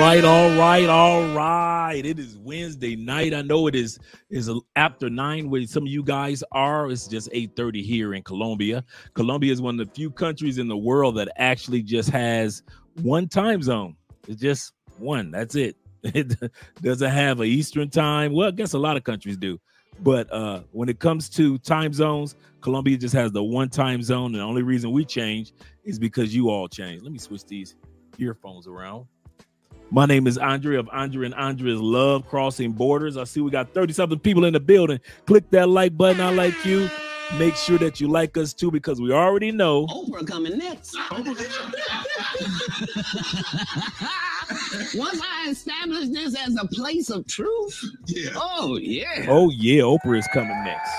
All right, all right, all right. It is Wednesday night. I know it is is after nine where some of you guys are. It's just eight thirty here in Colombia. Colombia is one of the few countries in the world that actually just has one time zone. It's just one. That's it. It doesn't have a Eastern time. Well, I guess a lot of countries do. But uh, when it comes to time zones, Colombia just has the one time zone. And the only reason we change is because you all change. Let me switch these earphones around. My name is Andre of Andre and Andrea's Love Crossing Borders. I see we got 30 something people in the building. Click that like button. I like you. Make sure that you like us too because we already know Oprah coming next. Once I establish this as a place of truth, yeah. oh yeah. Oh yeah, Oprah is coming next.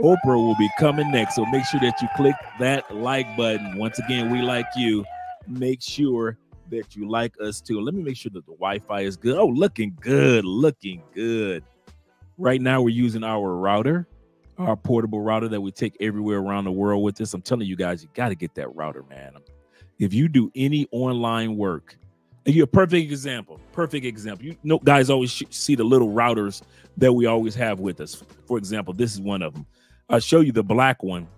Oprah will be coming next. So make sure that you click that like button. Once again, we like you. Make sure that you like us too. Let me make sure that the Wi-Fi is good. Oh, looking good, looking good. Right now, we're using our router, our portable router that we take everywhere around the world with us. I'm telling you guys, you got to get that router, man. If you do any online work, you're a perfect example. Perfect example. You know, guys always see the little routers that we always have with us. For example, this is one of them. I'll show you the black one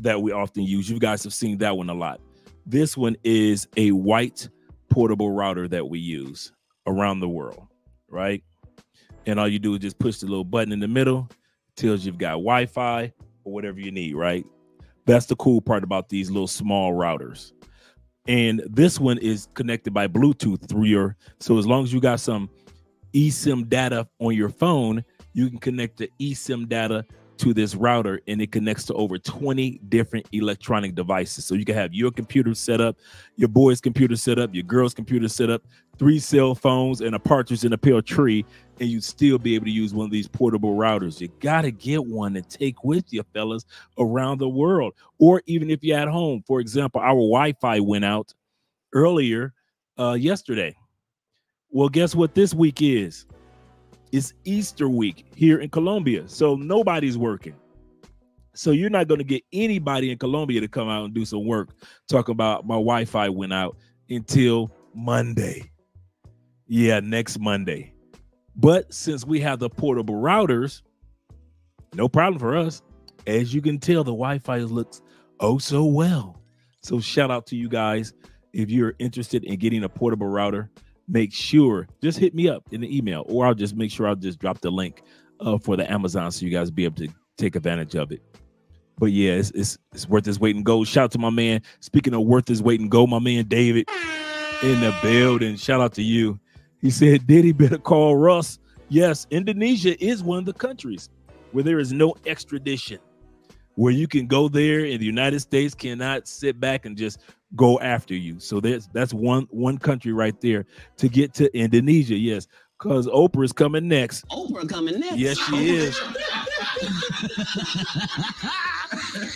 that we often use. You guys have seen that one a lot. This one is a white portable router that we use around the world, right? And all you do is just push the little button in the middle, tells you've got Wi-Fi or whatever you need, right? That's the cool part about these little small routers. And this one is connected by Bluetooth through your so as long as you got some eSIM data on your phone, you can connect the eSIM data to this router and it connects to over 20 different electronic devices. So you can have your computer set up, your boy's computer set up, your girl's computer set up, three cell phones, and a partridge in a pear tree, and you'd still be able to use one of these portable routers. You got to get one to take with you, fellas, around the world. Or even if you're at home. For example, our Wi Fi went out earlier uh, yesterday. Well, guess what this week is? It's Easter week here in Colombia, so nobody's working. So you're not going to get anybody in Colombia to come out and do some work. Talk about my Wi-Fi went out until Monday. Yeah, next Monday. But since we have the portable routers, no problem for us. As you can tell, the Wi-Fi looks oh so well. So shout out to you guys if you're interested in getting a portable router make sure just hit me up in the email or I'll just make sure I'll just drop the link uh, for the Amazon so you guys be able to take advantage of it. But yeah, it's, it's, it's worth his weight and gold. Shout out to my man. Speaking of worth his weight and gold, my man David in the building. Shout out to you. He said, Diddy better call Russ. Yes, Indonesia is one of the countries where there is no extradition, where you can go there and the United States cannot sit back and just go after you. So that's that's one one country right there to get to Indonesia. Yes, because Oprah is coming next. Oprah coming next. Yes, she is.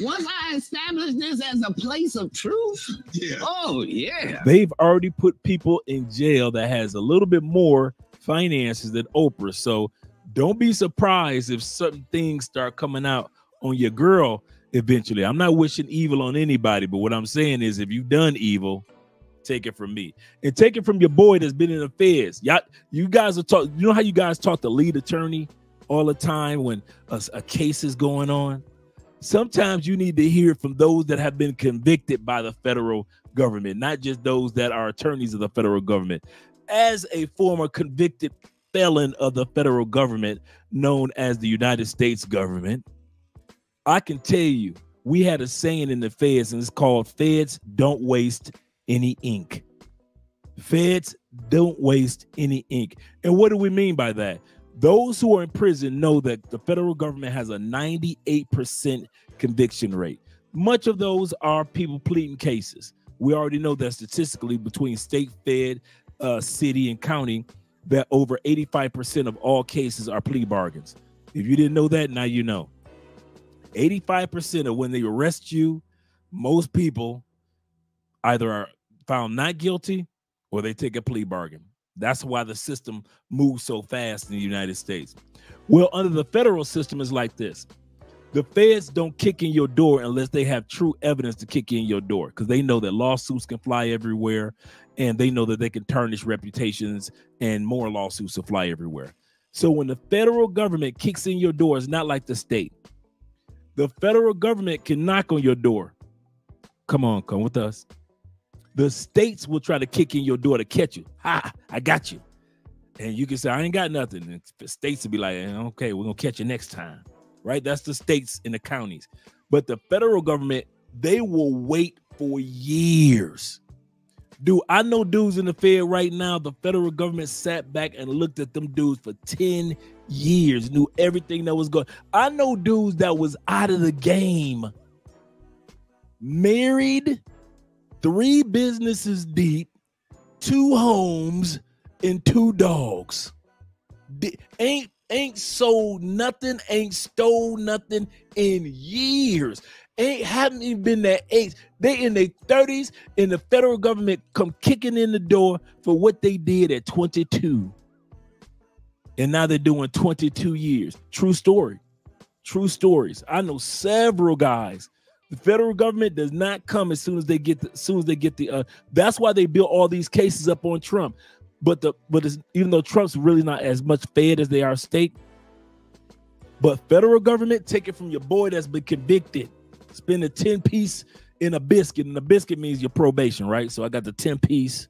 Once I establish this as a place of truth, yeah. Oh yeah. They've already put people in jail that has a little bit more finances than Oprah. So don't be surprised if certain things start coming out on your girl eventually. I'm not wishing evil on anybody, but what I'm saying is if you've done evil, take it from me. And take it from your boy that's been in the. Y'all, you guys are talking, you know how you guys talk to lead attorney all the time when a, a case is going on? Sometimes you need to hear from those that have been convicted by the federal government, not just those that are attorneys of the federal government. As a former convicted felon of the federal government, known as the United States government, I can tell you, we had a saying in the feds, and it's called Feds don't waste any ink. Feds don't waste any ink. And what do we mean by that? Those who are in prison know that the federal government has a 98% conviction rate. Much of those are people pleading cases. We already know that statistically, between state, fed, uh, city, and county, that over 85% of all cases are plea bargains. If you didn't know that, now you know. 85% of when they arrest you, most people either are found not guilty or they take a plea bargain. That's why the system moves so fast in the United States. Well, under the federal system is like this. The feds don't kick in your door unless they have true evidence to kick in your door because they know that lawsuits can fly everywhere and they know that they can tarnish reputations and more lawsuits will fly everywhere. So when the federal government kicks in your door, it's not like the state. The federal government can knock on your door. Come on, come with us. The states will try to kick in your door to catch you. Ha, I got you. And you can say, I ain't got nothing. And the states will be like, eh, okay, we're gonna catch you next time. Right? That's the states and the counties. But the federal government, they will wait for years Dude, I know dudes in the Fed right now. The federal government sat back and looked at them dudes for 10 years, knew everything that was going. I know dudes that was out of the game, married, three businesses deep, two homes, and two dogs. ain't ain't sold nothing, ain't stole nothing in years ain't haven't even been their age. They in their 30s, and the federal government come kicking in the door for what they did at 22. And now they're doing 22 years. True story. True stories. I know several guys. The federal government does not come as soon as they get the, as soon as they get the uh that's why they built all these cases up on Trump. But the but even though Trump's really not as much fed as they are state, but federal government take it from your boy that's been convicted spend a 10 piece in a biscuit, and the biscuit means your probation, right? So I got the 10 piece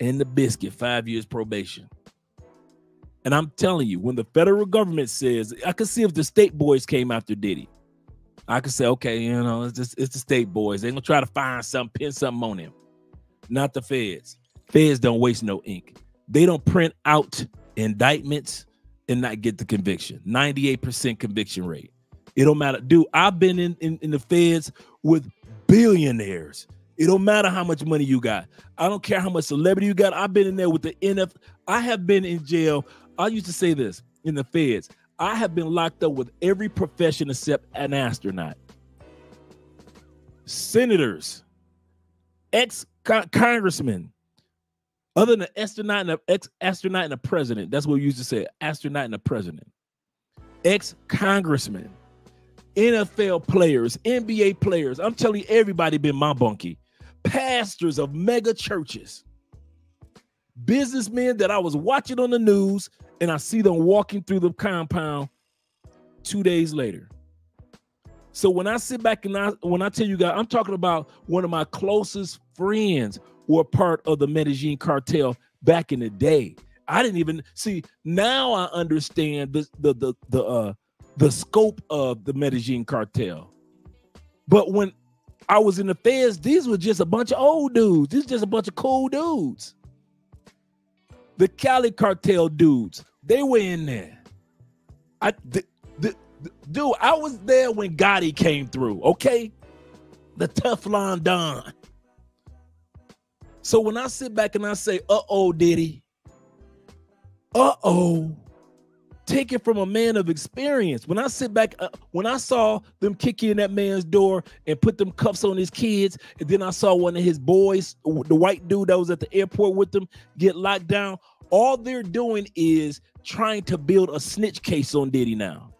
and the biscuit, five years probation. And I'm telling you, when the federal government says, I can see if the state boys came after Diddy. I could say, okay, you know, it's just it's the state boys. They're gonna try to find something, pin something on him. Not the feds. Feds don't waste no ink. They don't print out indictments and not get the conviction. 98% conviction rate. It don't matter. Dude, I've been in, in, in the feds with billionaires. It don't matter how much money you got. I don't care how much celebrity you got. I've been in there with the NF. I have been in jail. I used to say this in the feds. I have been locked up with every profession except an astronaut. Senators, ex congressmen, other than astronaut and ex astronaut and a president. That's what we used to say, astronaut and a president. Ex congressman, NFL players, NBA players. I'm telling you, everybody been my bunkie. Pastors of mega churches, businessmen that I was watching on the news, and I see them walking through the compound two days later. So when I sit back and I when I tell you guys, I'm talking about one of my closest friends were part of the Medellin cartel back in the day. I didn't even see now I understand the the the the uh the scope of the Medellin cartel. But when I was in the feds, these were just a bunch of old dudes. These just a bunch of cool dudes. The Cali cartel dudes, they were in there. I the, the, the, dude, I was there when Gotti came through, okay? The Teflon Don. So when I sit back and I say, uh-oh, Diddy, uh-oh, take it from a man of experience. When I sit back, uh, when I saw them kick in that man's door and put them cuffs on his kids, and then I saw one of his boys, the white dude that was at the airport with them, get locked down. All they're doing is trying to build a snitch case on Diddy now.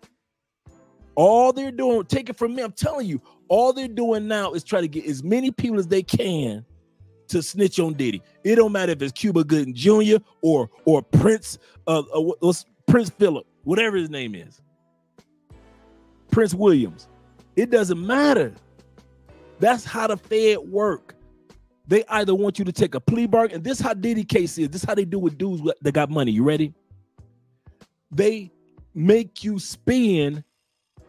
All they're doing, take it from me, I'm telling you, all they're doing now is try to get as many people as they can to snitch on Diddy. It don't matter if it's Cuba Gooding Jr. or or Prince, uh, uh Prince Philip, whatever his name is, Prince Williams. It doesn't matter. That's how the Fed work. They either want you to take a plea bargain, and this how Diddy case is. This how they do with dudes that got money. You ready? They make you spend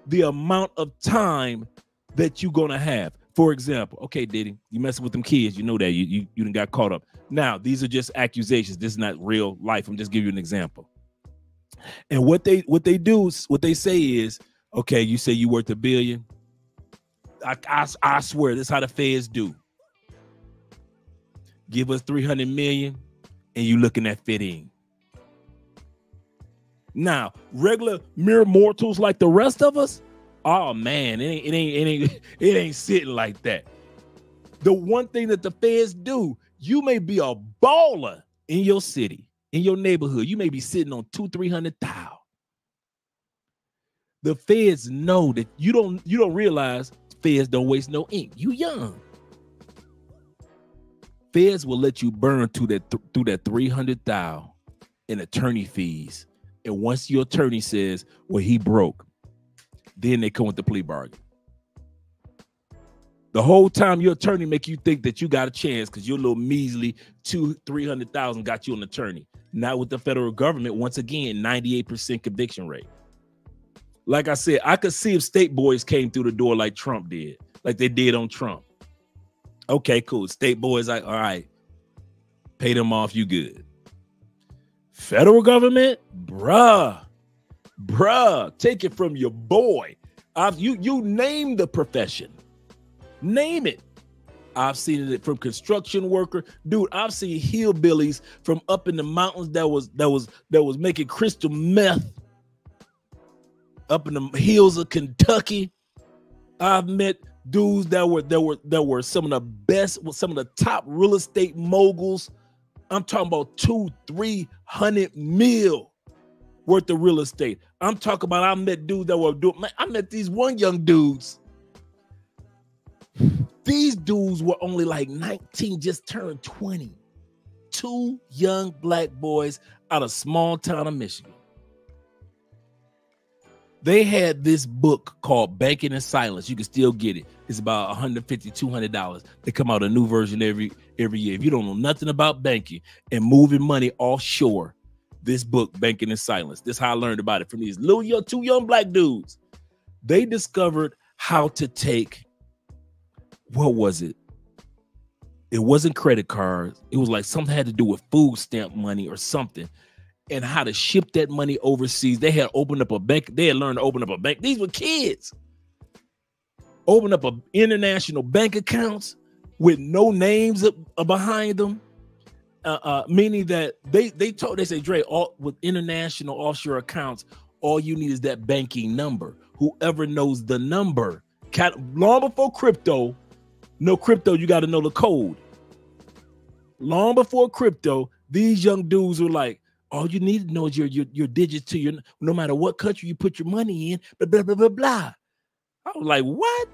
the amount of time that you're gonna have. For example, okay, Diddy, you messing with them kids, you know that you you you got caught up. Now, these are just accusations. This is not real life. I'm just giving you an example. And what they what they do, what they say is, okay, you say you worth a billion. I, I, I swear this is how the feds do. Give us 300 million and you looking at fitting. Now, regular mere mortals like the rest of us, oh man, it ain't it ain't it ain't it ain't sitting like that. The one thing that the feds do, you may be a baller in your city in your neighborhood, you may be sitting on two, three hundred thousand. The feds know that you don't you don't realize feds don't waste no ink. You young. Feds will let you burn through that th- through that 300 thou in attorney fees. And once your attorney says, well, he broke, then they come with the plea bargain. The whole time your attorney make you think that you got a chance because your little measly two, three hundred thousand got you an attorney. Not with the federal government. Once again, 98% conviction rate. Like I said, I could see if state boys came through the door like Trump did, like they did on Trump. Okay, cool. State boys, like, all right, pay them off, you good. Federal government, bruh, bruh, take it from your boy. I've, you you name the profession, name it. I've seen it from construction worker, dude. I've seen hillbillies from up in the mountains that was that was that was making crystal meth up in the hills of Kentucky. I've met dudes that were that were that were some of the best, some of the top real estate moguls. I'm talking about two, three hundred mil worth of real estate. I'm talking about I met dudes that were doing. I met these one young dudes. These dudes were only like 19, just turned 20. Two young black boys out of small town of Michigan they had this book called Banking in Silence. You can still get it. It's about 150 $200. They come out a new version every every year. If you don't know nothing about banking and moving money offshore, this book, Banking in Silence. This is how I learned about it from these little young, two young black dudes. They discovered how to take what was it? It wasn't credit cards. It was like something had to do with food stamp money or something and how to ship that money overseas. They had opened up a bank. They had learned to open up a bank. These were kids. Open up a international bank accounts with no names behind them. Uh, uh, meaning that they they told they say Dre all with international offshore accounts, all you need is that banking number. Whoever knows the number, long before crypto, no crypto, you got to know the code. Long before crypto, these young dudes were like, all you need to know is your your, your digits to your no matter what country you put your money in, blah blah blah blah blah. I was like, what?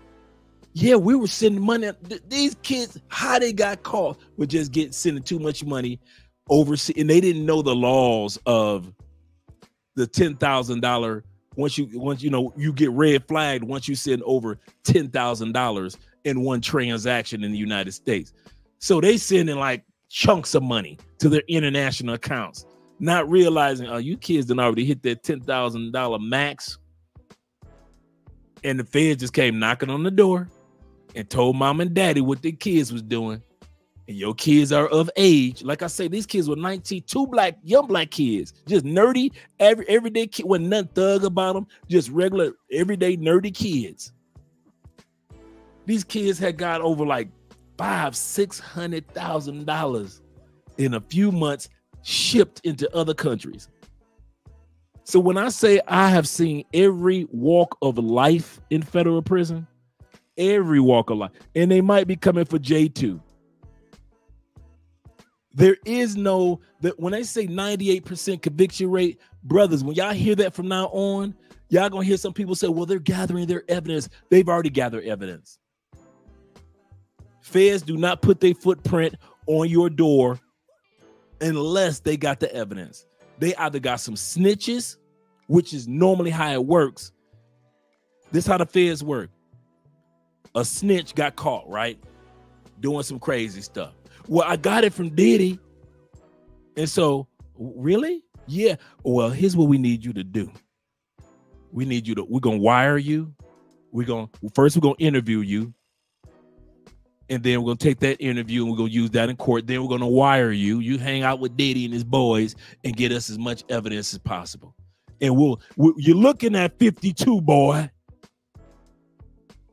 Yeah, we were sending money. These kids, how they got caught with just getting sending too much money overseas, and they didn't know the laws of the ten thousand dollar. Once you once you know you get red flagged once you send over ten thousand dollars in one transaction in the United States. So they sending like chunks of money to their international accounts not realizing, oh, you kids done already hit that ten thousand dollar max, and the feds just came knocking on the door and told mom and daddy what their kids was doing. And your kids are of age. Like I say, these kids were 19, two black, young black kids, just nerdy, every everyday kid, wasn't nothing thug about them, just regular, everyday nerdy kids. These kids had got over like five, six hundred thousand dollars in a few months shipped into other countries. So when I say I have seen every walk of life in federal prison, every walk of life, and they might be coming for J2. There is no that when they say 98% conviction rate, brothers, when y'all hear that from now on, y'all gonna hear some people say, well, they're gathering their evidence. They've already gathered evidence. Feds do not put their footprint on your door unless they got the evidence. They either got some snitches, which is normally how it works. This how the feds work. A snitch got caught, right? Doing some crazy stuff. Well, I got it from Diddy. And so, really? Yeah. Well, here's what we need you to do. We need you to, we're gonna wire you. We're gonna first we're gonna interview you and then we're gonna take that interview and we're gonna use that in court. Then we're gonna wire you. You hang out with Diddy and his boys and get us as much evidence as possible. And we'll, we you're looking at 52, boy.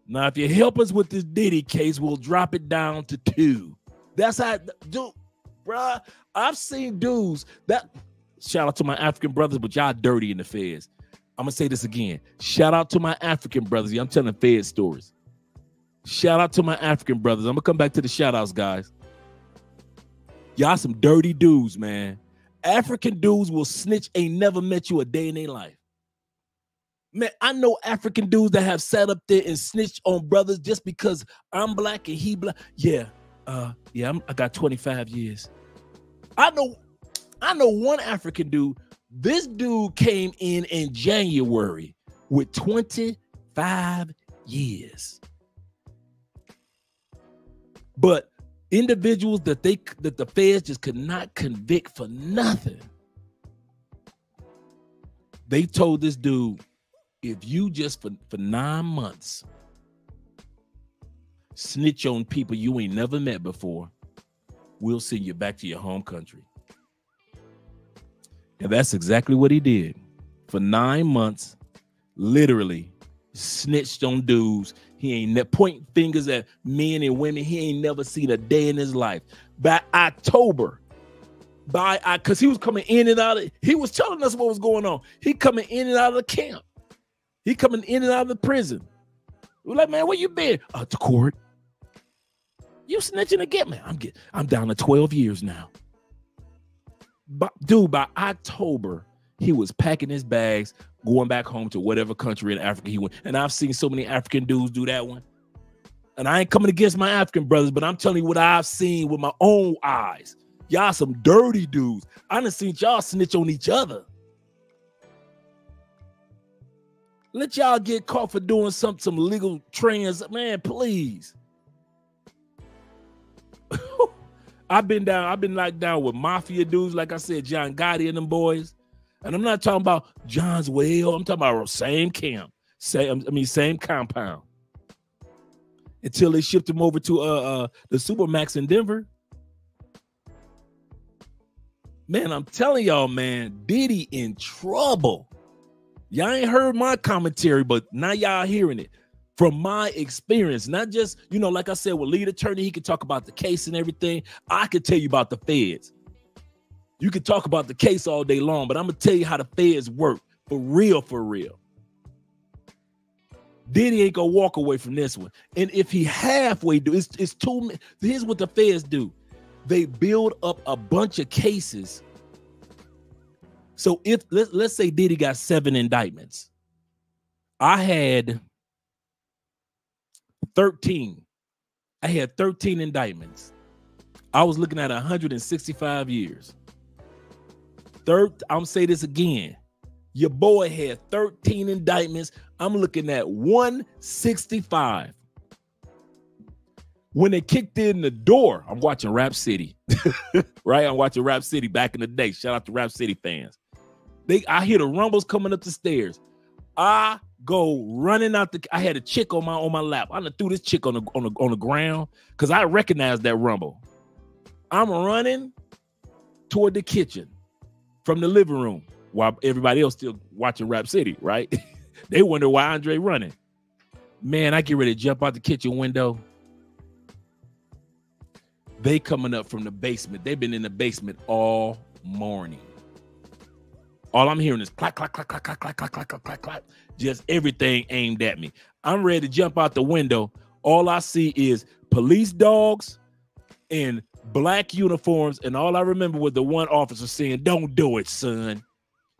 Now, if you help us with this Diddy case, we'll drop it down to two. That's how, dude, bruh. I've seen dudes that shout out to my African brothers, but y'all dirty in the feds. I'm gonna say this again. Shout out to my African brothers. I'm telling fed stories. Shout out to my African brothers. I'm gonna come back to the shout outs, guys. Y'all some dirty dudes, man. African dudes will snitch, ain't never met you a day in their life. Man, I know African dudes that have sat up there and snitched on brothers just because I'm black and he black. Yeah, uh, yeah, I'm, I got 25 years. I know, I know one African dude. This dude came in in January with 25 years. But individuals that they that the feds just could not convict for nothing. They told this dude, if you just for, for nine months snitch on people you ain't never met before, we'll send you back to your home country. And that's exactly what he did. For nine months, literally snitched on dudes. He ain't ne- point fingers at men and women. He ain't never seen a day in his life. By October, by because he was coming in and out of he was telling us what was going on. He coming in and out of the camp. He coming in and out of the prison. We're like, man, where you been? Uh, to court. You snitching again, man. I'm get I'm down to 12 years now. But dude, by October, he was packing his bags, going back home to whatever country in Africa he went. And I've seen so many African dudes do that one. And I ain't coming against my African brothers, but I'm telling you what I've seen with my own eyes. Y'all some dirty dudes. I done seen y'all snitch on each other. Let y'all get caught for doing some some legal trans. Man, please. I've been down, I've been locked down with mafia dudes, like I said, John Gotti and them boys. And I'm not talking about John's Well. I'm talking about same camp, same, I mean, same compound. Until they shipped him over to uh, uh the Supermax in Denver. Man, I'm telling y'all, man, Diddy in trouble. Y'all ain't heard my commentary, but now y'all hearing it from my experience. Not just, you know, like I said, with lead attorney, he could talk about the case and everything. I could tell you about the feds. You could talk about the case all day long, but I'm gonna tell you how the feds work for real, for real. Diddy ain't gonna walk away from this one. And if he halfway do, it's, it's too. Here's what the feds do they build up a bunch of cases. So if let, let's say Diddy got seven indictments, I had 13. I had 13 indictments. I was looking at 165 years. Third, I'm say this again. Your boy had 13 indictments. I'm looking at 165 when they kicked in the door, I'm watching Rap City, right? I'm watching Rap City back in the day. Shout out to Rap City fans. They, I hear the rumbles coming up the stairs. I go running out the. I had a chick on my on my lap. I threw this chick on the on the on the ground because I recognized that rumble. I'm running toward the kitchen from the living room while everybody else still watching Rap City. Right? they wonder why Andre running. Man, I get ready to jump out the kitchen window they coming up from the basement. They've been in the basement all morning. All I'm hearing is clack, clack, clack, clack, clack, clack, clack, clack, clack, clack, clack. Just everything aimed at me. I'm ready to jump out the window. All I see is police dogs in black uniforms. And all I remember was the one officer saying, Don't do it, son.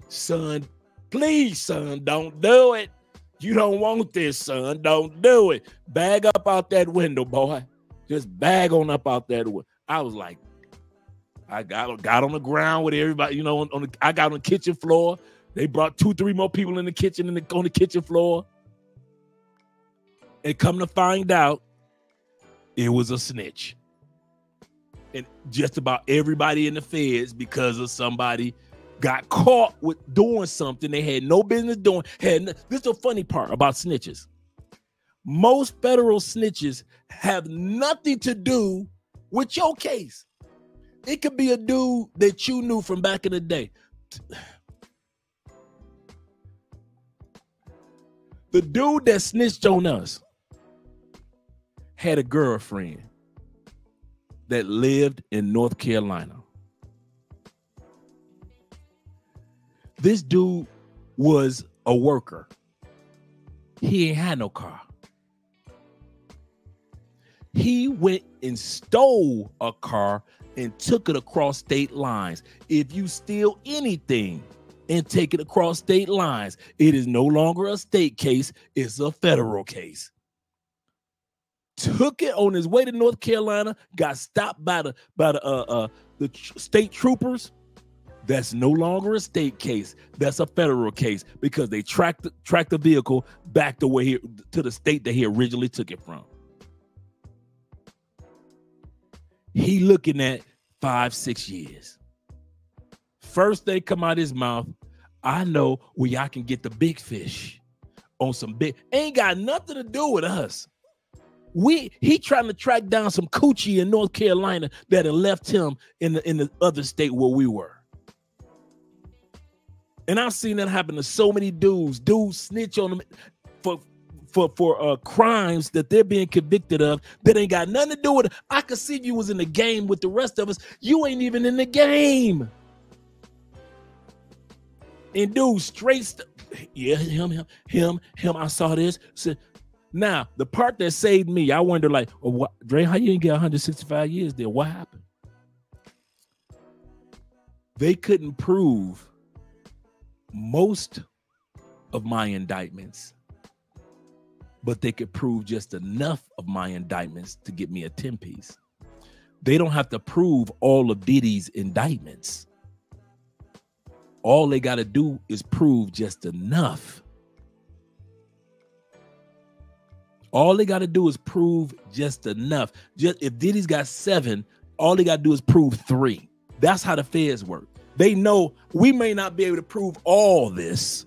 Son, please, son, don't do it. You don't want this, son. Don't do it. Bag up out that window, boy just bag on up out there. I was like, I got got on the ground with everybody, you know, on, on the, I got on the kitchen floor. They brought two, three more people in the kitchen in the, on the kitchen floor. And come to find out, it was a snitch. And just about everybody in the feds, because of somebody got caught with doing something they had no business doing. Had this is the funny part about snitches most federal snitches have nothing to do with your case. It could be a dude that you knew from back in the day. The dude that snitched on us had a girlfriend that lived in North Carolina. This dude was a worker. He ain't had no car. He went and stole a car and took it across state lines. If you steal anything, and take it across state lines. It is no longer a state case, it's a federal case. Took it on his way to North Carolina, got stopped by the by the uh, uh the tr- state troopers. That's no longer a state case. That's a federal case because they tracked the, tracked the vehicle back the way he, to the state that he originally took it from. He looking at five, six years. First they come out his mouth, I know where y'all can get the big fish on some big, ain't got nothing to do with us. We he trying to track down some coochie in North Carolina that had left him in the in the other state where we were. And I've seen that happen to so many dudes. Dudes snitch on them for for for uh, crimes that they're being convicted of that ain't got nothing to do with it. I could see you was in the game with the rest of us. You ain't even in the game. And dude, straight st- yeah, him, him, him, him. I saw this. So, now the part that saved me, I wonder like, well, what, Dre, how you didn't get 165 years there? What happened? They couldn't prove most of my indictments but they could prove just enough of my indictments to get me a 10 piece. They don't have to prove all of Diddy's indictments. All they got to do is prove just enough. All they got to do is prove just enough. Just if Diddy's got seven, all they got to do is prove three. That's how the feds work. They know we may not be able to prove all this,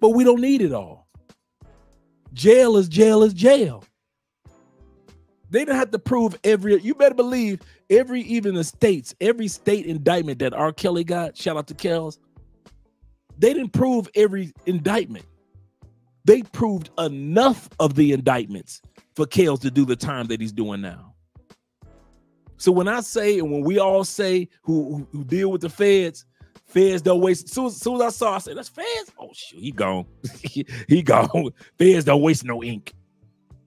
but we don't need it all. Jail is jail is jail. They didn't have to prove every. You better believe every, even the states, every state indictment that R. Kelly got. Shout out to Kells. They didn't prove every indictment. They proved enough of the indictments for Kells to do the time that he's doing now. So when I say, and when we all say who, who, who deal with the feds, Feds don't waste. Soon, soon as I saw, I said, "That's Feds." Oh shoot, he gone. he gone. Feds don't waste no ink.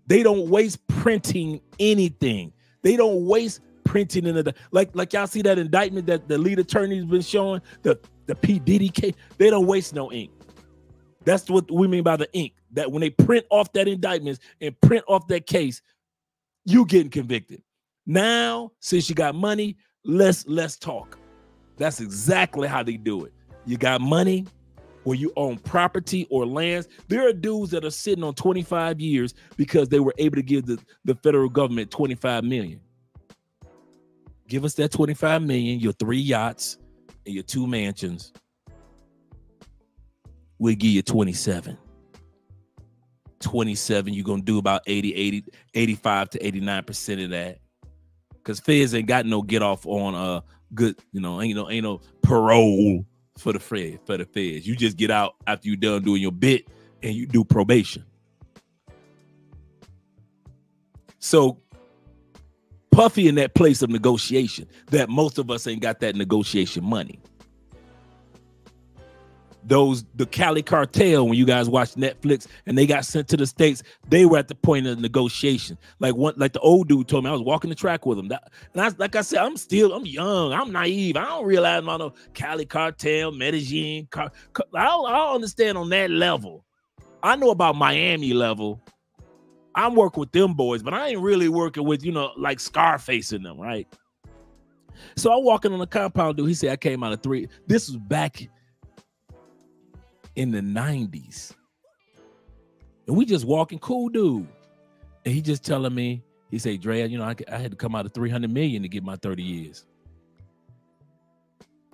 They don't waste printing anything. They don't waste printing in the like like y'all see that indictment that the lead attorney's been showing the the P Diddy case. They don't waste no ink. That's what we mean by the ink. That when they print off that indictments and print off that case, you getting convicted. Now, since you got money, let's let's talk. That's exactly how they do it. You got money or you own property or lands. There are dudes that are sitting on 25 years because they were able to give the, the federal government 25 million. Give us that 25 million, your three yachts and your two mansions. We'll give you 27. 27, you're gonna do about 80, 80, 85 to 89% of that. Because feds ain't got no get off on uh good, you know, ain't no ain't no parole for the Fed for the feds. You just get out after you done doing your bit and you do probation. So Puffy in that place of negotiation that most of us ain't got that negotiation money those the Cali cartel when you guys watch Netflix and they got sent to the states, they were at the point of negotiation. Like one, like the old dude told me, I was walking the track with him. That, and I, like I said, I'm still, I'm young, I'm naive. I don't realize about no Cali cartel, Medellin. Car, car, I, don't, I don't understand on that level. I know about Miami level. I'm working with them boys, but I ain't really working with you know like Scarface in them, right? So I'm walking on the compound, dude. He said I came out of three. This was back in the 90s. And we just walking, cool dude. And he just telling me, he say, Dre, you know, I, I had to come out of 300 million to get my 30 years.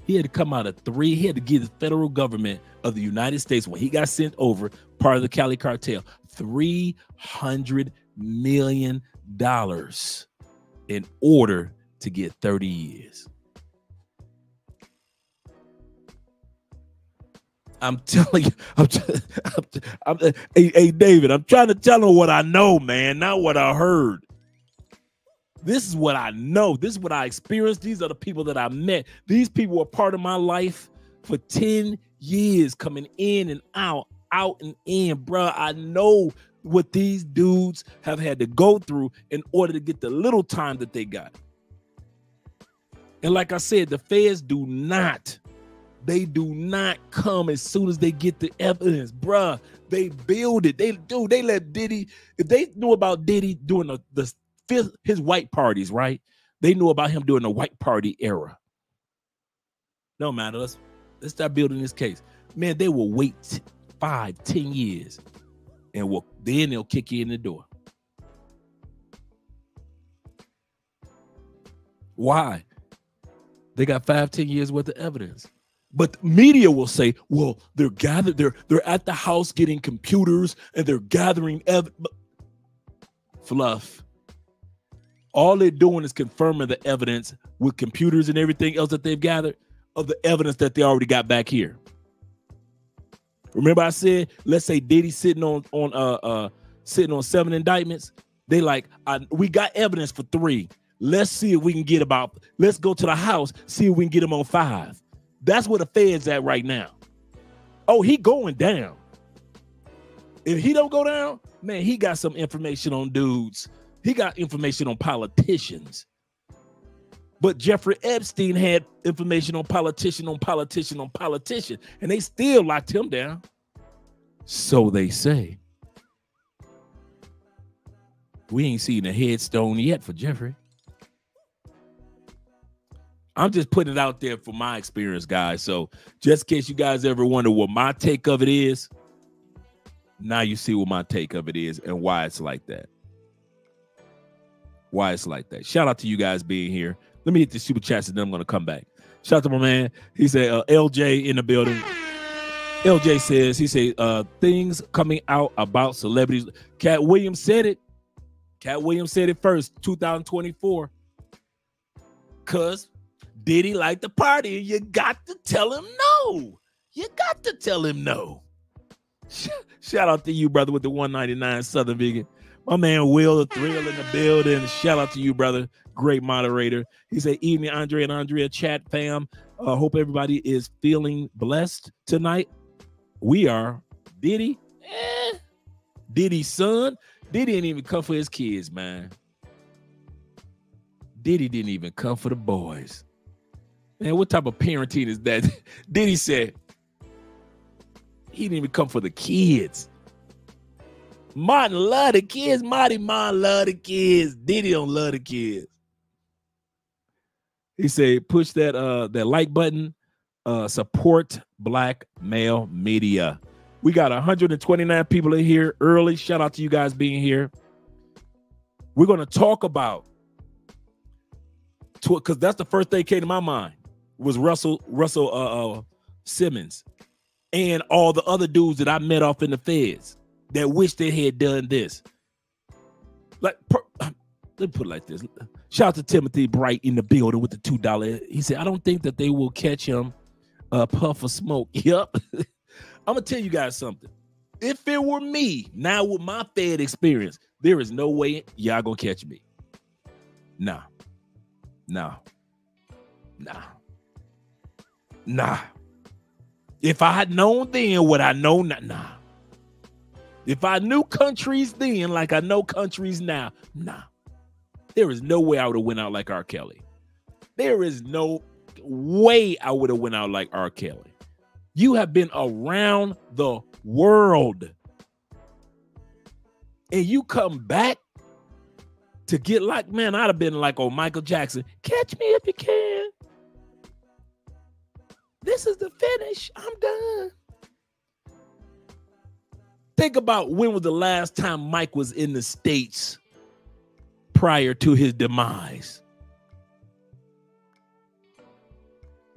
He had to come out of three. He had to give the federal government of the United States, when he got sent over, part of the Cali cartel, $300 million in order to get 30 years. I'm telling you, I'm, I'm, I'm, uh, hey, hey, David, I'm trying to tell him what I know, man, not what I heard. This is what I know. This is what I experienced. These are the people that I met. These people were part of my life for 10 years, coming in and out, out and in, bro. I know what these dudes have had to go through in order to get the little time that they got. And like I said, the feds do not They do not come as soon as they get the evidence, bruh. They build it. They do. They let Diddy. If they knew about Diddy doing the, the fifth his white parties, right? They knew about him doing the white party era. No matter. Let's let's start building this case. Man, they will wait five, ten years, and will then they'll kick you in the door. Why? They got five, ten years worth of evidence. But media will say, well, they're gathered, they're they're at the house getting computers and they're gathering evidence. Fluff. All they're doing is confirming the evidence with computers and everything else that they've gathered of the evidence that they already got back here. Remember, I said, let's say Diddy sitting on on uh uh sitting on seven indictments. They like, we got evidence for three. Let's see if we can get about. Let's go to the house, see if we can get him on five. That's where the Fed's at right now. Oh, he going down. If he don't go down, man, he got some information on dudes. He got information on politicians. But Jeffrey Epstein had information on politician on politician on politician, and they still locked him down. So they say. We ain't seen a headstone yet for Jeffrey. I'm just putting it out there for my experience, guys. So just in case you guys ever wonder what my take of it is, now you see what my take of it is and why it's like that. Why it's like that. Shout out to you guys being here. Let me hit the super chats and then I'm gonna come back. Shout out to my man. He said uh, LJ in the building. LJ says he said uh, things coming out about celebrities. Katt Williams said it. Katt Williams said it first, 2024. Cause did he like the party? You got to tell him no. You got to tell him no. Shout out to you, brother, with the 199 Southern Vegan. My man Will, the thrill in the building. Shout out to you, brother. Great moderator. He said, Evening, Andre and Andrea chat fam. Uh, hope everybody is feeling blessed tonight. We are. Diddy? Eh. Diddy's son? Diddy didn't even come for his kids, man. Diddy didn't even come for the boys. Man, what type of parenting is that? Diddy said he didn't even come for the kids. Martin love the kids. Marty Martin love the kids. Diddy don't love the kids. He said, push that uh that like button. Uh support black male media. We got 129 people in here early. Shout out to you guys being here. We're gonna talk about because that's the first thing came to my mind was Russell Russell uh, uh, Simmons and all the other dudes that I met off in the feds that wish they had done this. Like, per, let me put it like this. Shout out to Timothy Bright in the building with the two dollar. He said, "I don't think that they will catch him a puff of smoke." Yep. I'm gonna tell you guys something. If it were me, now with my Fed experience, there is no way y'all gonna catch me. Nah, nah, nah. Nah. If I had known then what I know now, nah. If I knew countries then like I know countries now, nah. There is no way I would have went out like R. Kelly. There is no way I would have went out like R. Kelly. You have been around the world. And you come back to get like, man, I'd have been like, oh, Michael Jackson, catch me if you can. This is the finish. I'm done. Think about when was the last time Mike was in the States prior to his demise.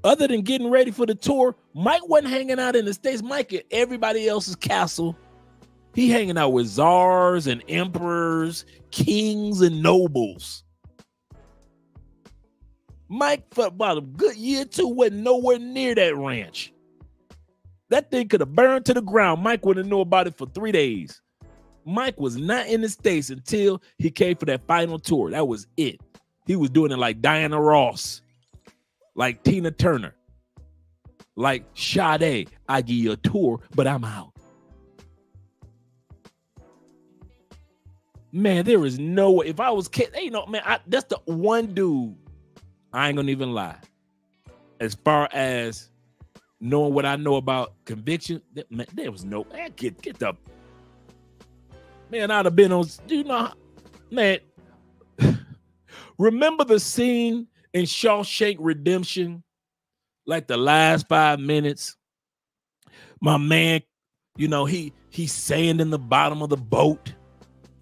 Other than getting ready for the tour, Mike wasn't hanging out in the States. Mike at everybody else's castle. He hanging out with czars and emperors, kings and nobles. Mike, for about a good year or two, went nowhere near that ranch. That thing could have burned to the ground. Mike wouldn't know about it for three days. Mike was not in the States until he came for that final tour. That was it. He was doing it like Diana Ross, like Tina Turner, like Sade. I give you a tour, but I'm out. Man, there is no way. If I was kid, you know, man, I, that's the one dude I ain't gonna even lie. As far as knowing what I know about conviction, that, man, there was no man. Get get the man. I'd have been on. Do you know, man? Remember the scene in Shawshank Redemption, like the last five minutes. My man, you know he he's sand in the bottom of the boat,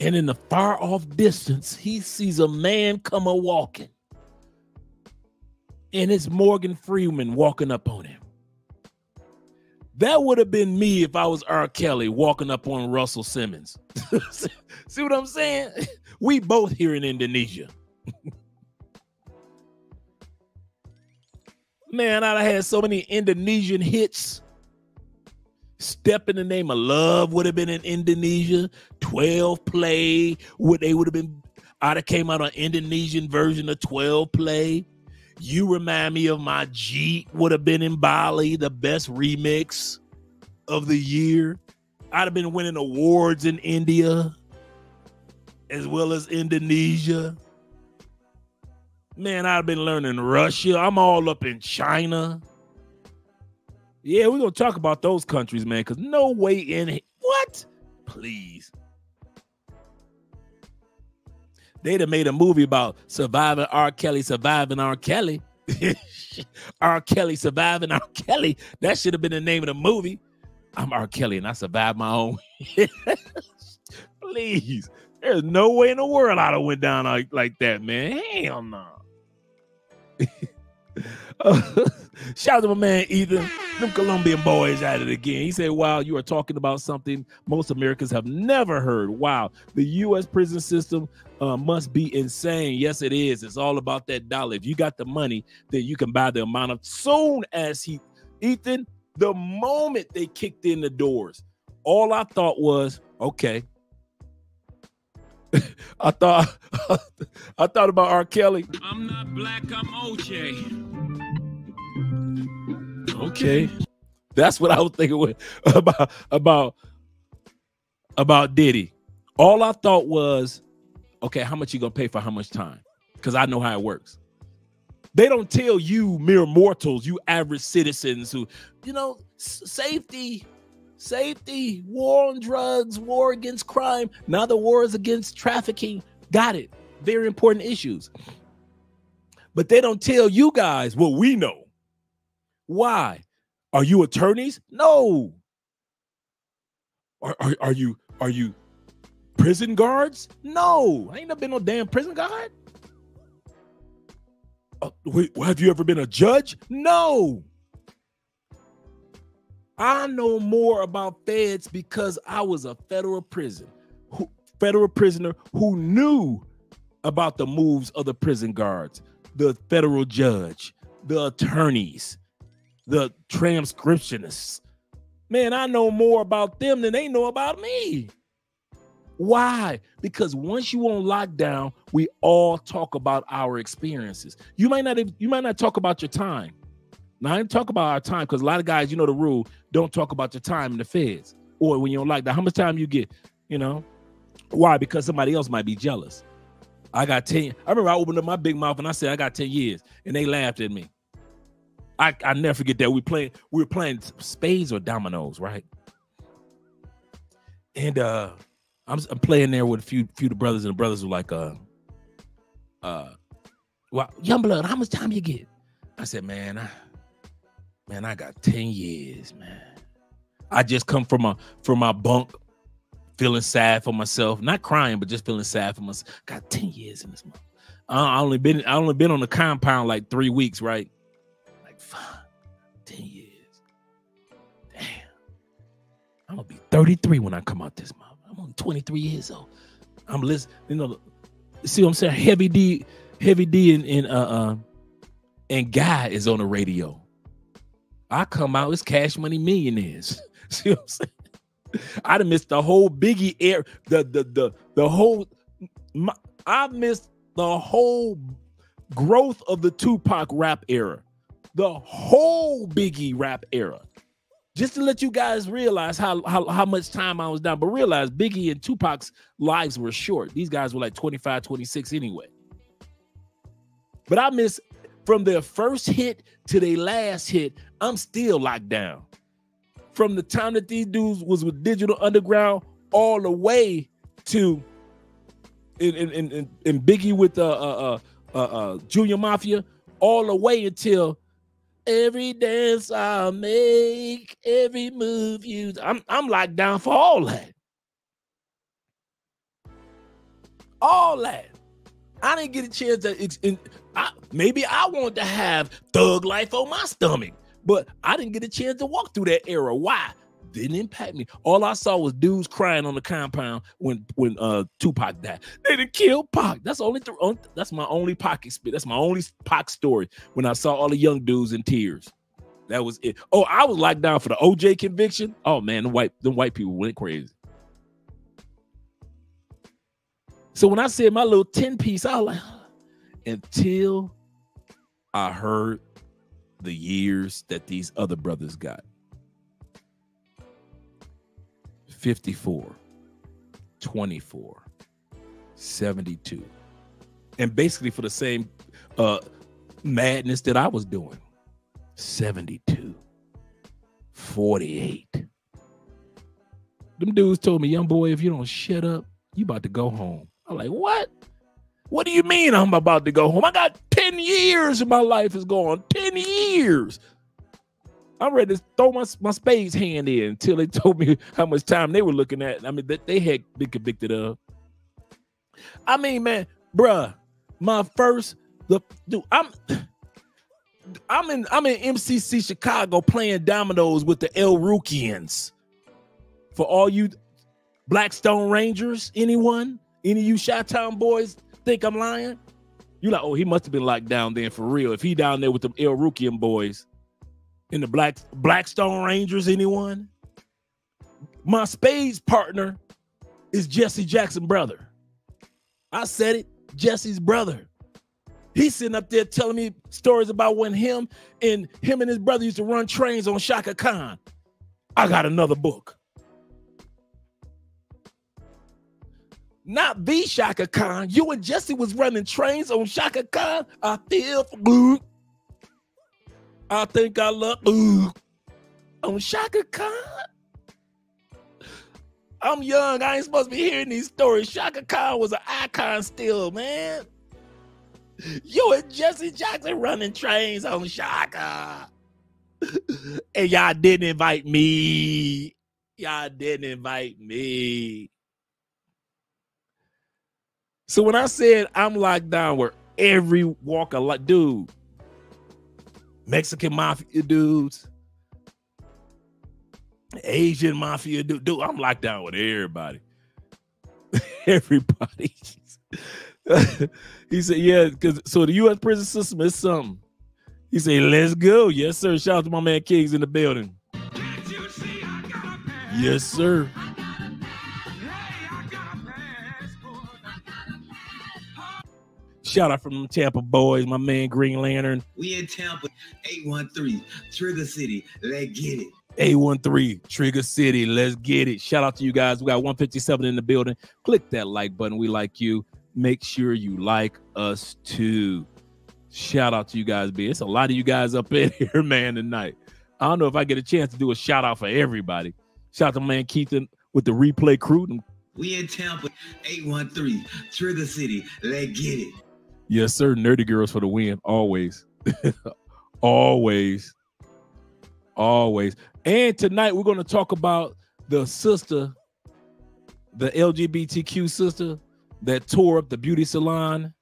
and in the far off distance, he sees a man come a walking, and it's Morgan Freeman walking up on him. That would have been me if I was R. Kelly walking up on Russell Simmons. See what I'm saying? We both here in Indonesia. Man, I'd have had so many Indonesian hits. Step in the name of love would have been in Indonesia. 12 play would they would have been I'd have came out an Indonesian version of 12 play. You remind me of my Jeep would have been in Bali, the best remix of the year. I'd have been winning awards in India as well as Indonesia. Man, I've been learning Russia. I'm all up in China. Yeah, we're gonna talk about those countries, man, because no way in what? Please. They'd have made a movie about surviving R. Kelly, surviving R. Kelly. R. Kelly surviving R. Kelly. That should have been the name of the movie. I'm R. Kelly and I survived my own. Please. There's no way in the world I'd have went down like, like that, man. Hell no. shout out to my man Ethan. Them Colombian boys at it again. He said, Wow, you are talking about something most Americans have never heard. Wow, the U.S. prison system uh, must be insane. Yes, it is. It's all about that dollar. If you got the money, then you can buy the amount of. Soon as he, Ethan, the moment they kicked in the doors, all I thought was, okay. I thought I thought about R. Kelly. I'm not black, I'm OJ. Okay. That's what I was thinking with, about about about Diddy. All I thought was, okay, how much you gonna pay for how much time? Because I know how it works. They don't tell you mere mortals, you average citizens who, you know, safety, safety, war on drugs, war against crime. Now the war is against trafficking. Got it. Very important issues. But they don't tell you guys what we know. Why? Are you attorneys? No. Are, are, are you are you prison guards? No. I ain't never been no damn prison guard. Uh, wait, have you ever been a judge? No. I know more about feds because I was a federal prison, who, federal prisoner who knew about the moves of the prison guards, the federal judge, the attorneys, the transcriptionists. Man, I know more about them than they know about me. Why? Because once you on lockdown, we all talk about our experiences. You might not you might not talk about your time. Now I didn't talk about our time because a lot of guys, you know the rule, don't talk about your time in the feds or when you don't like that. How much time you get? You know? Why? Because somebody else might be jealous. I got 10. I remember I opened up my big mouth and I said I got 10 years, and they laughed at me. I, I never forget that we playing we were playing spades or dominoes, right? And uh I'm, I'm playing there with a few few the brothers, and the brothers were like, uh, uh, well, young blood, how much time you get? I said, man, I, man, I got 10 years, man. I just come from a from my bunk, feeling sad for myself, not crying, but just feeling sad for myself. Got 10 years in this month. I only been I only been on the compound like three weeks, right? Like, fuck, 10 years. Damn. I'm gonna be 33 when I come out this month. I'm only 23 years old. I'm listening, you know. See what I'm saying? Heavy D, Heavy D, and, and uh, uh and Guy is on the radio. I come out, it's Cash Money Millionaires. see what I'm saying? I'd have missed the whole Biggie air, the the the the whole. My, I missed the whole growth of the Tupac rap era, the whole Biggie rap era just to let you guys realize how, how how much time I was down. But realize Biggie and Tupac's lives were short. These guys were like 25, 26 anyway. But I miss from their first hit to their last hit, I'm still locked down. From the time that these dudes was with Digital Underground all the way to in in, in, in Biggie with uh, uh, uh, uh, Junior Mafia, all the way until every dance I make, every move you. I'm I'm locked down for all that. All that. I didn't get a chance to. In, I, maybe I wanted to have thug life on my stomach, but I didn't get a chance to walk through that era. Why? Didn't impact me. All I saw was dudes crying on the compound when when uh Tupac died. They didn't kill Pac. That's only th- that's my only Pac experience. That's my only Pac story. When I saw all the young dudes in tears, that was it. Oh, I was locked down for the OJ conviction. Oh man, the white the white people went crazy. So when I said my little 10 piece, I was like, until I heard the years that these other brothers got 54, 24, 72. And basically for the same uh, madness that I was doing 72, 48. Them dudes told me, young boy, if you don't shut up, you about to go home. I'm like, what? What do you mean I'm about to go home? I got 10 years of my life is gone. 10 years. I'm ready to throw my, my spades hand in until they told me how much time they were looking at. I mean, that they had been convicted of. I mean, man, bruh, my first the dude, I'm I'm in I'm in MCC Chicago playing dominoes with the El Rukns. For all you Blackstone Rangers, anyone? Any of you Chi-Town boys think I'm lying? You like, oh, he must have been locked down then for real. If he down there with the El Rukn boys in the Black Blackstone Rangers, anyone? My spades partner is Jesse Jackson brother. I said it, Jesse's brother. He's sitting up there telling me stories about when him and him and his brother used to run trains on Chaka Khan. I got another book. Not the Chaka Khan. You and Jesse was running trains on Chaka Khan. I feel good. I think I love ooh, on Chaka Khan. I'm young. I ain't supposed to be hearing these stories. Chaka Khan was an icon still, man. You and Jesse Jackson running trains on Chaka. and y'all didn't invite me. Y'all didn't invite me. So when I said I'm locked down where every walk of life, dude, Mexican mafia dudes, Asian mafia dude, dude, I'm locked down with everybody. everybody. he said, yeah, because so the U.S. prison system is something. He said, let's go. Yes, sir. Shout out to my man Kings in the building. Yes, sir. Shout out from Tampa boys, my man Green Lantern. We in Tampa, 813, Trigger City. Let's get it. 813 Trigger City. Let's get it. Shout out to you guys. We got 157 in the building. Click that like button. We like you. Make sure you like us too. Shout out to you guys, B. It's a lot of you guys up in here, man, tonight. I don't know if I get a chance to do a shout out for everybody. Shout out to man Keithan with the replay crew. We in Tampa, 813 Trigger City. Let's get it. Yes, sir. Nerdy girls for the win. Always. Always. Always. And tonight we're going to talk about the sister, the LGBTQ sister that tore up the beauty salon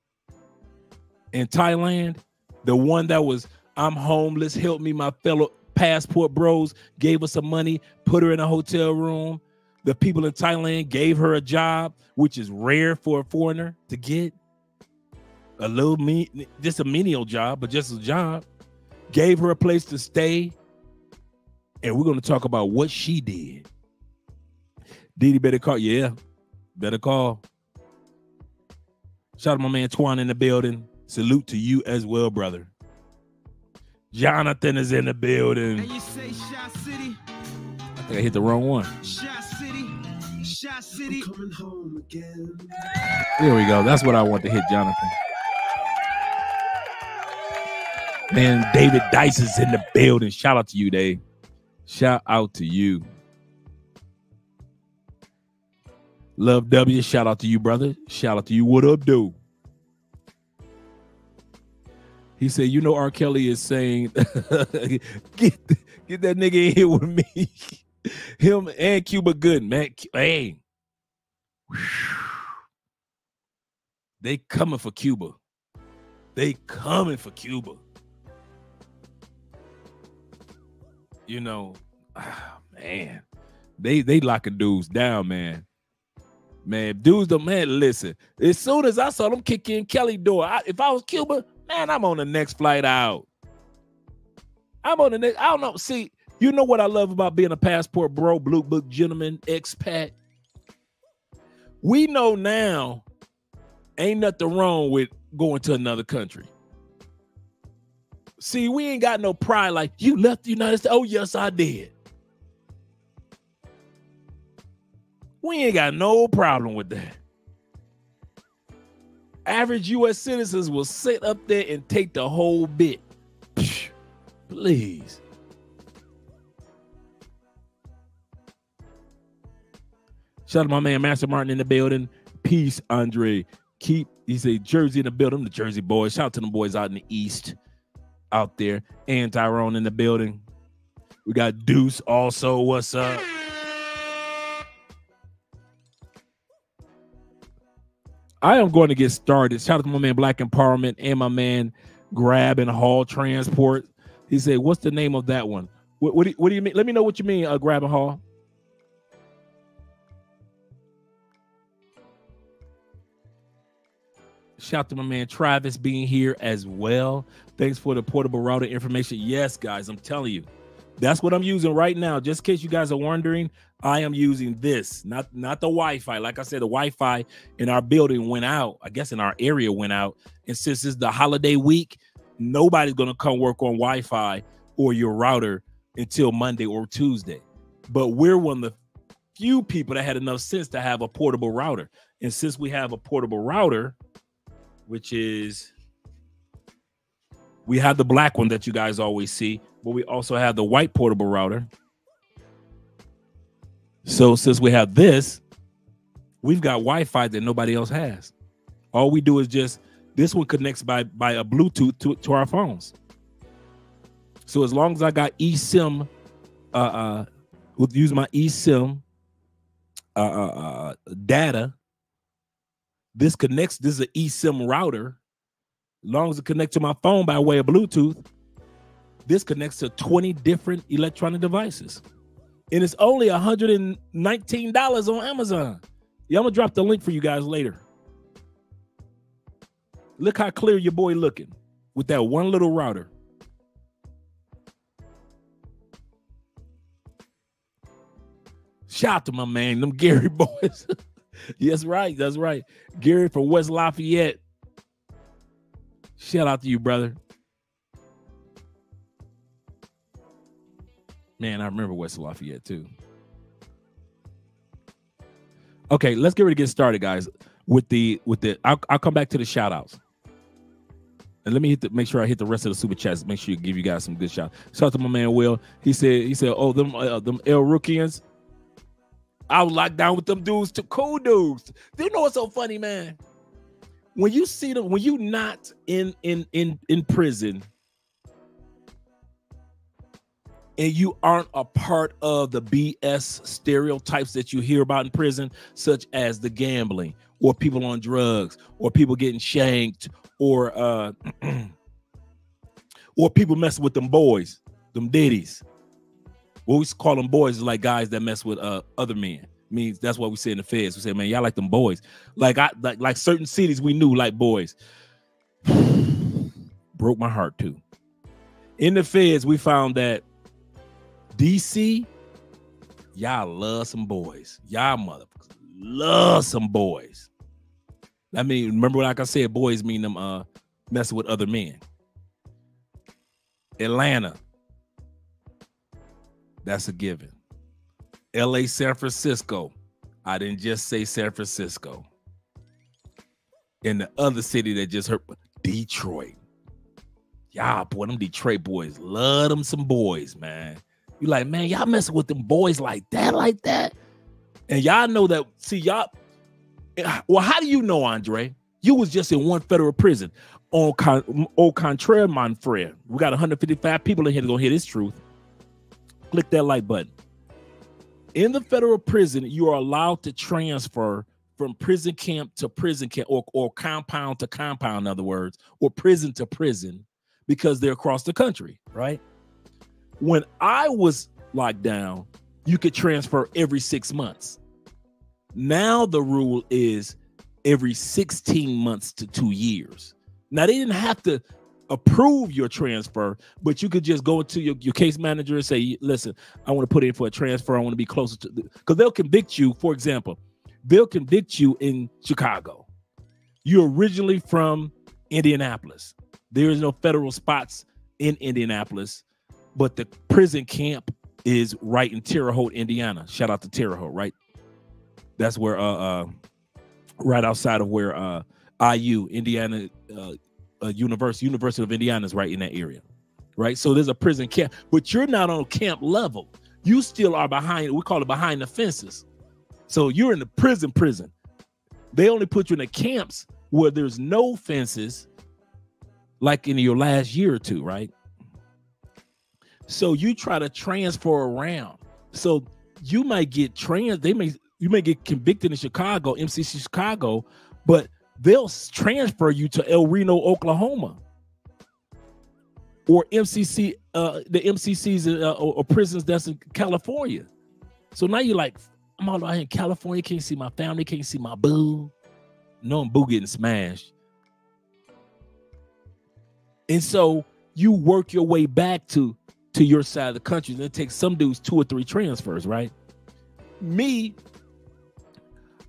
in Thailand. The one that was, I'm homeless, help me, my fellow passport bros gave us some money, put her in a hotel room. The people in Thailand gave her a job, which is rare for a foreigner to get a little me just a menial job, but just a job. Gave her a place to stay. And we're going to talk about what she did. Didi better call. Yeah, better call. Shout out my man Twan in the building. Salute to you as well, brother. Jonathan is in the building. And you say Shot City? I think I hit the wrong one. Shot City. Shot City. I'm coming home again. There we go. That's what I want to hit, Jonathan. Man, David Dice is in the building. Shout out to you, Dave. Shout out to you. Love W. Shout out to you, brother. Shout out to you. What up, dude? He said, "You know, R. Kelly is saying, get get that nigga in here with me, him and Cuba Good, man. Hey, they coming for Cuba. They coming for Cuba. You know, oh, man, they they locking dudes down, man. Man, dudes, the man, listen. As soon as I saw them kick in Kelly door, I, if I was Cuba, man, I'm on the next flight out. I'm on the next. I don't know. See, you know what I love about being a passport bro, blue book gentleman, expat. We know now, ain't nothing wrong with going to another country. See, we ain't got no pride like you left the United States. Oh, yes, I did. We ain't got no problem with that. Average US citizens will sit up there and take the whole bit. Please. Shout out to my man Master Martin in the building. Peace, Andre. Keep he said Jersey in the building. The Jersey boys. Shout out to the boys out in the east, out there. And Tyrone in the building. We got Deuce also. What's up? I am going to get started. Shout out to my man Black Empowerment and my man Grab and Haul Transport. He said, "What's the name of that one? What, what, do, you, what do you mean? Let me know what you mean. Uh, Grab and Haul." Shout out to my man Travis being here as well. Thanks for the portable router information. Yes, guys, I'm telling you, that's what I'm using right now. Just in case you guys are wondering, I am using this, not not the Wi-Fi. Like I said, the Wi-Fi in our building went out. I guess in our area went out. And since it's the holiday week, nobody's gonna come work on Wi-Fi or your router until Monday or Tuesday. But we're one of the few people that had enough sense to have a portable router. And since we have a portable router, which is we have the black one that you guys always see, but we also have the white portable router. So since we have this, we've got Wi-Fi that nobody else has. All we do is just this one connects by by a Bluetooth to, to our phones. So as long as I got eSIM, uh, uh, with use my eSIM uh, uh, uh, data, this connects. This is an eSIM router. Long as it connects to my phone by way of Bluetooth, this connects to 20 different electronic devices. And it's only $119 on Amazon. Yeah, I'm gonna drop the link for you guys later. Look how clear your boy looking with that one little router. Shout out to my man, them Gary boys. yes, right. That's right. Gary from West Lafayette. Shout out to you, brother. Man, I remember West Lafayette too. Okay, let's get ready to get started, guys. With the with the I'll, I'll come back to the shout outs. And let me hit the, make sure I hit the rest of the super chats. Make sure you give you guys some good shout. Shout out to my man Will. He said he said, "Oh, them uh, them El Rukns. I was locked down with them dudes to cool dudes. Do you know what's so funny, man? When you see them, when you not in in in in prison, and you aren't a part of the BS stereotypes that you hear about in prison, such as the gambling or people on drugs or people getting shanked or uh or people messing with them boys, them ditties. What we call them boys is like guys that mess with uh other men. Means that's what we say in the feds. We say, man, y'all like them boys. Like I like like certain cities we knew like boys. Broke my heart too. In the feds, we found that DC, y'all love some boys. Y'all motherfuckers love some boys. I mean, remember like I said, boys mean them uh messing with other men. Atlanta. That's a given. LA, San Francisco. I didn't just say San Francisco. And the other city that just hurt Detroit. Y'all, boy, them Detroit boys love them some boys, man. You like, man, y'all messing with them boys like that, like that. And y'all know that. See, y'all. Well, how do you know, Andre? You was just in one federal prison. On con, au contraire, my friend, we got 155 people in here to go hear this truth. Click that like button. In the federal prison, you are allowed to transfer from prison camp to prison camp or, or compound to compound, in other words, or prison to prison because they're across the country, right? When I was locked down, you could transfer every six months. Now the rule is every 16 months to two years. Now they didn't have to approve your transfer, but you could just go to your, your case manager and say, listen, I want to put in for a transfer. I want to be closer to because they'll convict you, for example, they'll convict you in Chicago. You're originally from Indianapolis. There is no federal spots in Indianapolis, but the prison camp is right in Terre Haute, Indiana. Shout out to Terre Haute, right? That's where uh, uh right outside of where uh IU, Indiana uh, uh University, University of Indiana is right in that area. Right? So there's a prison camp, but you're not on camp level. You still are behind, we call it behind the fences. So you're in the prison prison. They only put you in the camps where there's no fences like in your last year or two, right? So you try to transfer around. So you might get trans, they may you may get convicted in Chicago, MCC Chicago, but they'll transfer you to El Reno, Oklahoma. Or MCC, uh, the MCCs uh, or, or prisons that's in California. So now you're like, I'm all out in California, can't see my family, can't see my boo. No, I'm boo getting smashed. And so you work your way back to to your side of the country. And it takes some dudes two or three transfers, right? Me,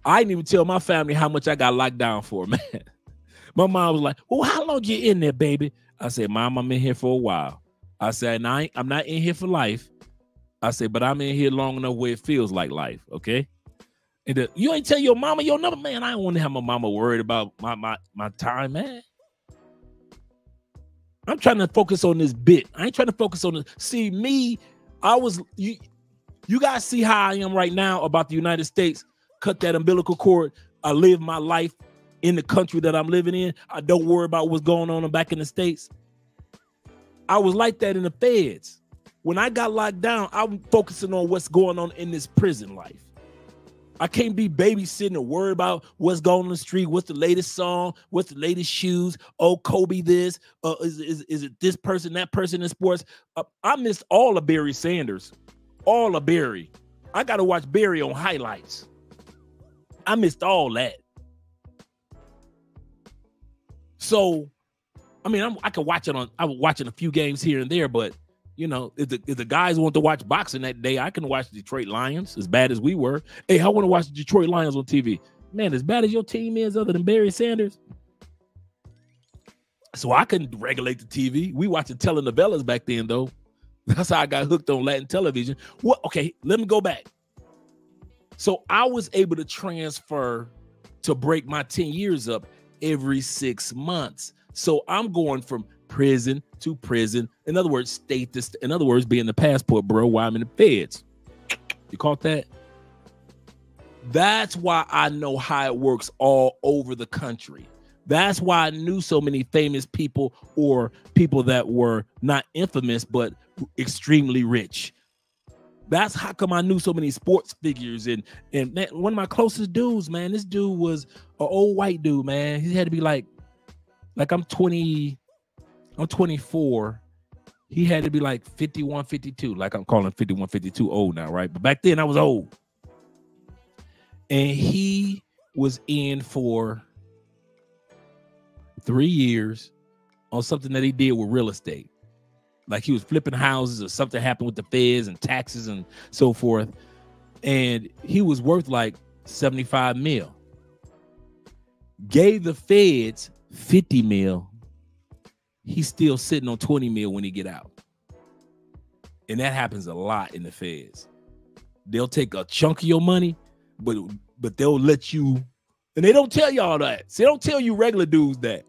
I didn't even tell my family how much I got locked down for, man. my mom was like, "Well, how long you in there, baby?" I said, "Mom, I'm in here for a while." I said, I I'm not in here for life." I said, "But I'm in here long enough where it feels like life." Okay. And the, you ain't tell your mama your number, man. I don't want to have my mama worried about my my my time, man. I'm trying to focus on this bit. I ain't trying to focus on the see me. I was you you guys see how I am right now about the United States. Cut that umbilical cord. I live my life in the country that I'm living in. I don't worry about what's going on back in the States. I was like that in the feds. When I got locked down, I'm focusing on what's going on in this prison life. I can't be babysitting or worried about what's going on the street, what's the latest song, what's the latest shoes. Oh, Kobe, this. Uh, is, is, is it this person, that person in sports? Uh, I missed all of Barry Sanders, all of Barry. I got to watch Barry on highlights. I missed all that. So, I mean, I'm, I can watch it on. I was watching a few games here and there, but you know, if the, if the guys want to watch boxing that day, I can watch the Detroit Lions as bad as we were. Hey, I want to watch the Detroit Lions on TV. Man, as bad as your team is, other than Barry Sanders. So I couldn't regulate the TV. We watching telenovelas back then, though. That's how I got hooked on Latin television. What? Okay, let me go back. So I was able to transfer to break my 10 years up every six months. So I'm going from prison to prison. In other words, state this. In other words, being the passport, bro. Why I'm in the feds. You caught that? That's why I know how it works all over the country. That's why I knew so many famous people or people that were not infamous but extremely rich. That's how come I knew so many sports figures and and man, one of my closest dudes, man. This dude was an old white dude, man. He had to be like, like I'm 20, I'm 24. He had to be like 51, 52. Like I'm calling 51, 52 old now, right? But back then I was old. And he was in for three years on something that he did with real estate. Like he was flipping houses or something happened with the feds and taxes and so forth. And he was worth like 75 mil. Gave the feds 50 mil he's still sitting on 20 mil when he get out. And that happens a lot in the feds. They'll take a chunk of your money, but but they'll let you, and they don't tell y'all that. So they don't tell you regular dudes that.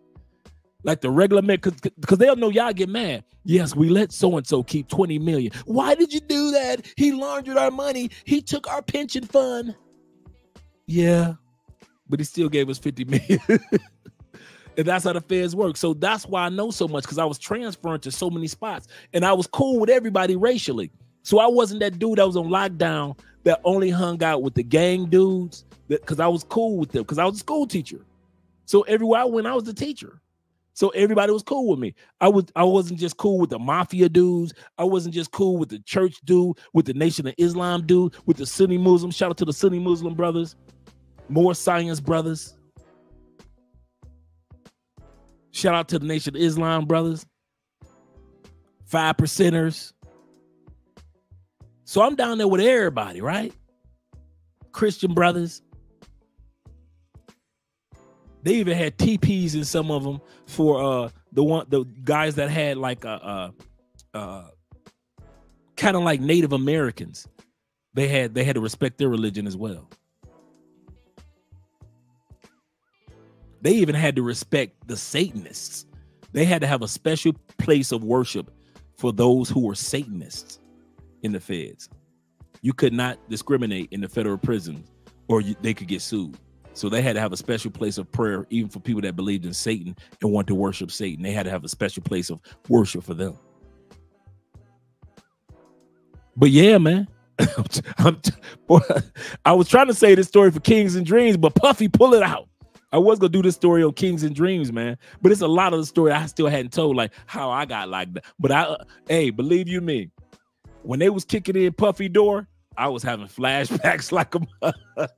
Like the regular men, because they'll know y'all get mad. Yes, we let so and so keep 20 million. Why did you do that? He laundered our money. He took our pension fund. Yeah, but he still gave us 50 million. and that's how the feds work. So that's why I know so much because I was transferring to so many spots and I was cool with everybody racially. So I wasn't that dude that was on lockdown that only hung out with the gang dudes because I was cool with them because I was a school teacher. So everywhere I went, I was the teacher. So everybody was cool with me. I was I wasn't just cool with the mafia dudes. I wasn't just cool with the church dude, with the Nation of Islam dude, with the Sunni Muslim. Shout out to the Sunni Muslim brothers, Moorish Science brothers. Shout out to the Nation of Islam brothers, five percenters. So I'm down there with everybody, right? Christian brothers, they even had TPs in some of them for uh the one the guys that had like a kind of like Native Americans. They had they had to respect their religion as well. They even had to respect the Satanists. They had to have a special place of worship for those who were Satanists in the feds. You could not discriminate in the federal prisons or you, they could get sued. So they had to have a special place of prayer, even for people that believed in Satan and want to worship Satan. They had to have a special place of worship for them. But yeah, man. I'm t- boy, I was trying to say this story for Kings and Dreams, but Puffy, pull it out. I was gonna do this story on Kings and Dreams, man. But it's a lot of the story I still hadn't told, like how I got like that. But I, uh, hey, believe you me, when they was kicking in Puffy door, I was having flashbacks like a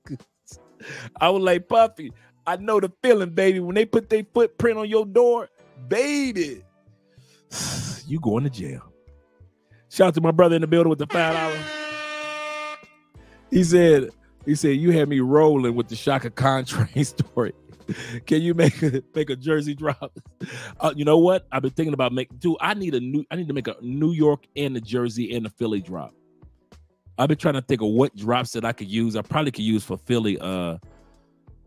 I was like, Puffy, I know the feeling, baby. When they put their footprint on your door, baby, you going to jail. Shout out to my brother in the building with the five dollar. He said, he said, you had me rolling with the Chaka Khan train story. Can you make a make a jersey drop? Uh, you know what? I've been thinking about making. Dude, I need a new. I need to make a New York and a Jersey and a Philly drop. I've been trying to think of what drops that I could use. I probably could use for Philly uh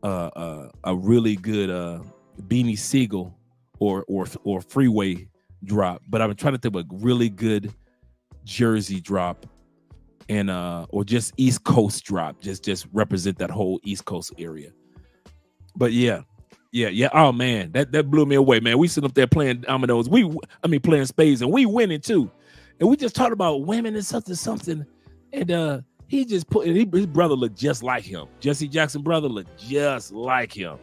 uh, uh a really good uh Beanie Sigel or or or freeway drop, but I've been trying to think of a really good jersey drop and uh or just East Coast drop, just just represent that whole East Coast area. But yeah, yeah, yeah. Oh man, that that blew me away, man. We sitting up there playing dominoes. We, I mean, playing spades, and we winning too. And we just talked about women and something, something. And uh he just put he, his brother looked just like him. Jesse Jackson brother looked just like him.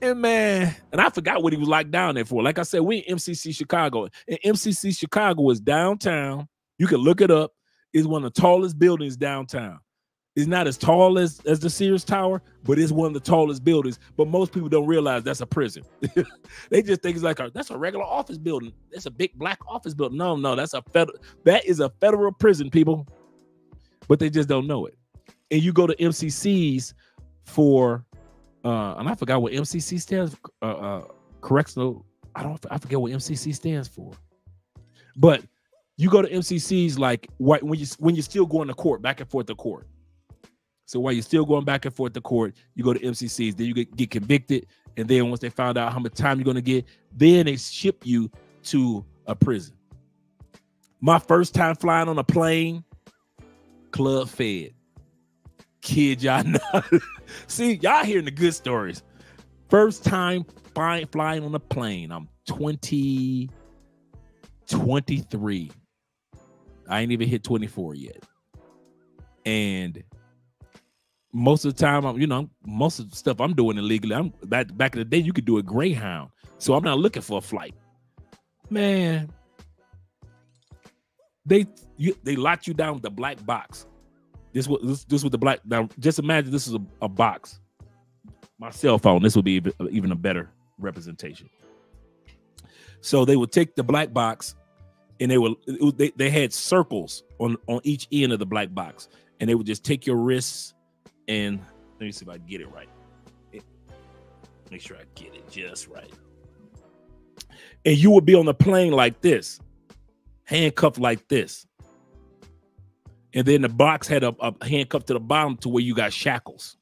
And man, and I forgot what he was like down there for. Like I said, we in MCC Chicago. And MCC Chicago is downtown. You can look it up. It's one of the tallest buildings downtown. It's not as tall as, as the Sears Tower, but it's one of the tallest buildings. But most people don't realize that's a prison. they just think it's like a, that's a regular office building. That's a big black office building. No, no, that's a federal. That is a federal prison, people but they just don't know it. And you go to MCCs for, uh, and I forgot what MCC stands for, uh, uh, correctional. I don't, I forget what MCC stands for, but you go to MCCs like when you when you're still going to court, back and forth to court. So while you're still going back and forth to court, you go to MCCs. Then you get, get convicted, and then once they found out how much time you're going to get, then they ship you to a prison. My first time flying on a plane Club Fed. Kid, y'all know. See, y'all hearing the good stories. First time flying, flying on a plane. I'm 20, 23. I ain't even hit 24 yet. And most of the time, I'm, you know, most of the stuff I'm doing illegally. I'm back back in the day, you could do a Greyhound. So I'm not looking for a flight. Man, they you, they lock you down with the black box. This was this, this with the black. Now, just imagine this is a, a box. My cell phone. This would be even a better representation. So they would take the black box, and they would they, they had circles on on each end of the black box, and they would just take your wrists and let me see if I get it right. Make sure I get it just right. And you would be on the plane like this handcuffed like this. And then the box had a, a handcuff to the bottom to where you got shackles.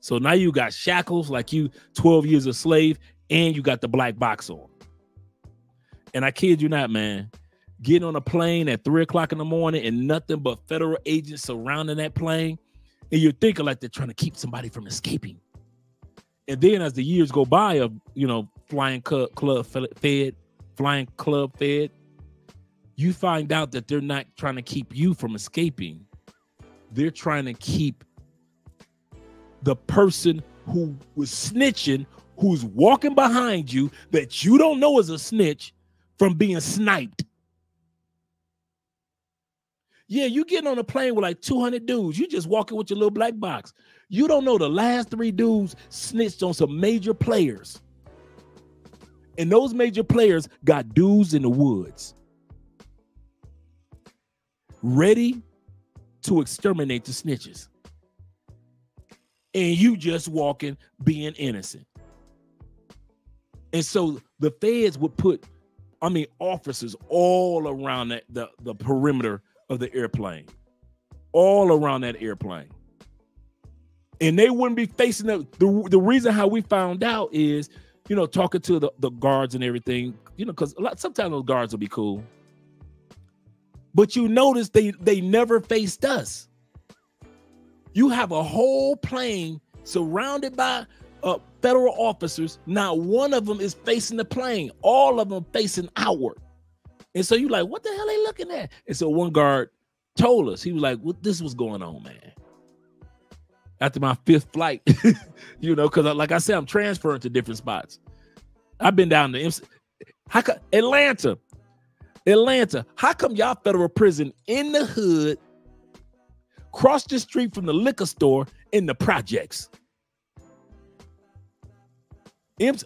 So now you got shackles like you 12 years a slave, and you got the black box on. And I kid you not, man, getting on a plane at three o'clock in the morning and nothing but federal agents surrounding that plane, and you're thinking like they're trying to keep somebody from escaping. And then as the years go by of you know flying club, club fed, flying club fed, you find out that they're not trying to keep you from escaping. They're trying to keep the person who was snitching, who's walking behind you that you don't know is a snitch, from being sniped. Yeah, you getting on a plane with like 200 dudes. You just walking with your little black box. You don't know the last three dudes snitched on some major players. And those major players got dudes in the woods ready to exterminate the snitches. And you just walking being innocent. And so the feds would put, I mean, officers all around that, the, the perimeter of the airplane, all around that airplane. And they wouldn't be facing the, the, the reason how we found out is, you know, talking to the, the guards and everything, you know, because a lot sometimes those guards will be cool. But you notice they they never faced us. You have a whole plane surrounded by uh, federal officers. Not one of them is facing the plane. All of them facing outward. And so you're like, what the hell are they looking at? And so one guard told us, he was like, what this was going on, man. After my fifth flight, you know, because like I said, I'm transferring to different spots. I've been down to MC- Atlanta? Atlanta, how come y'all federal prison in the hood, cross the street from the liquor store in the projects? M-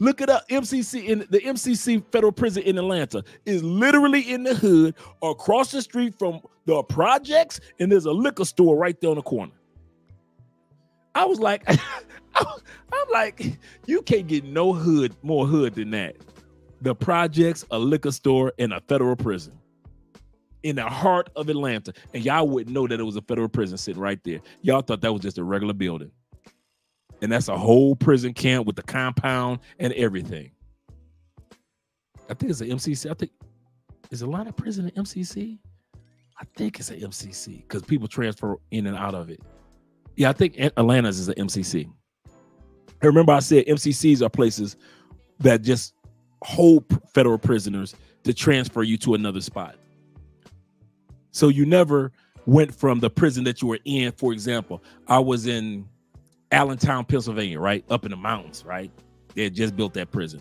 look it up. MCC in the MCC federal prison in Atlanta is literally in the hood across the street from the projects, and there's a liquor store right there on the corner. I was like, I'm like, you can't get no hood more hood than that the projects, a liquor store, and a federal prison in the heart of Atlanta. And y'all wouldn't know that it was a federal prison sitting right there. Y'all thought that was just a regular building. And that's a whole prison camp with the compound and everything. I think it's an MCC. I think is a lot of prison at MCC. I think it's an MCC because people transfer in and out of it. Yeah, I think Atlanta's is an MCC. I remember I said MCCs are places that just hold federal prisoners to transfer you to another spot. So you never went from the prison that you were in. For example, I was in Allentown, Pennsylvania, right up in the mountains, right? They had just built that prison.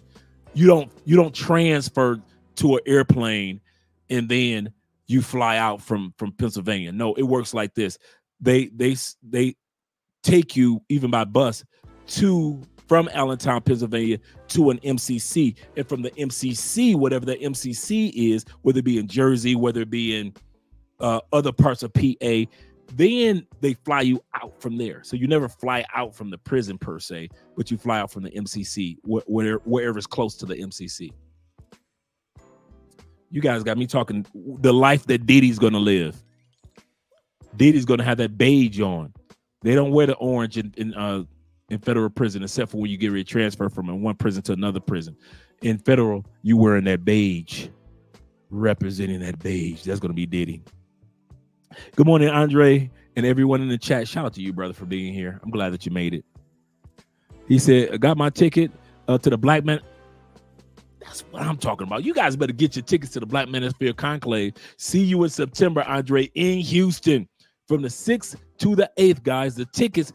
You don't you don't transfer to an airplane and then you fly out from from Pennsylvania. No, it works like this. They they they take you even by bus to from Allentown, Pennsylvania to an MCC. And from the MCC, whatever the MCC is, whether it be in Jersey, whether it be in uh, other parts of PA, then they fly you out from there. So you never fly out from the prison per se, but you fly out from the MCC, wh- where, wherever is close to the MCC. You guys got me talking the life that Diddy's gonna live. Diddy's gonna have that beige on. They don't wear the orange in uh, in federal prison, except for when you get ready transfer from one prison to another prison. In federal, you wearing that beige, representing that beige. That's going to be Diddy. Good morning, Andre, and everyone in the chat. Shout out to you, brother, for being here. I'm glad that you made it. He said, I got my ticket uh, to the Black Man. That's what I'm talking about. You guys better get your tickets to the Black Manosphere Conclave. See you in September, Andre, in Houston from the 6th to the 8th, guys. The tickets,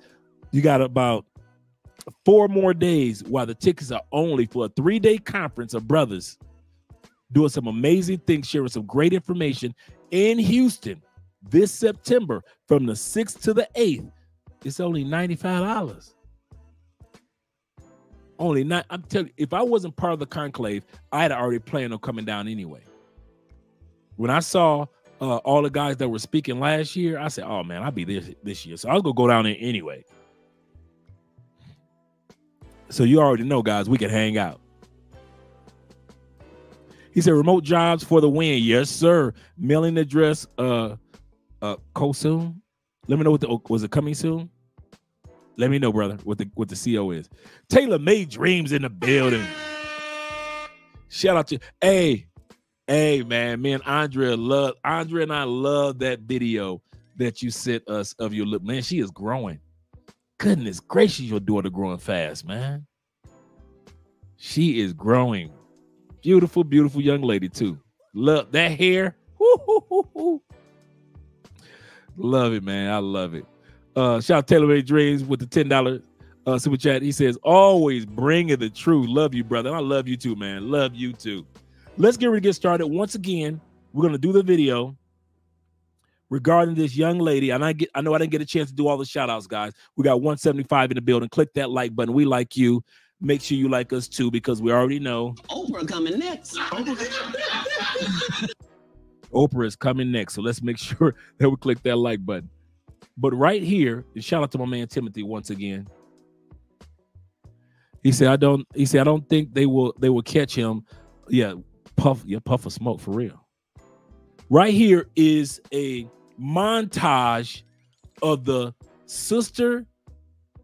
you got about four more days while the tickets are only for a three day conference of brothers doing some amazing things, sharing some great information in Houston this September from the 6th to the 8th. It's only $95. Only not, I'm telling you, if I wasn't part of the conclave, I'd already planned on coming down anyway. When I saw uh, all the guys that were speaking last year, I said, "Oh man, I'll be there this year." So I was gonna go down there anyway. So you already know, guys, we can hang out. He said, remote jobs for the win. Yes, sir. Mailing address, uh, uh, soon. Let me know what the was it coming soon? Let me know, brother, what the what the CO is. Taylor made dreams in the building. Shout out to hey, hey man, me and Andrea love Andrea and I love that video that you sent us of your look. Man, she is growing. Goodness gracious, your daughter growing fast, man. She is growing. Beautiful, beautiful young lady, too. Love that hair. Love it, man. I love it. Uh, shout out Taylor Made Dreams with the ten dollar uh, super chat. He says, "Always bringing the truth. Love you, brother. I love you too, man. Love you too." Let's get ready to get started. Once again, we're gonna do the video regarding this young lady. And I get, I know I didn't get a chance to do all the shout outs, guys. We got 175 in the building. Click that like button. We like you. Make sure you like us too, because we already know Oprah coming next. Oprah is coming next. So let's make sure that we click that like button. But right here, and shout out to my man Timothy once again. He said, I don't, he said, I don't think they will they will catch him. Yeah, puff, yeah, puff of smoke for real. Right here is a montage of the sister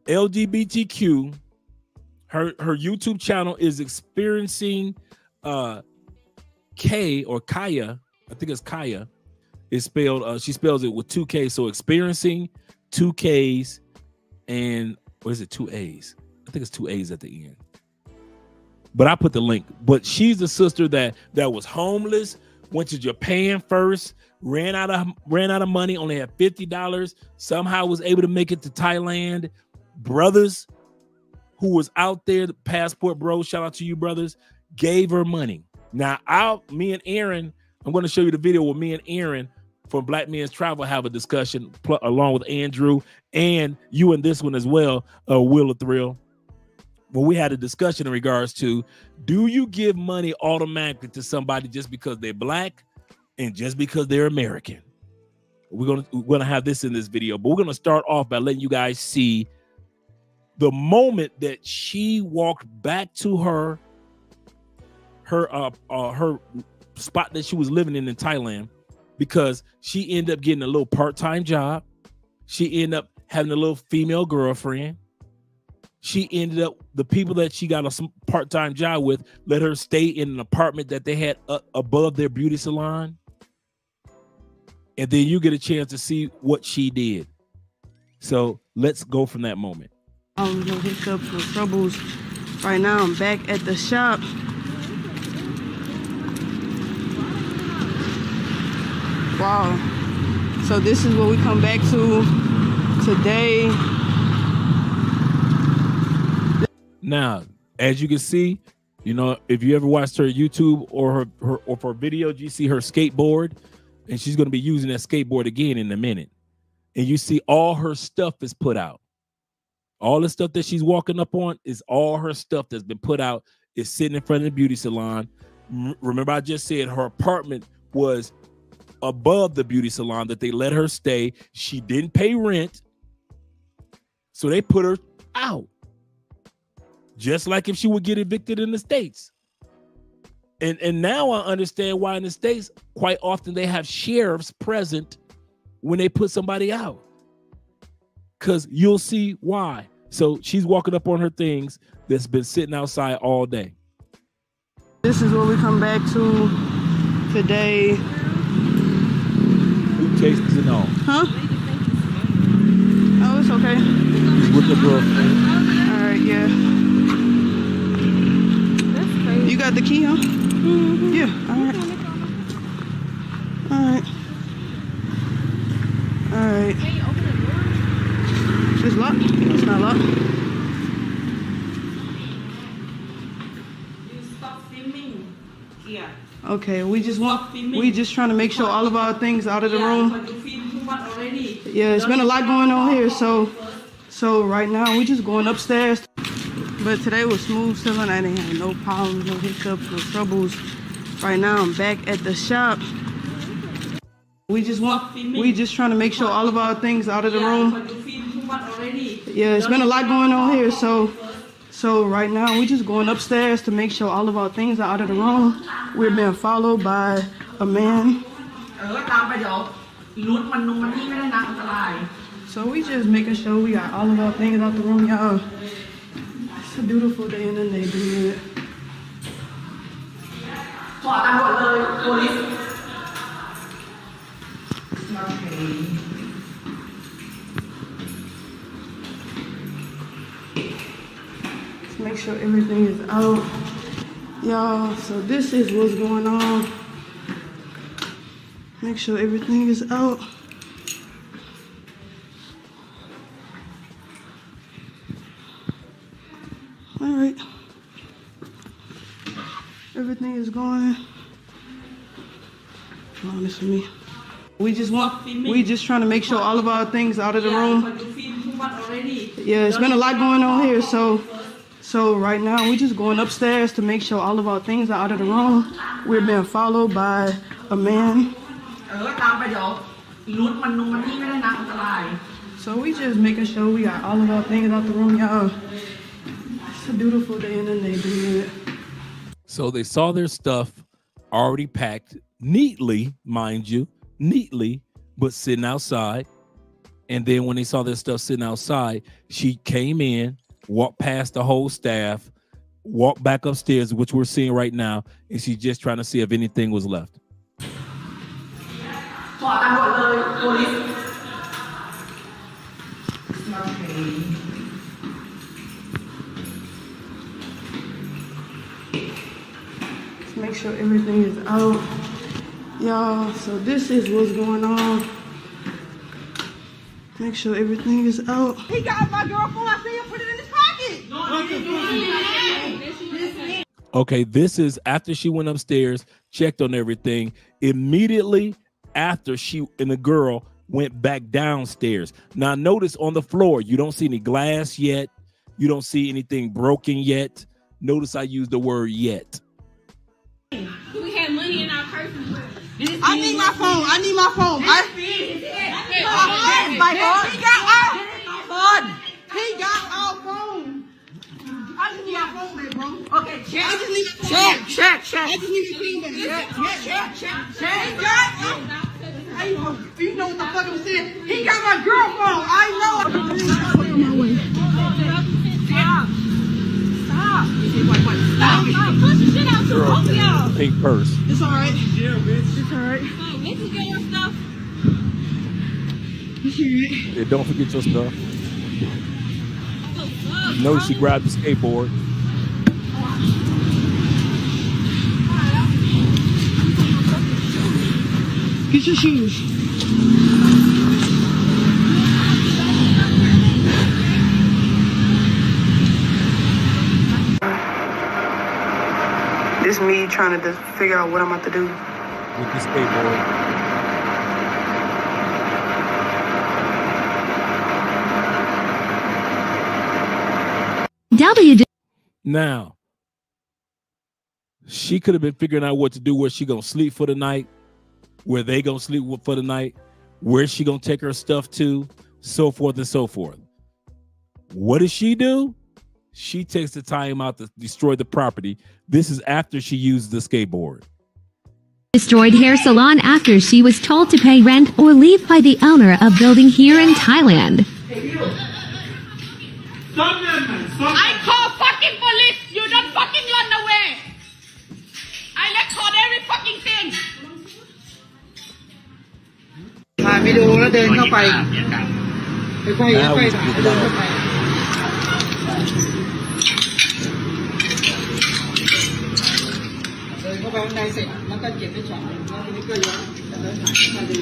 LGBTQ. Her her YouTube channel is experiencing uh K or Kaya I think it's Kaya. It's spelled. Uh, she spells it with two K's. So experiencing two K's and or is it? Two A's. I think it's two A's at the end. But I put the link. But she's the sister that that was homeless, went to Japan first, ran out of ran out of money, only had fifty dollars. Somehow was able to make it to Thailand. Brothers, who was out there, the passport bro, shout out to you brothers, gave her money. Now, out me and Aaron I'm going to show you the video where me and Aaron from Black Men's Travel have a discussion pl- along with Andrew and you in this one as well, uh, Wheel of Thrill. Where we had a discussion in regards to do you give money automatically to somebody just because they're black and just because they're American? We're gonna we're gonna have this in this video, but we're gonna start off by letting you guys see the moment that she walked back to her her uh, uh her spot that she was living in in Thailand because she ended up getting a little part-time job. She ended up having a little female girlfriend. She ended up the people that she got a part-time job with let her stay in an apartment that they had uh, above their beauty salon. And then you get a chance to see what she did. So let's go from that moment. Um, no hiccups or troubles. Right now, I'm back at the shop Wow. So this is what we come back to today. Now, as you can see, you know, if you ever watched her YouTube or her, her or for video, you see her skateboard, and she's going to be using that skateboard again in a minute. And you see all her stuff is put out. All the stuff that she's walking up on is all her stuff that's been put out is sitting in front of the beauty salon. Remember, I just said her apartment was above the beauty salon that they let her stay. She didn't pay rent. So they put her out. Just like if she would get evicted in the States. And and now I understand why in the States, quite often they have sheriffs present when they put somebody out. Cause you'll see why. So she's walking up on her things that's been sitting outside all day. This is what we come back to today Who cases and all. Huh? Oh, it's okay. with the girlfriend. All right, yeah. You got the key, huh? Mm -hmm. Yeah, all right. All right. All right. It's locked? It's not locked? You stop filming. Yeah. Okay, we just want we just trying to make sure all of our things out of the room. Yeah, it's been a lot going on here, so so right now we just going upstairs. But today was smooth sailing. I didn't have no problems, no hiccups, no troubles. Right now I'm back at the shop. We just want we just trying to make sure all of our things out of the room. Yeah, it's been a lot going on here, so so right now, we're just going upstairs to make sure all of our things are out of the room. We're being followed by a man. So So we just making sure we got all of our things out the room, y'all It's a beautiful day in the neighborhood. ถอดตำรวจเลยโพลิส Let's make sure everything is out. Y'all, so this is what's going on. Make sure everything is out. All right. Everything is going. Come on, this is me. We just want, we just trying to make sure all of our things out of the room. Yeah, it's been a lot going on here, so so right now we're just going upstairs to make sure all of our things are out of the room. We're being followed by a man. So we just making sure we got all of our things out the room, y'all. It's a beautiful day in the neighborhood. So they saw their stuff already packed neatly, mind you, neatly, but sitting outside. And then when they saw their stuff sitting outside, she came in, walked past the whole staff, walked back upstairs, which we're seeing right now, and she's just trying to see if anything was left. ถ make sure everything is out. Y'all, so this is what's going on. Make sure everything is out. He got my girlfriend I see him put it in his pocket Okay, this is after she went upstairs, checked on everything. Immediately after she and the girl went back downstairs. Now, notice on the floor, you don't see any glass yet. You don't see anything broken yet. Notice I use the word yet. We had money in our purses. I need my phone. I need my phone. I, need my phone he got our phone he got our phone. I just need my phone back, bro. okay check I just need check check check I just need my phone back. check check check check He got Hey, you know what the fuck I'm saying? He got my girl phone. I know. Stop pushing shit out to both y'all. Pink purse. It's all right. Yeah, bitch. It's all right. So, Missy get your stuff. It's all right. Yeah, don't forget your stuff. Notice she grabbed the skateboard. Get your shoes. This me trying to figure out what I'm about to do. with the skateboard. W. Now, she could have been figuring out what to do. Where she gonna sleep for the night? Where they gonna sleep for the night? Where she gonna take her stuff to? So forth and so forth. What does she do? She takes the time out to destroy the property. This is after she used the skateboard. destroyed hair salon after she was told to pay rent or leave by the owner of building here in Thailand. I call fucking police. You don't fucking run away. I record every fucking thing. ถ่ายวิดีโอแล้วเดินเข้าไปค่อยๆค่อยๆถ่ายเดินเข้าไป Vâng, hôm nay sẽ nó có chuyện nó chọn nó cái cơ giới nó thả chúng ta đi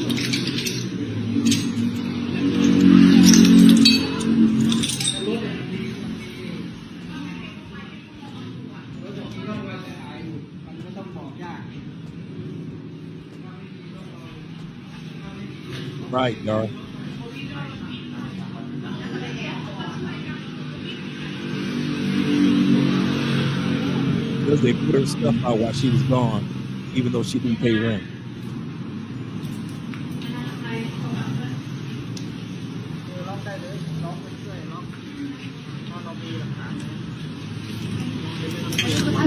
Right, Darrell. Because they put her stuff out while she was gone, even though she didn't pay rent. ล็อกได้เลยล็อกไปช่วยล็อกนอนเรามีหลักฐาน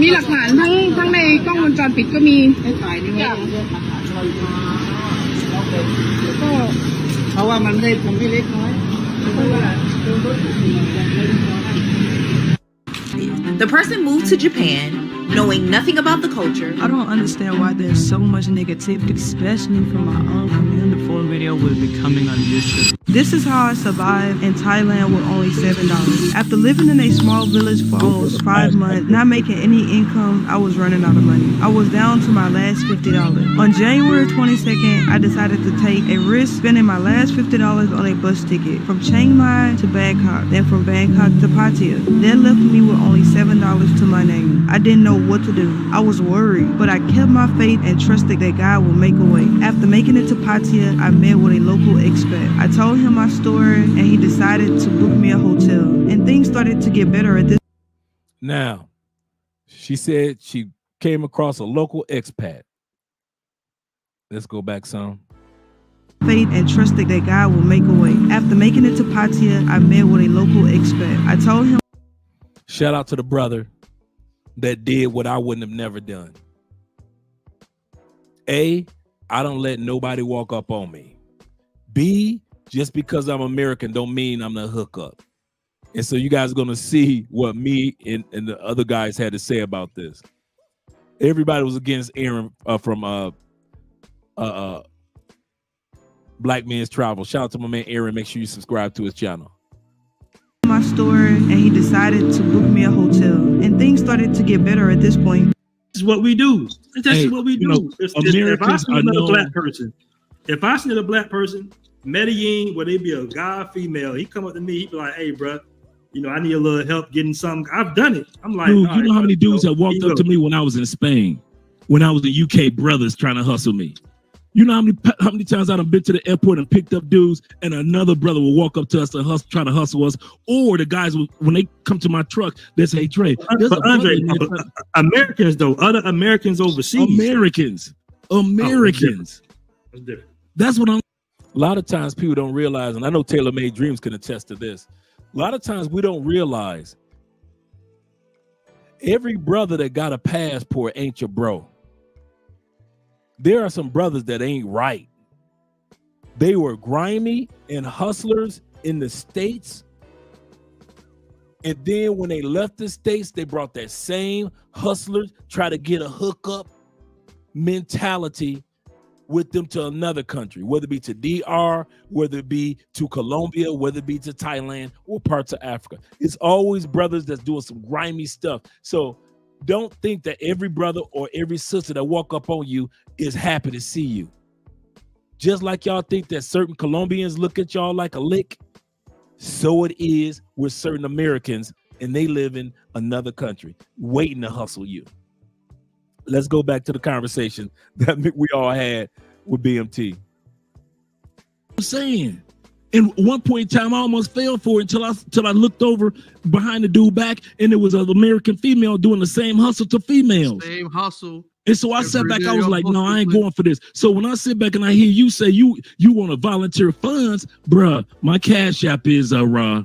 มีหลักฐานทั้งทั้งในกล้องวงจรปิดก็มี ให้ถ่ายนี่ไว้เรื่องหลักฐานเราอยู่ล็อกเลย ก็ เพราะว่ามันได้ผลไม่เล็กน้อย ค The person moved to Japan knowing nothing about the culture. I don't understand why there's so much negativity, especially from my own community. The full video will be coming on YouTube. This is how I survived in Thailand with only $7. After living in a small village for almost five months, not making any income, I was running out of money. I was down to my last $50. On January 22nd, I decided to take a risk spending my last $50 on a bus ticket from Chiang Mai to Bangkok, then from Bangkok to Pattaya. That left me with only $7 to my name. I didn't know what to do. I was worried, but I kept my faith and trusted that God would make a way. After making it to Pattaya, I met with a local expat. I told him my story, and he decided to book me a hotel. And things started to get better at this. Now, she said she came across a local expat. Let's go back some. Faith and trusted that God will make a way. After making it to Pattaya, I met with a local expat. I told him. Shout out to the brother that did what I wouldn't have never done. A, I don't let nobody walk up on me. B, just because I'm American don't mean I'm the hookup. And so you guys are gonna see what me and, and the other guys had to say about this. Everybody was against Aaron uh, from uh, uh, uh, Black Men's Travel. Shout out to my man Aaron. Make sure you subscribe to his channel my story and he decided to book me a hotel and things started to get better at this point. This is what we do. That's hey, what we do. know, if, if I see another black person if I see a black person Medellin where they be a guy female he come up to me he be like hey bro you know I need a little help getting something I've done it. I'm like Dude, you right, know how many dudes that walked up to me when I was in Spain when I was in UK brothers trying to hustle me you know how many how many times I've been to the airport and picked up dudes, and another brother will walk up to us and hustle, try to hustle us, or the guys will, when they come to my truck, they say, "Hey Trey, but Andre, Americans though, other Americans overseas, Americans, Americans, oh, that's, that's what I'm. A lot of times people don't realize, and I know Taylor Made Dreams can attest to this. A lot of times we don't realize every brother that got a passport ain't your bro there are some brothers that ain't right. They were grimy and hustlers in the States. And then when they left the States, they brought that same hustlers, try to get a hookup mentality with them to another country, whether it be to DR, whether it be to Colombia, whether it be to Thailand or parts of Africa. It's always brothers that's doing some grimy stuff. So don't think that every brother or every sister that walk up on you is happy to see you. Just like y'all think that certain Colombians look at y'all like a lick, so it is with certain Americans, and they live in another country waiting to hustle you. Let's go back to the conversation that we all had with BMT. I'm saying and one point in time, I almost fell for it until I until I looked over behind the dude back, and it was an American female doing the same hustle to females. Same hustle. And so I sat back. I was like, "No, I ain't going for this." So when I sit back and I hear you say you you want to volunteer funds, bruh, my cash app is uh, raw.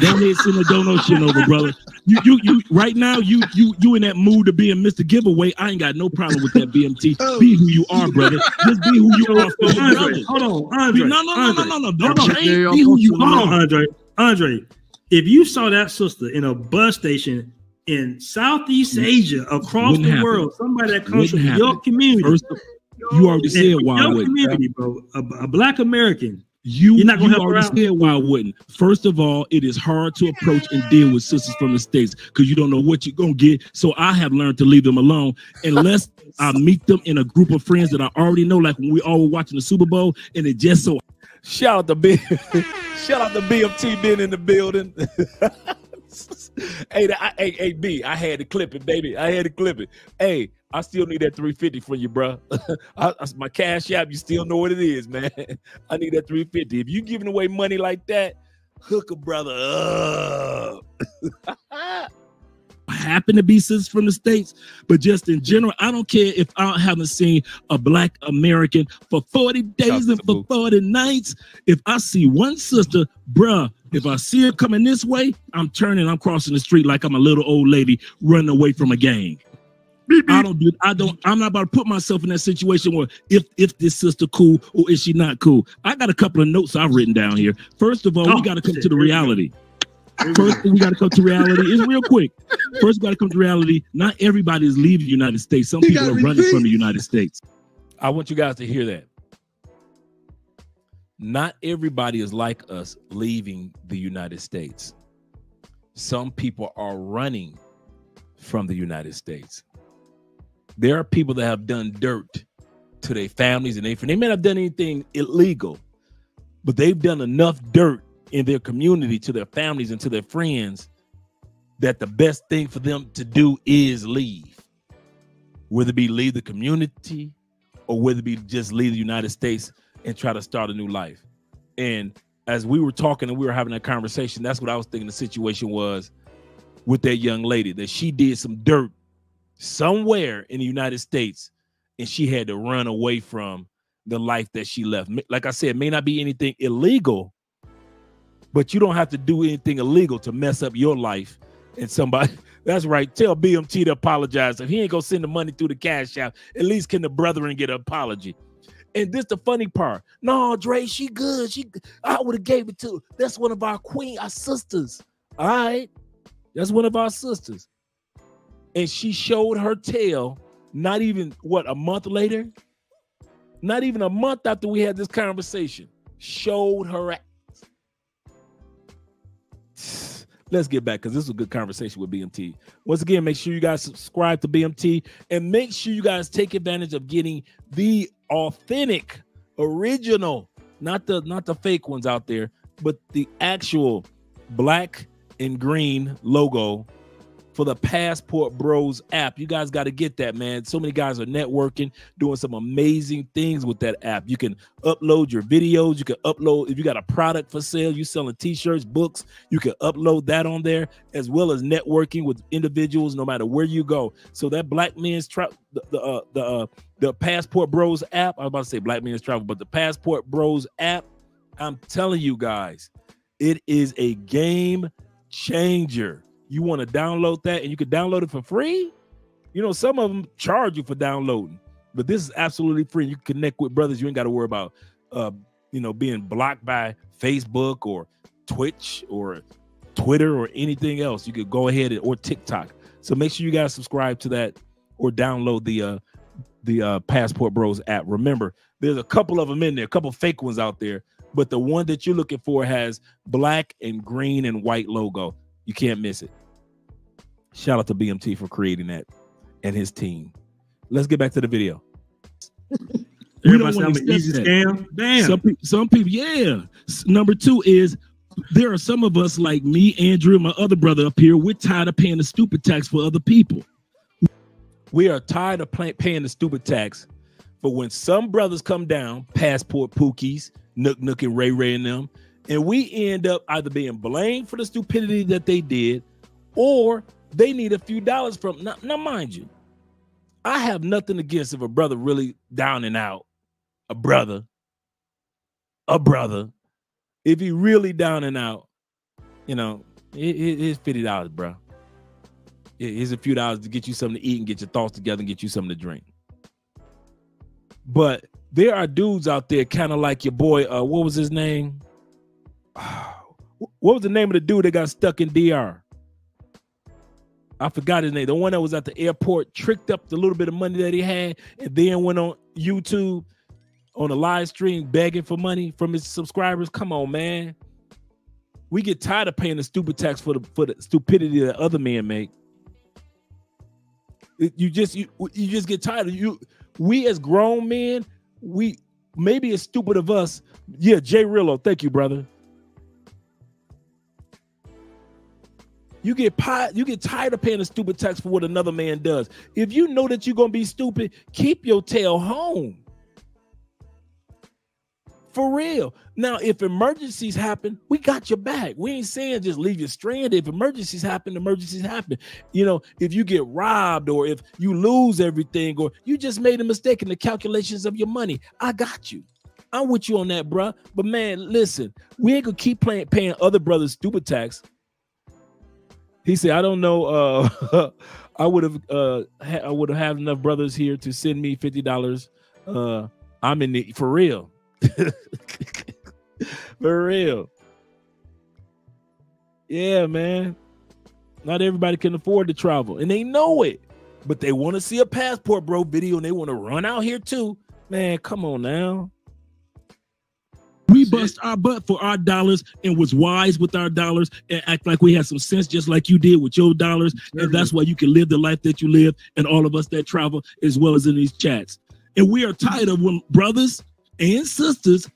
Don't send a donation over, brother. You, you, you. Right now, you, you, you in that mood to be in Mr. Giveaway. I ain't got no problem with that. BMT. Oh. Be who you are, brother. Just be who you are for your brother. Hold on, Andre. No, no, no, no, no, no. Don't change. Be who you are, Andre. Andre, if you saw that sister in a bus station in Southeast Asia, across Wouldn't the happen. world, somebody that comes Wouldn't from happen. your community, First, you already said why. Your community, bro, a, a black American you, You're not gonna you already said why I wouldn't. First of all, it is hard to approach and deal with sisters from the states because you don't know what you're gonna get. So I have learned to leave them alone unless I meet them in a group of friends that I already know, like when we all were watching the Super Bowl, and it just so shout out to B shout out to BMT being in the building. hey, I, hey, hey, B, I had to clip it, baby. I had to clip it. Hey, I still need that 350 from you, bro. I, I, my cash app, you still know what it is, man. I need that 350. If you giving away money like that, hook a brother up. happen to be sisters from the states, but just in general, I don't care if I haven't seen a black American for 40 days and for 40 nights. If I see one sister, bruh, if I see her coming this way, I'm turning, I'm crossing the street like I'm a little old lady running away from a gang. I don't do. I don't. I'm not about to put myself in that situation where if if this sister cool or is she not cool. I got a couple of notes I've written down here. First of all, oh, we got to come shit. to the reality. First, we got to come to reality. It's real quick. First, we got to come to reality. Not everybody is leaving the United States. Some people are repeat. running from the United States. I want you guys to hear that. Not everybody is like us leaving the United States. Some people are running from the United States. There are people that have done dirt to their families and they, they may not have done anything illegal, but they've done enough dirt in their community to their families and to their friends that the best thing for them to do is leave. Whether it be leave the community or whether it be just leave the United States and try to start a new life. And as we were talking and we were having that conversation, that's what I was thinking the situation was with that young lady that she did some dirt somewhere in the United States and she had to run away from the life that she left. Like I said, may not be anything illegal, but you don't have to do anything illegal to mess up your life and somebody. That's right. Tell BMT to apologize. If he ain't gonna send the money through the cash app, at least can the brethren get an apology. And this the funny part. No, Dre, she good. She I would have gave it to. That's one of our queen, our sisters. All right. That's one of our sisters. And she showed her tail not even what a month later, not even a month after we had this conversation, showed her ass. Let's get back because this is a good conversation with BMT. Once again, make sure you guys subscribe to BMT and make sure you guys take advantage of getting the authentic, original, not the not the fake ones out there, but the actual black and green logo for the Passport Bros app. You guys got to get that, man. So many guys are networking, doing some amazing things with that app. You can upload your videos. You can upload if you got a product for sale. You selling t-shirts, books. You can upload that on there, as well as networking with individuals, no matter where you go. So that Black Men's Travel, the the uh, the, uh, the Passport Bros app. I was about to say Black Men's Travel, but the Passport Bros app. I'm telling you guys, it is a game changer. You want to download that and you can download it for free? You know, some of them charge you for downloading, but this is absolutely free. You can connect with brothers. You ain't got to worry about, uh, you know, being blocked by Facebook or Twitch or Twitter or anything else. You could go ahead and, or TikTok. So make sure you guys subscribe to that or download the uh the uh Passport Bros app. Remember, there's a couple of them in there, a couple fake ones out there, but the one that you're looking for has black and green and white logo. You can't miss it. Shout out to BMT for creating that and his team. Let's get back to the video. we don't want to easy scam. Damn. Some, pe- some people, yeah. Number two is there are some of us like me, Andrew, and my other brother up here. We're tired of paying the stupid tax for other people. We are tired of pay- paying the stupid tax. for when some brothers come down, passport pookies, Nook Nook and Ray Ray and them, and we end up either being blamed for the stupidity that they did, or they need a few dollars from. Now, now, mind you, I have nothing against if a brother really down and out, a brother, a brother, if he really down and out, you know, it, it, it's fifty dollars, bro. It, here's a few dollars to get you something to eat and get your thoughts together and get you something to drink. But there are dudes out there, kind of like your boy. Uh, what was his name? what was the name of the dude that got stuck in DR? I forgot his name. The one that was at the airport, tricked up the little bit of money that he had, and then went on YouTube on a live stream begging for money from his subscribers. Come on, man. We get tired of paying the stupid tax for the for the stupidity that other men make. you just you, you just get tired of you. We as grown men, we maybe it's stupid of us. Yeah, Jay Rillo, thank you, brother. You get pi- you get tired of paying the stupid tax for what another man does. If you know that you're gonna be stupid, keep your tail home. For real. Now, if emergencies happen, we got your back. We ain't saying just leave you stranded. If emergencies happen, emergencies happen. You know, if you get robbed or if you lose everything or you just made a mistake in the calculations of your money, I got you. I'm with you on that, bruh. But man, listen, we ain't gonna keep playing, paying other brothers stupid tax He said, I don't know. Uh, I would have uh ha- I would have had enough brothers here to send me fifty dollars. Uh, I'm in the for real. for real. Yeah, man. Not everybody can afford to travel, and they know it, but they want to see a passport bro video, and they want to run out here too. Man, come on now. Bust our butt for our dollars and was wise with our dollars and act like we had some sense, just like you did with your dollars. And that's why you can live the life that you live, and all of us that travel, as well as in these chats. And we are tired of when brothers and sisters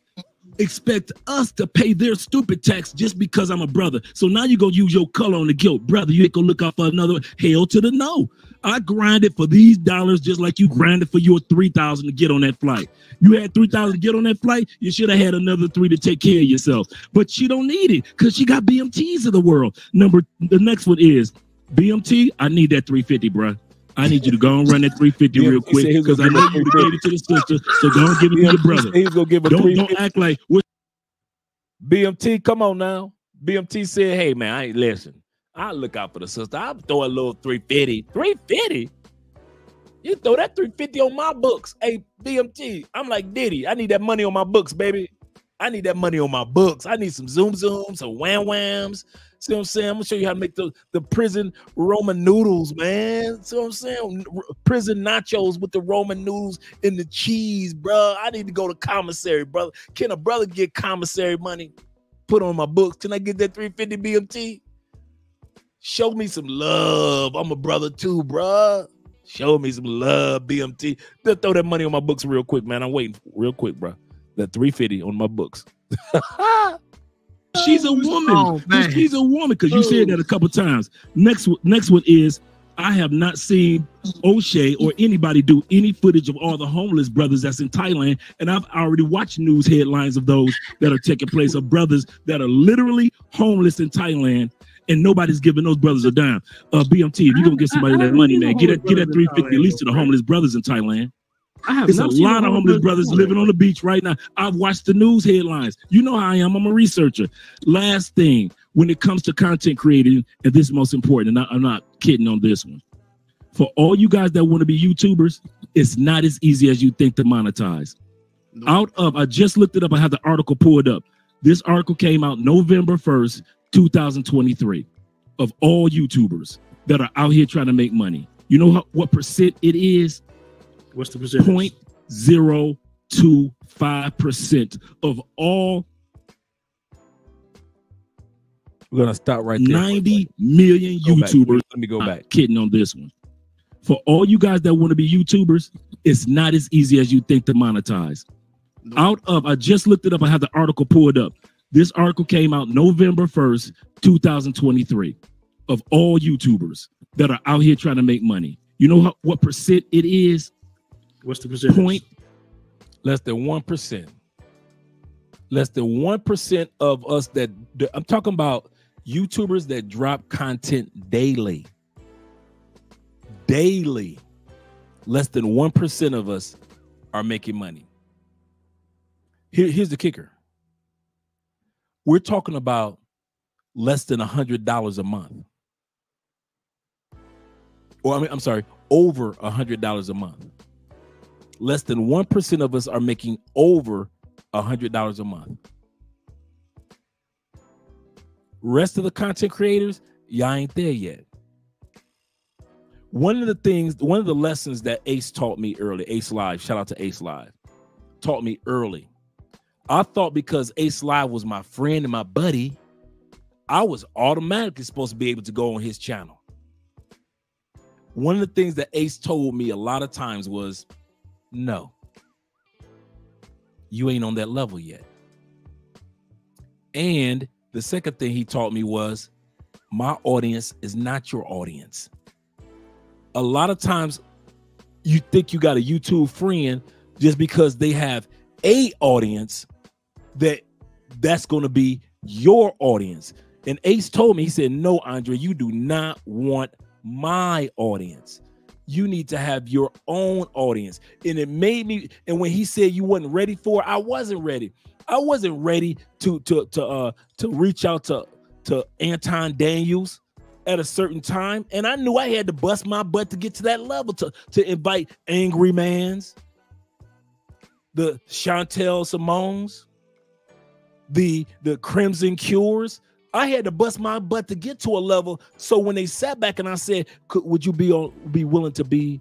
expect us to pay their stupid tax just because I'm a brother. So now you go use your color on the guilt. Brother, you ain't gonna look out for another hell to the no. I grinded for these dollars just like you grinded for your 3,000 to get on that flight. You had 3,000 to get on that flight, you should have had another three to take care of yourself. But she don't need it because she got BMTs of the world. Number the next one is BMT. I need that 350, bro. I need you to go and run that 350 real he said he quick because I know you gave it to the sister. So go and give it to the brother. He's gonna give a Don't, three. don't act like what BMT, come on now. BMT said, "Hey man, I ain't listen. I look out for the sister. I'll throw a little 350. 350? You throw that 350 on my books. Hey, BMT. I'm like Diddy. I need that money on my books, baby. I need that money on my books. I need some zoom zooms, some wham whams. See what I'm saying? I'm gonna show you how to make the, the prison Roman noodles, man. See what I'm saying? Prison nachos with the Roman noodles and the cheese, bro. I need to go to commissary, brother. Can a brother get commissary money put on my books? Can I get that 350 BMT? Show me some love. I'm a brother too, bruh. Show me some love, BMT. They'll throw that money on my books real quick, man. I'm waiting real quick, bro. That 350 on my books. she's a woman. Oh, she's a woman because you said oh. that a couple times. Next, next one is I have not seen O'Shea or anybody do any footage of all the homeless brothers that's in Thailand, and I've already watched news headlines of those that are taking place of brothers that are literally homeless in Thailand. And nobody's giving those brothers a dime. Uh, BMT, if you're gonna get somebody that money, man, get that, get that 350 at least to the homeless brothers in Thailand. I have There's a lot of homeless brothers brother. living on the beach right now. I've watched the news headlines. You know how I am. I'm a researcher. Last thing, when it comes to content creating, and this is most important, and I, I'm not kidding on this one. For all you guys that want to be YouTubers, it's not as easy as you think to monetize. Out of, I just looked it up. I had the article pulled up. This article came out November 1st, 2023, of all YouTubers that are out here trying to make money. You know how, what percent it is? What's the percent? Point zero two five percent of all We're gonna stop right there. 90 million YouTubers. Let me go I'm back. Kidding on this one. For all you guys that want to be YouTubers, it's not as easy as you think to monetize. Out of, I just looked it up. I had the article pulled up. This article came out November 1st, 2023, of all YouTubers that are out here trying to make money. You know how, what percent it is? What's the percent? Point less than one percent. Less than one percent of us that that- I'm talking about YouTubers that drop content daily. Daily. Less than one percent of us are making money. Here- here's the kicker. We're talking about less than a hundred dollars a month. Or I mean, I'm sorry, over a hundred dollars a month less than 1% of us are making over a $100 a month. Rest of the content creators, y'all ain't there yet. One of the things, one of the lessons that Ace taught me early, Ace Live, shout out to Ace Live, taught me early. I thought because Ace Live was my friend and my buddy, I was automatically supposed to be able to go on his channel. One of the things that Ace told me a lot of times was, no, you ain't on that level yet. And the second thing he taught me was my audience is not your audience. A lot of times you think you got a YouTube friend just because they have a audience that that's going to be your audience. And Ace told me, he said, No, Andre, you do not want my audience. You need to have your own audience. And it made me, and when he said you wasn't ready for it, I wasn't ready. I wasn't ready to to to uh to reach out to to Anton Daniels at a certain time, and I knew I had to bust my butt to get to that level to, to invite Angry Mans, the Chantel Simones, the the Crimson Cures. I had to bust my butt to get to a level. So when they sat back and I said, "Would you be on, be willing to be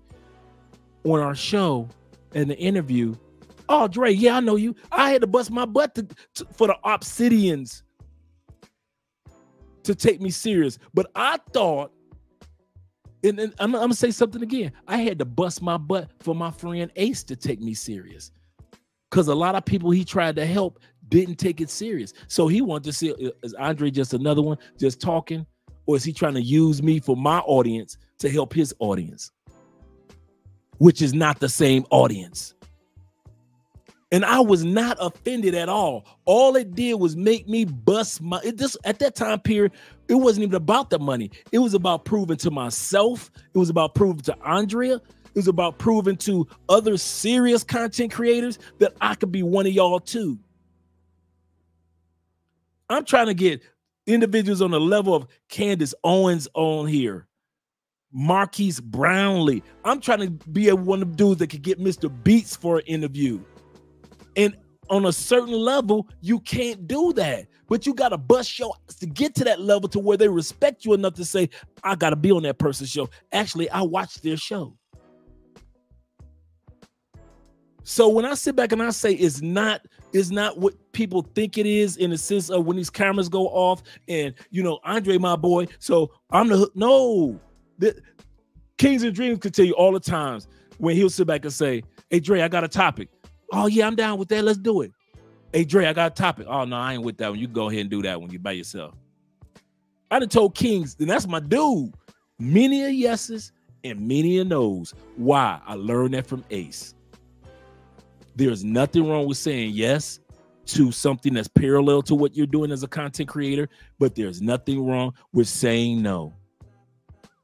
on our show and the interview?" Oh, Dre, yeah, I know you. I had to bust my butt to, to, for the Obsidians to take me serious. But I thought, and, and I'm, I'm, gonna say something again. I had to bust my butt for my friend Ace to take me serious, because a lot of people he tried to help didn't take it serious. So he wanted to see uh, is Andre just another one just talking, or is he trying to use me for my audience to help his audience, which is not the same audience. And I was not offended at all. All it did was make me bust my it just at that time period, it wasn't even about the money. It was about proving to myself, it was about proving to Andrea, it was about proving to other serious content creators that I could be one of y'all too. I'm trying to get individuals on the level of Candace Owens on here. Marques Brownlee. I'm trying to be a one of the dudes that could get Mr. Beast for an interview. And on a certain level, you can't do that. But you got to bust your ass to get to that level to where they respect you enough to say, I got to be on that person's show. Actually, I watched their show. So when I sit back and I say it's not it's not what people think it is in the sense of when these cameras go off and you know Andre my boy so I'm the no the Kings and Dreams could tell you all the times when he'll sit back and say hey Dre I got a topic Oh yeah, I'm down with that. Let's do it. Hey Dre, I got a topic. Oh no, I ain't with that one. You go ahead and do that when you by yourself. I done told Kings, and that's my dude. Many a yeses and many a no's. Why? I learned that from Ace. There's nothing wrong with saying yes to something that's parallel to what you're doing as a content creator, but there's nothing wrong with saying no.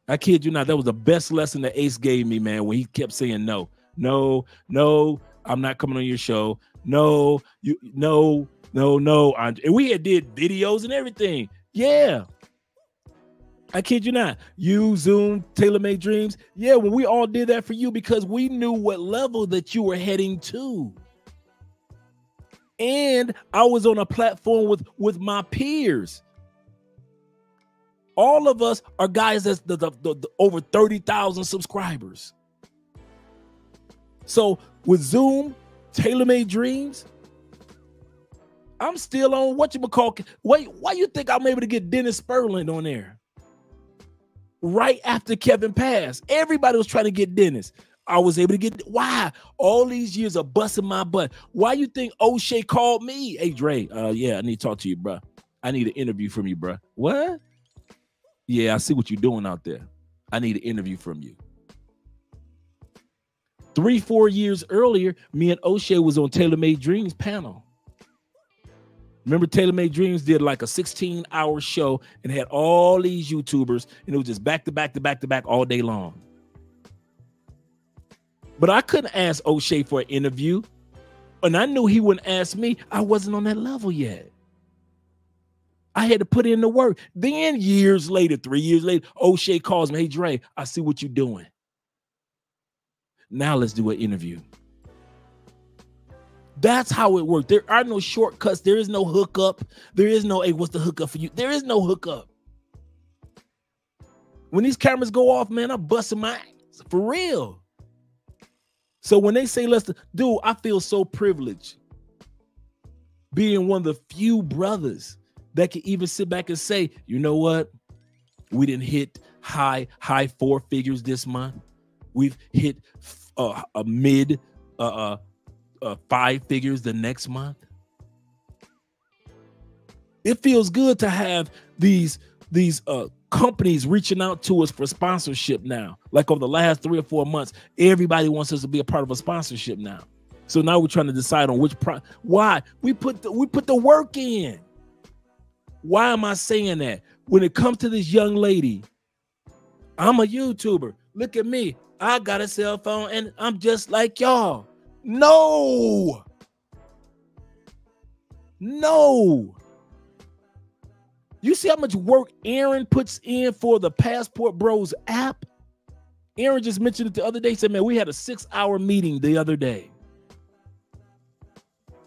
I kid you not, that was the best lesson that Ace gave me, man, when he kept saying no, no, no, I'm not coming on your show. No, you no, no, no. And we had did videos and everything. Yeah. I kid you not. You, Zoom, Taylor Made Dreams. Yeah, when we all did that for you because we knew what level that you were heading to. And I was on a platform with with my peers. All of us are guys that's the, the, the, the over 30,000 subscribers. So with Zoom, Taylor Made Dreams, I'm still on what you would call. Wait, why you think I'm able to get Dennis Spurling on there? Right after Kevin passed, everybody was trying to get Dennis. I was able to get why all these years of busting my butt. Why you think O'Shea called me? Hey Dre, uh, yeah, I need to talk to you, bro. I need an interview from you, bro. What? Yeah, I see what you're doing out there. I need an interview from you. Three, four years earlier, me and O'Shea was on Taylor Made Dreams panel. Remember, Taylor Made Dreams did like a 16 hour show and had all these YouTubers, and it was just back to back to back to back all day long. But I couldn't ask O'Shea for an interview, and I knew he wouldn't ask me. I wasn't on that level yet. I had to put in the work. Then years later, three years later, O'Shea calls me, Hey Dre, I see what you're doing. Now let's do an interview. That's how it works. There are no shortcuts. There is no hookup. There is no, hey, what's the hookup for you? There is no hookup. When these cameras go off, man, I'm busting my ass for real. So when they say let's do, I feel so privileged being one of the few brothers that can even sit back and say, you know what? We didn't hit high, high four figures this month. We've hit uh, a mid uh, uh, five figures the next month. It feels good to have these these uh, companies reaching out to us for sponsorship now. Like over the last three or four months, everybody wants us to be a part of a sponsorship now. So now we're trying to decide on which pro. Why we put the, we put the work in. Why am I saying that? When it comes to this young lady, I'm a YouTuber. Look at me. I got a cell phone and I'm just like y'all. No. No. You see how much work Aaron puts in for the Passport Bros app? Aaron just mentioned it the other day. He said, man, we had a six hour meeting the other day.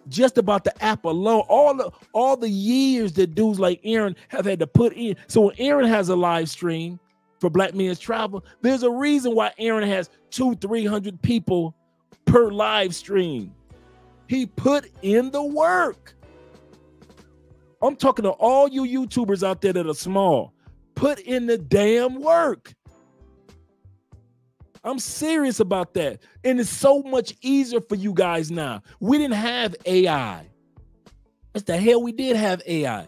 Just about the app alone, all the all the years that dudes like Aaron have had to put in. So when Aaron has a live stream for Black Men's Travel, there's a reason why Aaron has two, three hundred people per live stream. He put in the work. I'm talking to all you YouTubers out there that are small. Put in the damn work. I'm serious about that. And it's so much easier for you guys now. We didn't have AI. What the hell we did have AI.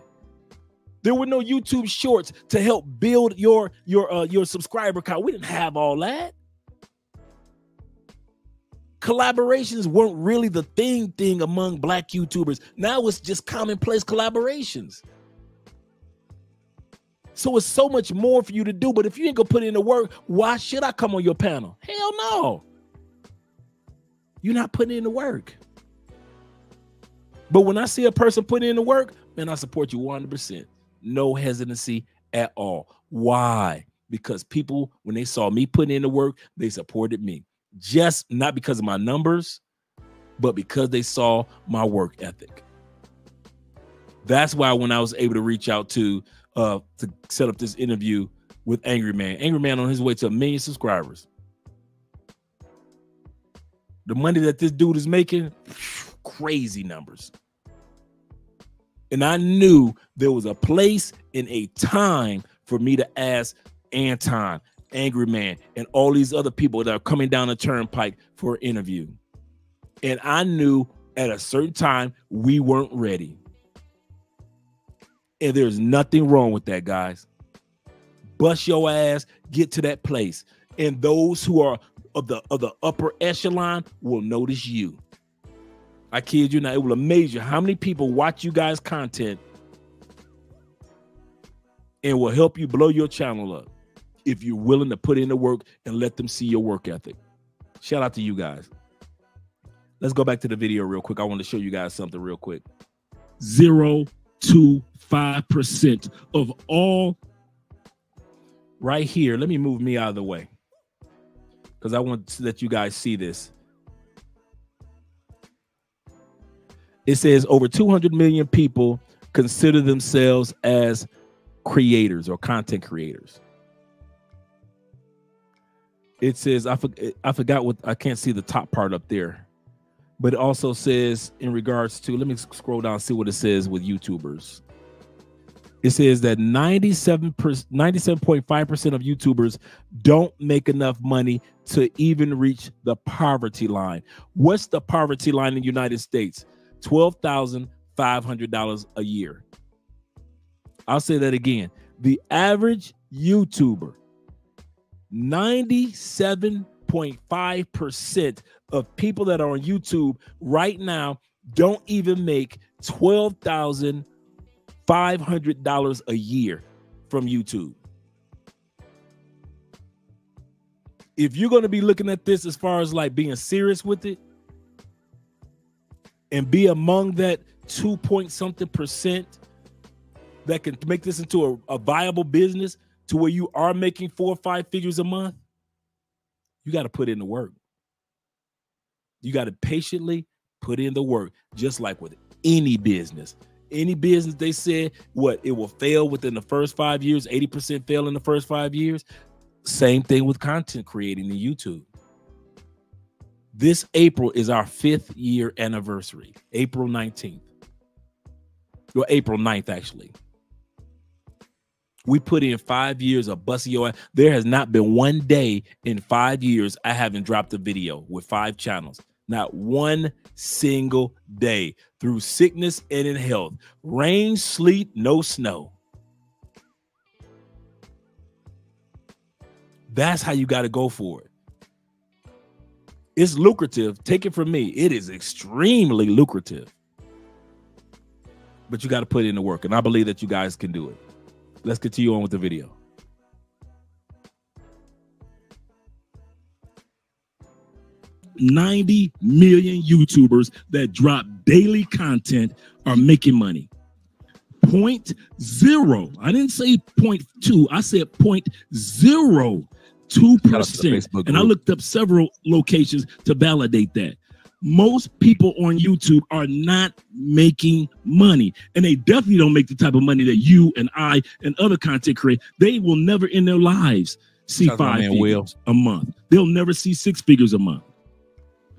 There were no YouTube shorts to help build your your uh, your subscriber count. We didn't have all that. Collaborations weren't really the thing thing among black YouTubers. Now it's just commonplace collaborations. So it's so much more for you to do. But if you ain't gonna put in the work, why should I come on your panel? Hell no. You're not putting in the work. But when I see a person putting in the work, man, I support you 100%. No hesitancy at all. Why? Because people, when they saw me putting in the work, they supported me. Just not because of my numbers, but because they saw my work ethic. That's why when I was able to reach out to uh, to set up this interview with Angry Man. Angry Man on his way to a million subscribers. The money that this dude is making, crazy numbers. And I knew there was a place and a time for me to ask Anton, Angry Man, and all these other people that are coming down the turnpike for an interview. And I knew at a certain time we weren't ready. And there's nothing wrong with that, guys. Bust your ass, get to that place. And those who are of the of the upper echelon will notice you. I kid you not, it will amaze you how many people watch you guys' content and will help you blow your channel up if you're willing to put in the work and let them see your work ethic. Shout out to you guys. Let's go back to the video real quick. I want to show you guys something real quick. Zero to 5% of all. Right here, let me move me out of the way because I want to let you guys see this. It says over 200 million people consider themselves as creators or content creators. It says I, for, I forgot what I can't see the top part up there. But it also says in regards to let me scroll down see what it says with youtubers. It says that 97 97.5% of youtubers don't make enough money to even reach the poverty line. What's the poverty line in the united states? $12500 a year. I'll say that again. The average youtuber 97.5% of people that are on YouTube right now don't even make $12,500 a year from YouTube. If you're going to be looking at this as far as like being serious with it and be among that two point something percent that can make this into a, a viable business to where you are making four or five figures a month, you got to put in the work. You got to patiently put in the work, just like with any business. Any business they said what it will fail within the first five years, 80% fail in the first five years. Same thing with content creating in YouTube. This April is our fifth year anniversary, April 19th. Or April 9th, actually. We put in five years of busting your ass. There has not been one day in five years I haven't dropped a video with five channels. Not one single day through sickness and in health. Rain, sleet, no snow. That's how you got to go for it. It's lucrative. Take it from me. It is extremely lucrative. But you got to put in the work. And I believe that you guys can do it. Let's continue on with the video. 90 million YouTubers that drop daily content are making money. point zero. I didn't say point two. I said point zero two percent. And I looked up several locations to validate that. Most people on YouTube are not making money, and they definitely don't make the type of money that you and I and other content creators. They will never in their lives see five figures Will. a month. They'll never see six figures a month.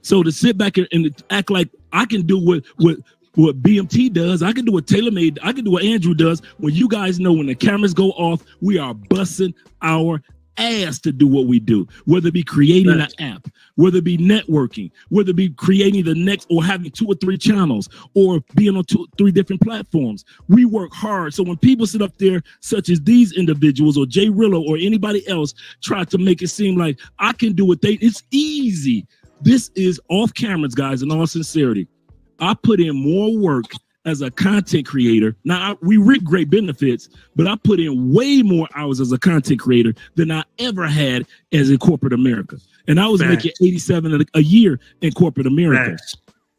So to sit back and, and act like I can do what what what BMT does, I can do what TaylorMade, I can do what Andrew does. When you guys know when the cameras go off, we are busting our ass to do what we do, whether it be creating an app, whether it be networking, whether it be creating the next or having two or three channels or being on two, three different platforms. We work hard. So when people sit up there, such as these individuals or Jay Rillo or anybody else, try to make it seem like I can do what they, it's easy. This is off cameras, guys, in all sincerity. I put in more work as a content creator. Now I, we reap great benefits, but I put in way more hours as a content creator than I ever had as in corporate America. And I was Facts. making 87 a, year in corporate America. Facts.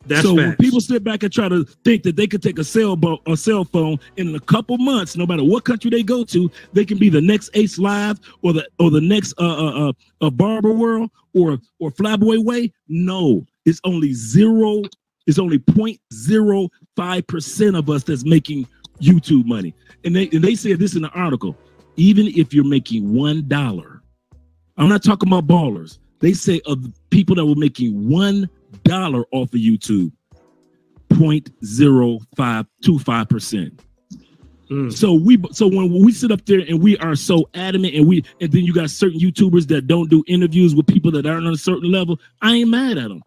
That's so when people sit back and try to think that they could take a cell bo- a cell phone and in a couple months, no matter what country they go to, they can be the next Ace Live or the or the next uh uh, uh, uh Barber World or or Flyboy Way. No, it's only zero. It's only 0.05 percent of us that's making YouTube money, and they and they said this in the article. Even if you're making one dollar, I'm not talking about ballers. They say of the people that were making one dollar off of YouTube, 0.0525 percent. Hmm. So we so when we sit up there and we are so adamant and we and then you got certain YouTubers that don't do interviews with people that aren't on a certain level, I ain't mad at them.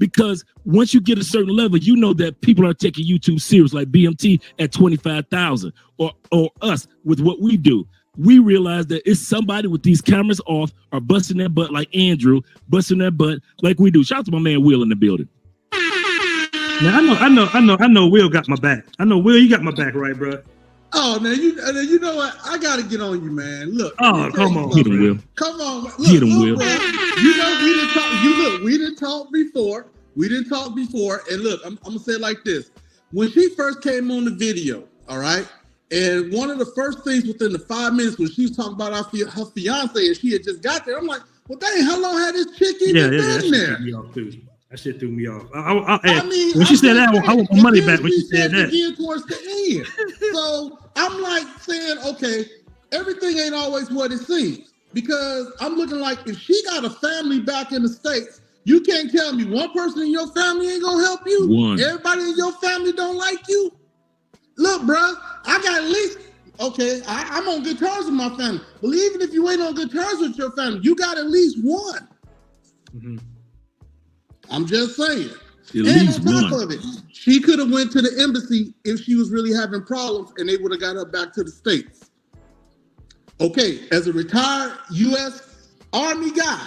Because once you get a certain level, you know that people are taking YouTube serious, like BMT at 25,000 or or us with what we do. We realize that it's somebody with these cameras off or busting their butt like Andrew, busting their butt like we do. Shout out to my man Will in the building. Now I know, I know, I know, I know. Will got my back. I know Will, you got my back, right, bro? Oh man, you uh, you know what? I gotta get on you, man. Look. Oh, come on. Get him, Will. Come on, look, Get him, Will. bro, You know we didn't talk. You look, we didn't talk before. We didn't talk before. And look, I'm, I'm gonna say it like this: when she first came on the video, all right, and one of the first things within the five minutes when she was talking about our, her fiance and she had just got there, I'm like, well, dang, how long had this chick even Yeah, yeah, been there? threw me off too. That shit threw me off. I, I, I, I mean, when she said that, I, want- my money back. When she she said that, towards the end. so I'm like saying, okay, everything ain't always what it seems because I'm looking like if she got a family back in the states, you can't tell me one person in your family ain't gonna help you. One. Everybody in your family don't like you. Look, bruh, I got at least okay. I, I'm on good terms with my family, but even if you ain't on good terms with your family, you got at least one. Mm-hmm. I'm just saying. At and least on top one. of it, she could have went to the embassy if she was really having problems, and they would have got her back to the states. Okay, as a retired U.S. Army guy,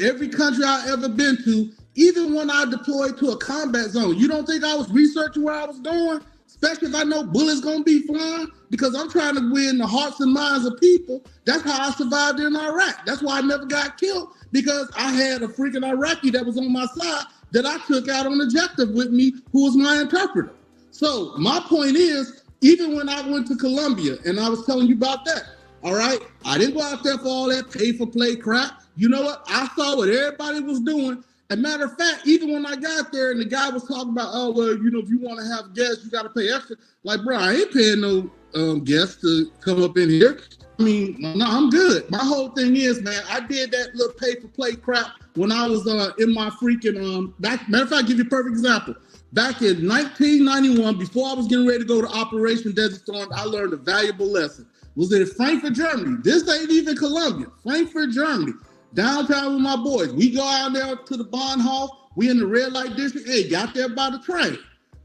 every country I ever been to, even when I deployed to a combat zone, you don't think I was researching where I was going, especially if I know bullets gonna be flying, because I'm trying to win the hearts and minds of people. That's how I survived in Iraq. That's why I never got killed because I had a freaking Iraqi that was on my side that I took out on objective with me, who was my interpreter. So my point is, even when I went to Colombia and I was telling you about that, all right, I didn't go out there for all that pay for play crap. You know what? I saw what everybody was doing. And matter of fact, even when I got there and the guy was talking about, oh well, you know, if you want to have guests, you got to pay extra. Like, bro, I ain't paying no um, guests to come up in here. I mean, no, I'm good. My whole thing is, man, I did that little pay for play crap when I was uh, in my freaking um. Back, matter of fact, I'll give you a perfect example. Back in 1991, before I was getting ready to go to Operation Desert Storm, I learned a valuable lesson. Was in Frankfurt, Germany. This ain't even Colombia. Frankfurt, Germany. Downtown with my boys. We go out there to the hall. We in the red light district. Hey, got there by the train.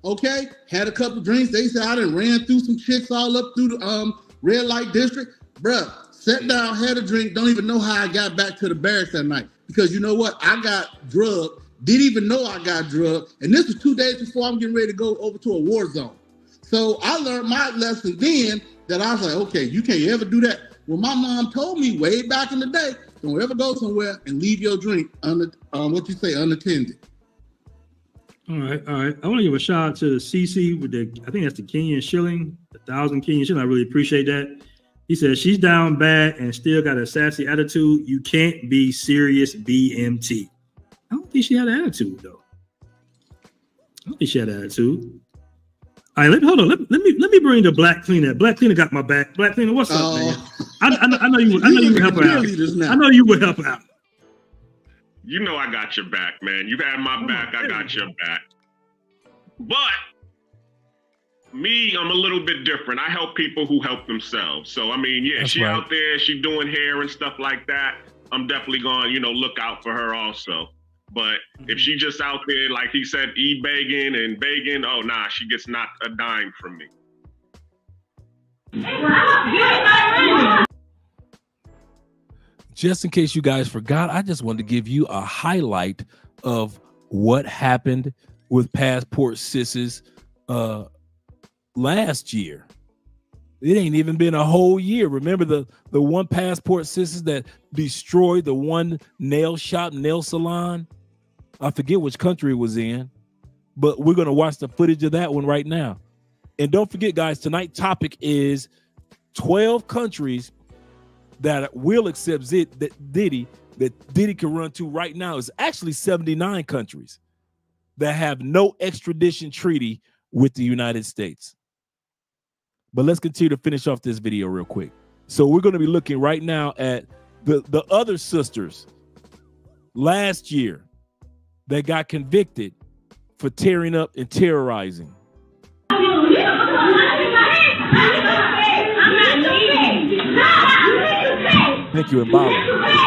Okay, had a couple drinks. They said I done ran through some chicks all up through the um red light district. Bruh, sat down, had a drink. Don't even know how I got back to the barracks that night because you know what? I got drugged. Didn't even know I got drugged, and this was two days before I'm getting ready to go over to a war zone. So I learned my lesson then that I was like, okay, you can't ever do that. Well, my mom told me way back in the day, don't ever go somewhere and leave your drink under um, what you say unattended. All right, all right. I want to give a shout out to CC with the, I think that's the Kenyan shilling, the thousand Kenyan shilling. I really appreciate that. He says she's down bad and still got a sassy attitude. You can't be serious BMT. I don't think she had an attitude though. I don't think she had an attitude. All right, let me hold on. Let, let me let me bring the black cleaner. Black cleaner got my back. Black cleaner, what's up, man? I, I, I know you. I know you would help her out. I know you would help out. You know I got your back, man. You've had my back. I got your back. But me, I'm a little bit different. I help people who help themselves. So I mean, yeah, That's she right. out there, she doing hair and stuff like that. I'm definitely going, you know, look out for her also. But if she just out there, like he said, e begging and begging, oh nah, she gets not a dime from me. just in case you guys forgot, I just wanted to give you a highlight of what happened with Passport Sis's uh last year. It ain't even been a whole year. Remember the the one Passport Sis's that destroyed the one nail shop nail salon? I forget which country it was in, but we're gonna watch the footage of that one right now. And don't forget, guys, tonight topic is 12 countries that will accept Zid, that Diddy that Diddy can run to right now is actually 79 countries that have no extradition treaty with the United States. But let's continue to finish off this video real quick. So we're going to be looking right now at the the other sisters last year that got convicted for tearing up and terrorizing. Thank you, Embala.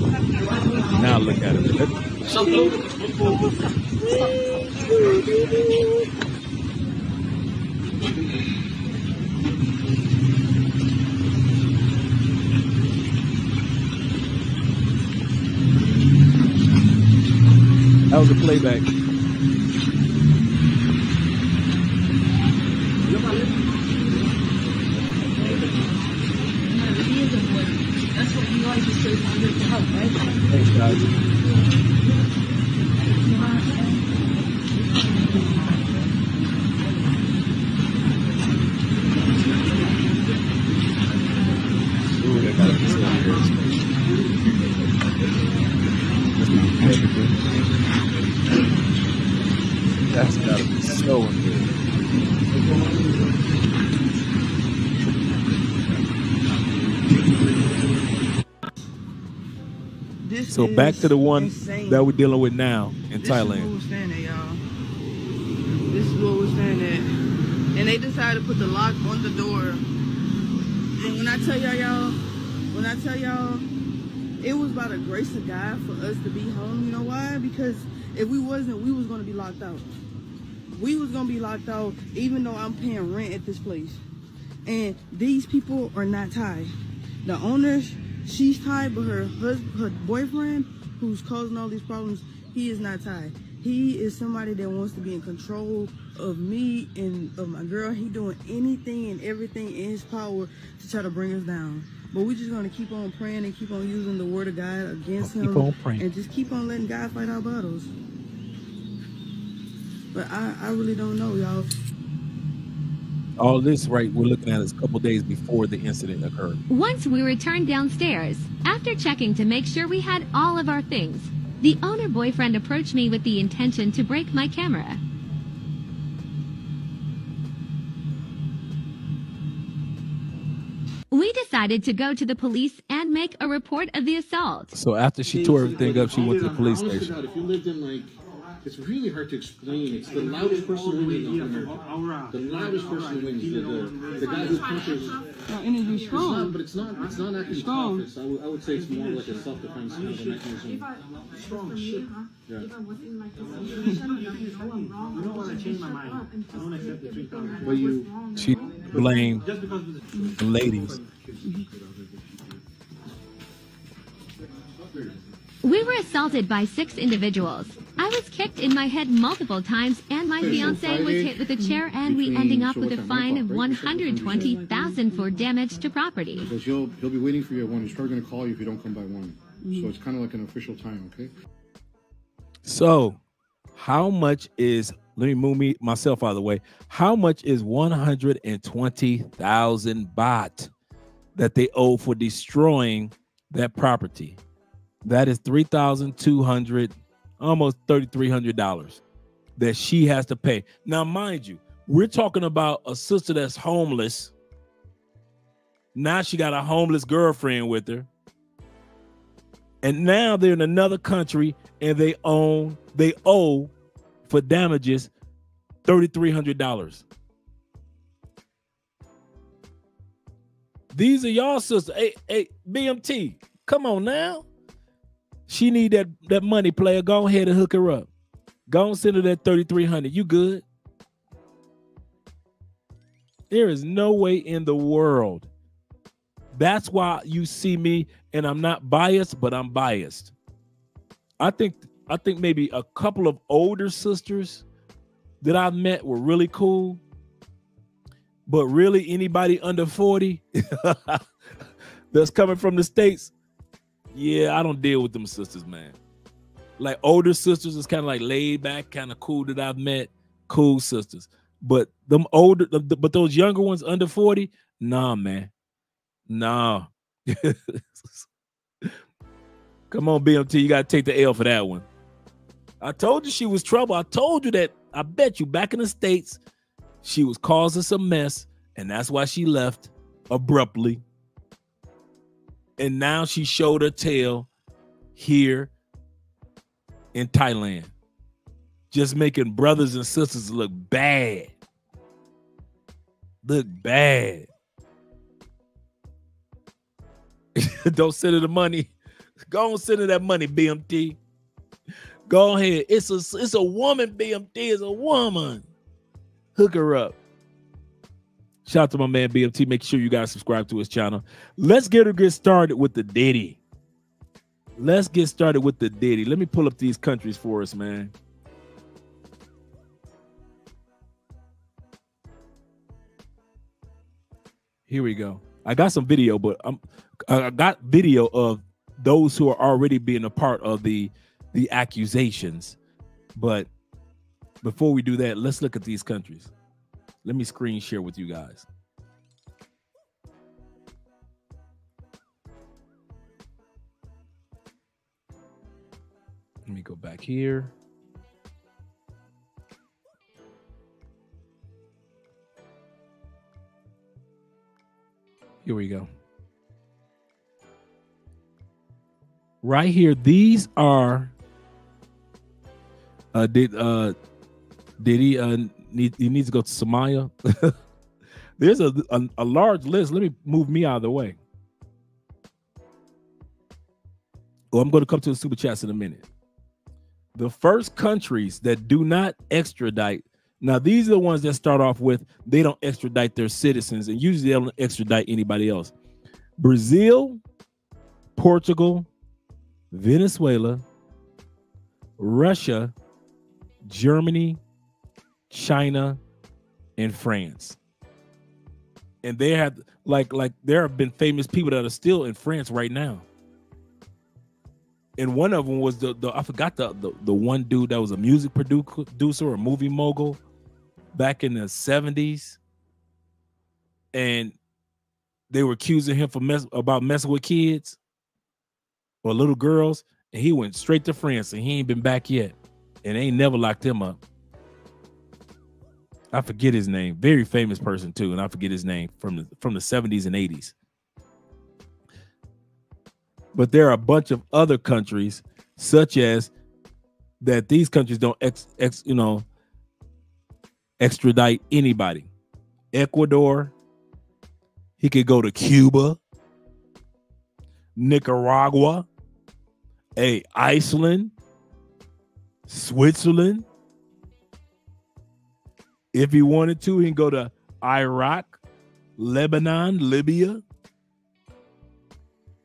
Now look at it. That was a playback. Thanks, guys. Ooh, they got it so weird. That's gotta be so weird. So back is to the one that we're dealing with now in This is what Thailand. we're standing at, y'all. This is what we're standing at. And they decided to put the lock on the door. And when I tell y'all, y'all, when I tell y'all, it was by the grace of God for us to be home. You know why? Because if we wasn't, we was gonna be locked out. We was gonna be locked out, even though I'm paying rent at this place. And these people are not Thai. The owner, she's Thai, but her husband, her boyfriend, who's causing all these problems, he is not Thai. He is somebody that wants to be in control of me and of my girl. He doing anything and everything in his power to try to bring us down. But we're just gonna keep on praying and keep on using the word of God against Keep him, on praying. and just keep on letting God fight our battles. But I, I really don't know, y'all. All this, right, we're looking at is a couple days before the incident occurred. Once we returned downstairs, after checking to make sure we had all of our things, the owner boyfriend approached me with the intention to break my camera. We decided to go to the police and make a report of the assault. So after she tore everything up, she went to the police station. If you lived in like, it's really hard to explain. It's the loudest person wins in America. The loudest person wins. The, the, the guy who punches. energy It's not, but it's not. It's not actually toughness. I would, I would say it's more like a self-defense kind of mechanism. Strong shit. Yeah. If I was in my position, you know I'm wrong. You know what? I changed my mind. I don't accept the three thousand. But you, she blamed the ladies. We were assaulted by six individuals. I was kicked in my head multiple times, and my fiance was hit with a chair, and we ending up with a fine of o'clock, one right? hundred twenty thousand for damage to property. Because he'll he'll be waiting for you at one. He's probably gonna call you if you don't come by one. So it's kind of like an official time, okay? So, how much is let me move me myself out of the way. How much is 120,000 baht that they owe for destroying that property? That is 3,200 almost $3,300 that she has to pay. Now, mind you, we're talking about a sister that's homeless. Now she got a homeless girlfriend with her. And now they're in another country and they own, they owe for damages $3,300. These are y'all sisters. Hey, hey, BMT, come on now. She need that that money, player. Go ahead and hook her up. Go and send her that 3300 You good? There is no way in the world. That's why you see me, and I'm not biased, but I'm biased. I think I think maybe a couple of older sisters that I met were really cool. But really, anybody under 40 that's coming from the States, yeah, I don't deal with them sisters, man. Like older sisters is kind of like laid back, kind of cool that I've met, cool sisters. But them older, but those younger ones under 40, nah, man. Nah. Come on, BMT. You got to take the L for that one. I told you she was trouble. I told you that. I bet you back in the States, she was causing some mess, and that's why she left abruptly. And now she showed her tail here in Thailand, just making brothers and sisters look bad. Look bad. Don't send her the money. Go and send her that money, BMT. Go ahead. It's a it's a woman, BMT. It's a woman. Hook her up. Shout out to my man BMT. Make sure you guys subscribe to his channel. Let's get get started with the Diddy. Let's get started with the Diddy. Let me pull up these countries for us, man. Here we go. I got some video, but I'm I got video of those who are already being a part of the the accusations. But before we do that, let's look at these countries. Let me screen share with you guys. Let me go back here. Here we go. Right here, these are uh did uh did he uh need he needs to go to Somalia? There's a, a a large list. Let me move me out of the way. Well, I'm going to come to the super chats in a minute. The first countries that do not extradite. Now, these are the ones that start off with they don't extradite their citizens, and usually they don't extradite anybody else. Brazil, Portugal, Venezuela, Russia, Germany, China, and France. And they have like like there have been famous people that are still in France right now. And one of them was the, the I forgot the, the the one dude that was a music producer or movie mogul back in the 70s. And they were accusing him for mess about messing with kids or little girls, and he went straight to France and he ain't been back yet. And they ain't never locked him up. I forget his name. Very famous person too, and I forget his name from the from the 70s and 80s. But there are a bunch of other countries, such as that these countries don't ex, ex you know extradite anybody. Ecuador, he could go to Cuba, Nicaragua, a Iceland, Switzerland. If he wanted to, he can go to Iraq, Lebanon, Libya.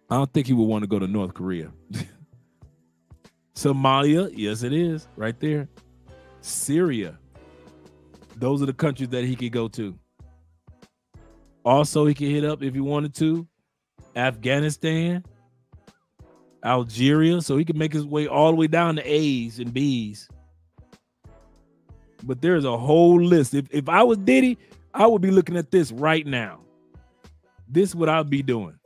I don't think he would want to go to North Korea. Somalia, yes, it is right there. Syria. Those are the countries that he could go to. Also, he could hit up if he wanted to. Afghanistan, Algeria, so he could make his way all the way down to A's and B's. But there's a whole list. If if I was Diddy, I would be looking at this right now. This is what I'd be doing.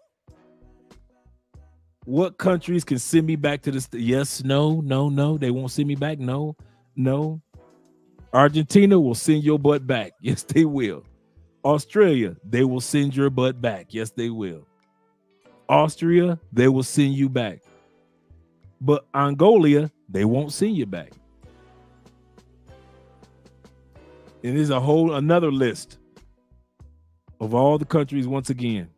What countries can send me back to the st- yes, no, no, no. They won't send me back. No, no. Argentina will send your butt back. Yes, they will. Australia, they will send your butt back. Yes, they will. Austria, they will send you back. But Angola, they won't send you back. And there's a whole another list of all the countries once again.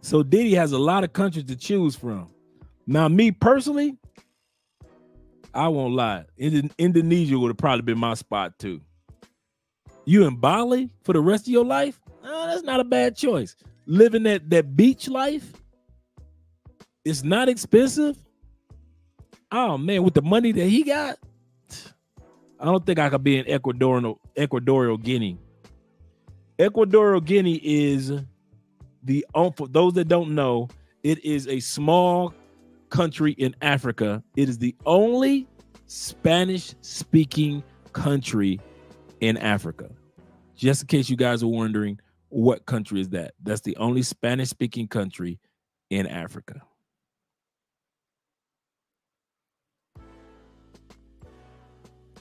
So Diddy has a lot of countries to choose from. Now, me personally, I won't lie. Ind- Indonesia would have probably been my spot too. You in Bali for the rest of your life? Uh, that's not a bad choice. Living that that beach life, it's not expensive. Oh man, with the money that he got, I don't think I could be in Ecuadorial Equatorial Guinea. Equatorial Guinea is the um, for those that don't know, it is a small country in Africa. It is the only Spanish speaking country in Africa. Just in case you guys are wondering, what country is that? That's the only Spanish speaking country in Africa.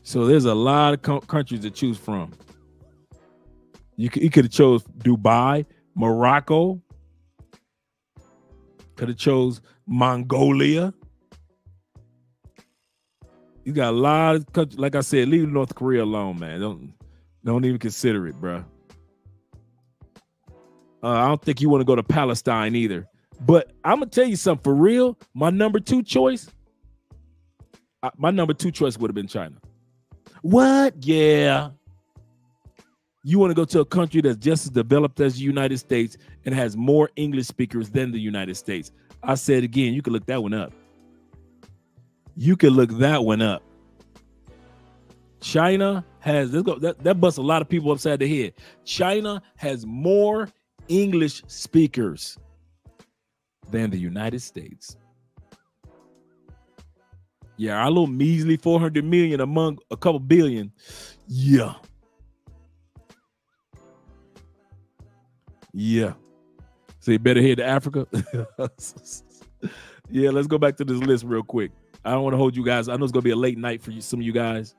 So there's a lot of co- countries to choose from. You could, could have chose Dubai, Morocco. Could have chose Mongolia. You got a lot of countries. Like I said, leave North Korea alone, man. Don't don't even consider it, bro. Uh, I don't think you want to go to Palestine either. But I'm gonna tell you something for real. My number two choice, uh, my number two choice would have been China. What? Yeah. You want to go to a country that's just as developed as the United States and has more English speakers than the United States. I said again, you can look that one up. You can look that one up. China has go, that, that busts a lot of people upside the head. China has more English speakers than the United States. Yeah, our little measly 400 million among a couple billion. Yeah. Yeah. So you better head to Africa. yeah, let's go back to this list real quick. I don't want to hold you guys. I know it's gonna be a late night for you, some of you guys.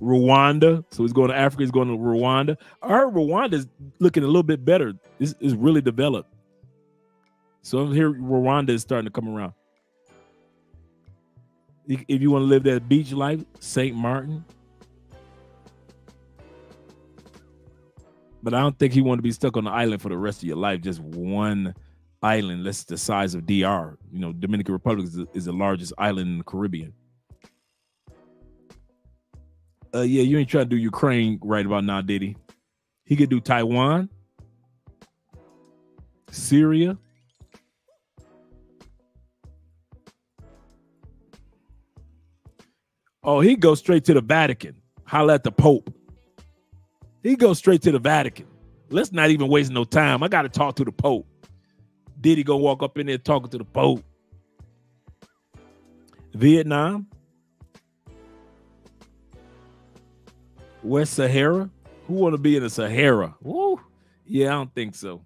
Rwanda. So he's going to Africa. He's going to Rwanda. I heard Rwanda is looking a little bit better. This is really developed. So here. Rwanda is starting to come around. If you want to live that beach life, St. Martin. But I don't think he want to be stuck on the island for the rest of your life. Just one island. That's the size of DR. You know, Dominican Republic is the, is the largest island in the Caribbean. Uh, yeah, you ain't trying to do Ukraine right about now, did he? He could do Taiwan, Syria. Oh, he goes straight to the Vatican. Holla at the Pope. He goes straight to the Vatican. Let's not even waste no time. I got to talk to the Pope. Did he go walk up in there talking to the Pope? Vietnam, West Sahara. Who want to be in the Sahara? Woo. Yeah, I don't think so.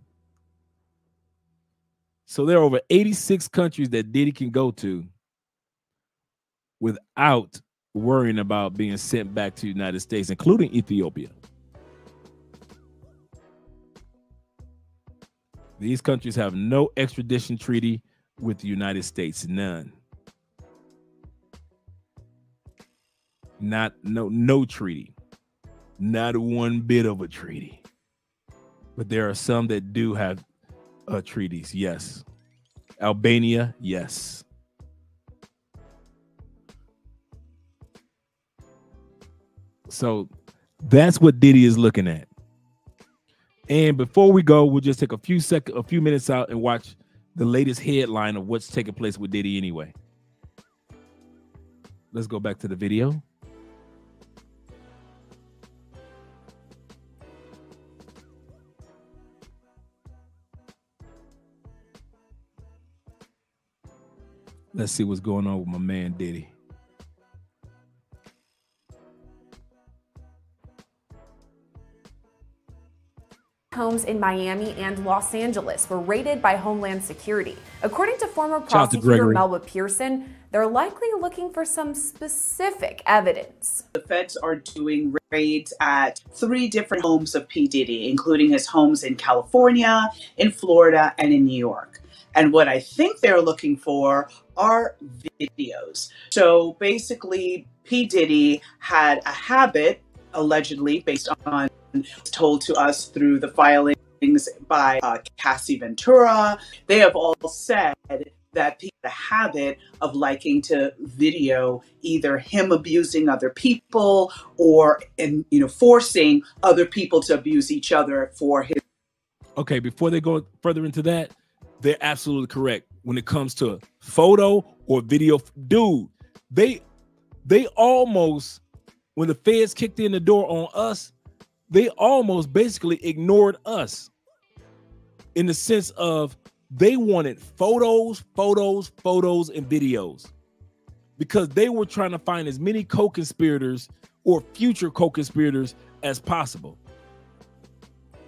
So there are over 86 countries that Diddy can go to without worrying about being sent back to the United States, including Ethiopia. These countries have no extradition treaty with the United States, none. Not no no treaty. Not one bit of a treaty. But there are some that do have uh, treaties, yes. Albania, yes. So that's what Diddy is looking at. And before we go, we'll just take a few sec a few minutes out and watch the latest headline of what's taking place with Diddy anyway. Let's go back to the video. Let's see what's going on with my man Diddy. Homes in Miami and Los Angeles were raided by Homeland Security. According to former out to prosecutor Melba Pearson, they're likely looking for some specific evidence. The feds are doing raids at three different homes of P. Diddy, including his homes in California, in Florida, and in New York. And what I think they're looking for are videos. So basically, P. Diddy had a habit, allegedly, based on told to us through the filings by uh, Cassie Ventura. They have all said that had a habit of liking to video either him abusing other people or in you know forcing other people to abuse each other for his Okay, before they go further into that, they're absolutely correct when it comes to photo or video. Dude, they they almost when the feds kicked in the door on us, they almost basically ignored us in the sense of they wanted photos, photos, photos, and videos because they were trying to find as many co-conspirators or future co-conspirators as possible.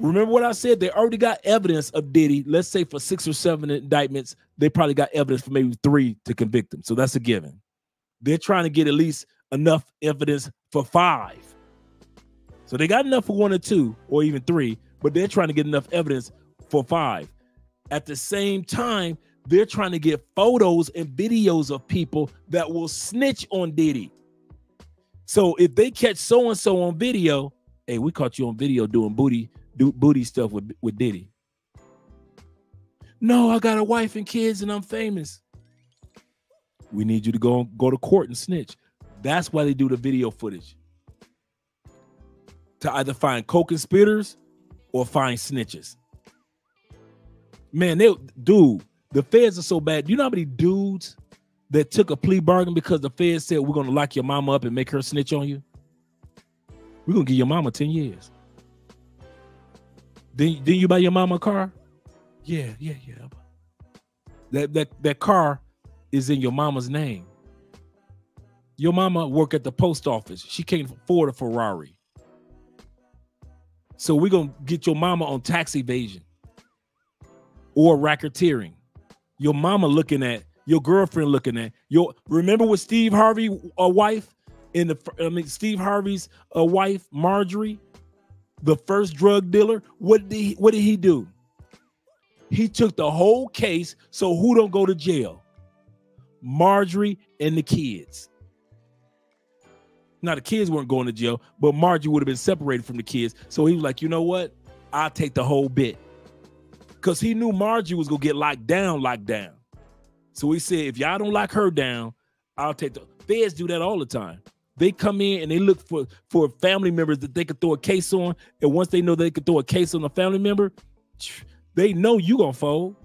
Remember what I said? They already got evidence of Diddy. Let's say for six or seven indictments, they probably got evidence for maybe three to convict him. So that's a given. They're trying to get at least enough evidence for five. So they got enough for one or two or even three, but they're trying to get enough evidence for five. At the same time, they're trying to get photos and videos of people that will snitch on Diddy. So if they catch so and so on video, hey, we caught you on video doing booty do booty stuff with with Diddy. No, I got a wife and kids and I'm famous. We need you to go go to court and snitch. That's why they do the video footage to either find co-conspirators or find snitches. Man, they dude, the feds are so bad. Do you know how many dudes that took a plea bargain because the feds said we're gonna lock your mama up and make her snitch on you? We're gonna give your mama 10 years. Then, then you buy your mama a car? Yeah, yeah, yeah. That that that car is in your mama's name. Your mama work at the post office. She can't afford a Ferrari. So we're gonna get your mama on tax evasion or racketeering. Your mama looking at your girlfriend looking at your remember with Steve Harvey a wife? In the I mean Steve Harvey's uh, wife Marjorie the first drug dealer what did he, what did he do? He took the whole case so who don't go to jail? Marjorie and the kids now the kids weren't going to jail but Margie would have been separated from the kids so he was like you know what I'll take the whole bit because he knew Margie was gonna get locked down, locked down. So he said, if y'all don't lock her down, I'll take the feds do that all the time. They come in and they look for for family members that they could throw a case on, and once they know they could throw a case on a family member, they know you gonna fold.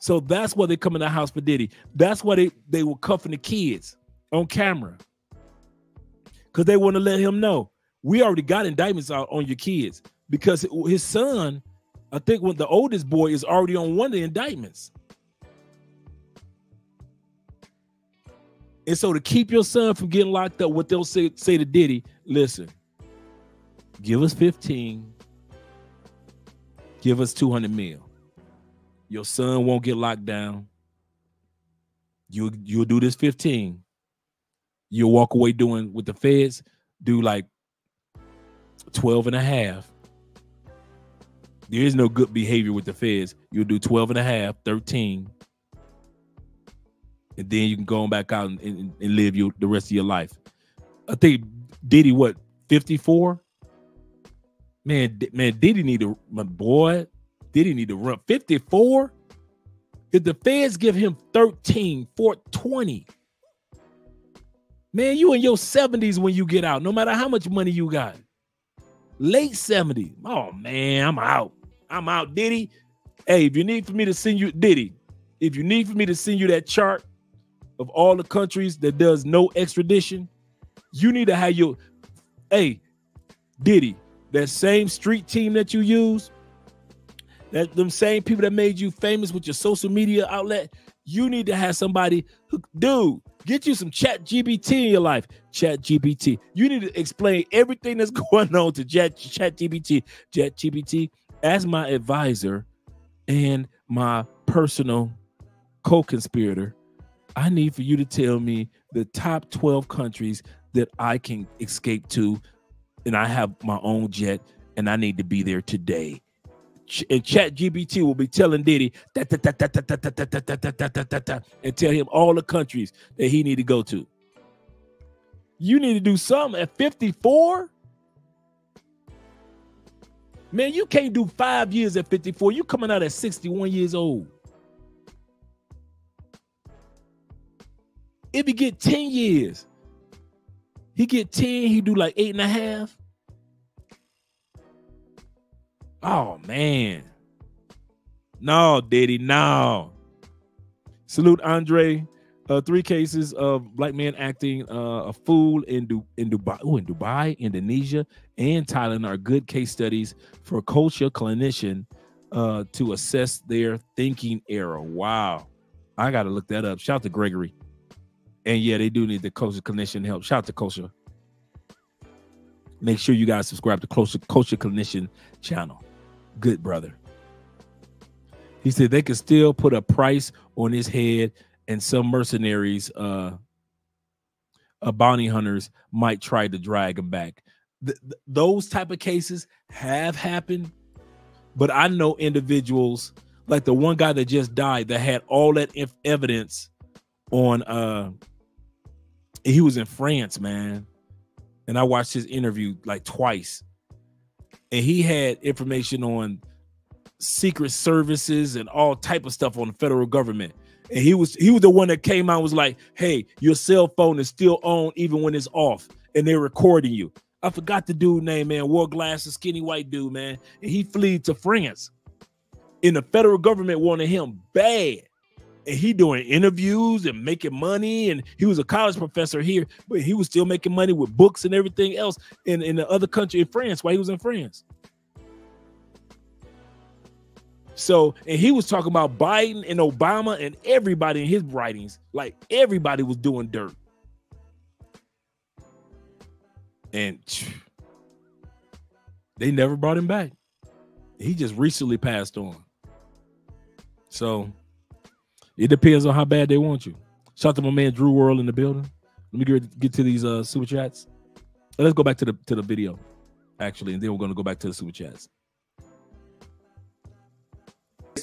So that's why they come in the house for Diddy. That's why they they were cuffing the kids on camera because they want to let him know we already got indictments out on your kids because his son I think when the oldest boy is already on one of the indictments. And so to keep your son from getting locked up, what they'll say, say to Diddy, listen, give us 15, give us 200 mil. Your son won't get locked down. You you'll do this 15. You'll walk away doing with the feds, do like 12 and a half there is no good behavior with the feds. You'll do 12 and a half, 13. And then you can go on back out and, and, and live your the rest of your life. I think Diddy, what, 54? Man, man, Diddy need to, my boy, Diddy need to run 54. If the feds give him 13, 4, 20, man, you in your 70s when you get out, no matter how much money you got. Late 70s. Oh man, I'm out. I'm out. Diddy. Hey, if you need for me to send you Diddy, if you need for me to send you that chart of all the countries that does no extradition, you need to have your hey Diddy, that same street team that you use, that them same people that made you famous with your social media outlet, you need to have somebody dude get you some chat gpt in your life. Chat gpt you need to explain everything that's going on to chat chat gpt chat gpt as my advisor and my personal co-conspirator i need for you to tell me the top 12 countries that i can escape to and i have my own jet and i need to be there today and chat gbt will be telling diddy and tell him all the countries that he need to go to you need to do something at 54 man you can't do five years at 54 you coming out at 61 years old if he get 10 years he get 10 he do like eight and a half Oh man. No, Diddy, no. Salute Andre. Uh, three cases of black men acting uh, a fool in du- in Dubai, oh, in Dubai, Indonesia, and Thailand are good case studies for culture clinician uh, to assess their thinking error. Wow, I got to look that up. Shout out to Gregory, and yeah, they do need the culture clinician help. Shout out to culture. Make sure you guys subscribe to culture culture clinician channel good brother. He said they could still put a price on his head, and some mercenaries, uh, uh bounty hunters, might try to drag him back. Th- th- those type of cases have happened, but I know individuals like the one guy that just died that had all that evidence on. uh He was in France, man, and I watched his interview like twice and he had information on secret services and all type of stuff on the federal government. And he was he was the one that came out was like hey your cell phone is still on even when it's off and they're recording you. I forgot the dude name man. Wore glasses skinny white dude man. And he fled to france. And the federal government wanted him bad and he doing interviews and making money and he was a college professor here but he was still making money with books and everything else in, in the other country in france while he was in france. So and he was talking about biden and obama and everybody in his writings like everybody was doing dirt. And they never brought him back. He just recently passed on. So it depends on how bad they want you. Shout out to my man Drew World in the building. Let me get, get to these uh, super chats. Let's go back to the to the video, actually, and then we're going to go back to the super chats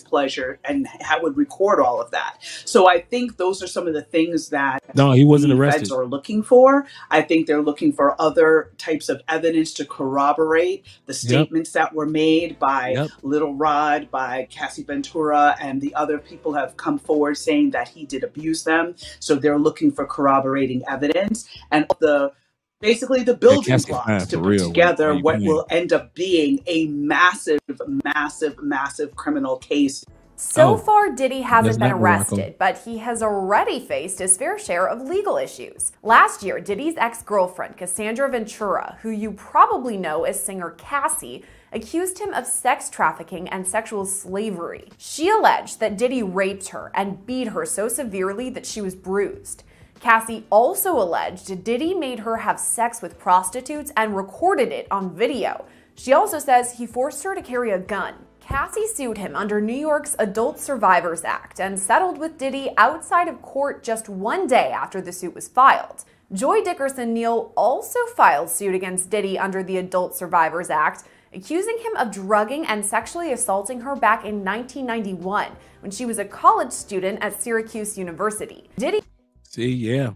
pleasure and how would record all of that. So I think those are some of the things that no, he wasn't arrested. Feds are looking for. I think they're looking for other types of evidence to corroborate the statements yep. that were made by yep. Little Rod, by Cassie Ventura, and the other people have come forward saying that he did abuse them. So they're looking for corroborating evidence and the basically the building blocks to put real, together what will end up being a massive, massive, massive criminal case. So oh, far, Diddy hasn't been arrested, but he has already faced his fair share of legal issues. Last year, Diddy's ex girlfriend, Cassandra Ventura, who you probably know as singer Cassie, accused him of sex trafficking and sexual slavery. She alleged that Diddy raped her and beat her so severely that she was bruised. Cassie also alleged Diddy made her have sex with prostitutes and recorded it on video. She also says he forced her to carry a gun. Cassie sued him under New York's Adult Survivors Act and settled with Diddy outside of court just one day after the suit was filed. Joy Dickerson Neal also filed suit against Diddy under the Adult Survivors Act, accusing him of drugging and sexually assaulting her back in 1991 when she was a college student at Syracuse University. Diddy See, yeah.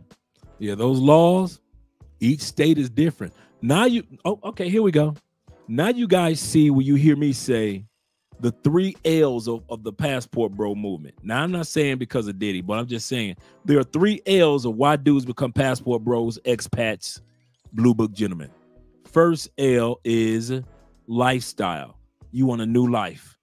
Yeah, those laws, each state is different. Now you oh, okay, here we go. Now you guys see when you hear me say the three L's of, of the passport bro movement. Now I'm not saying because of Diddy, but I'm just saying there are three L's of why dudes become passport bros, expats, blue book gentlemen. First L is lifestyle. You want a new life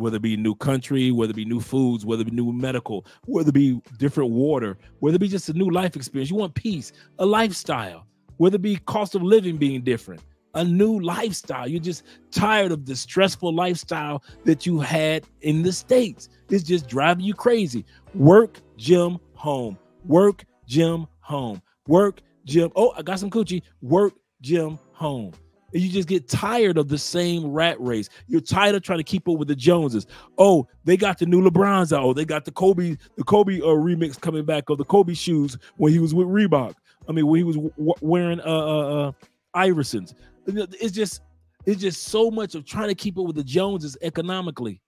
whether it be new country, whether it be new foods, whether it be new medical, whether it be different water, whether it be just a new life experience. You want peace, a lifestyle, whether it be cost of living being different, a new lifestyle. You're just tired of the stressful lifestyle that you had in the States. It's just driving you crazy. Work, gym, home. Work, gym, home. Work, gym. Oh, I got some coochie. Work, gym, home. And you just get tired of the same rat race. You're tired of trying to keep up with the Joneses. Oh, they got the new LeBrons out. Oh, they got the Kobe, the Kobe uh, remix coming back of the Kobe shoes when he was with Reebok. I mean, when he was w- wearing uh, uh, uh Iversons. It's just, it's just so much of trying to keep up with the Joneses economically.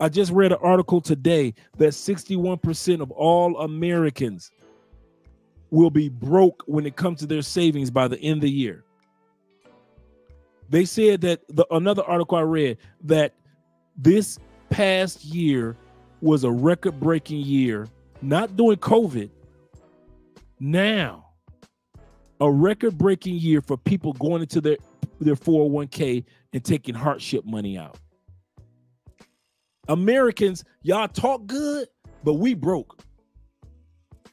I just read an article today that 61% of all Americans will be broke when it comes to their savings by the end of the year. They said that the another article I read that this past year was a record breaking year, not during COVID. Now, a record breaking year for people going into their, their 401k and taking hardship money out. Americans, y'all talk good, but we broke.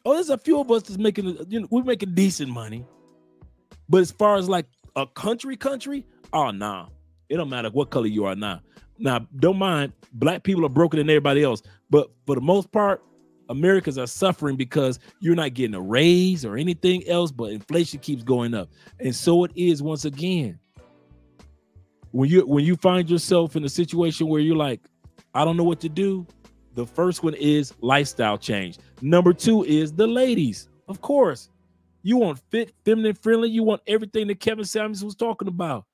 Oh, there's a few of us that's making, you know, we're making decent money. But as far as like a country, country, Oh nah. It don't matter what color you are now. Now, don't mind, black people are broken than everybody else. But for the most part, Americans are suffering because you're not getting a raise or anything else, but inflation keeps going up. And so it is once again. When you when you find yourself in a situation where you're like, I don't know what to do, the first one is lifestyle change. Number two is the ladies. Of course. You want fit, feminine friendly. You want everything that Kevin Samuels was talking about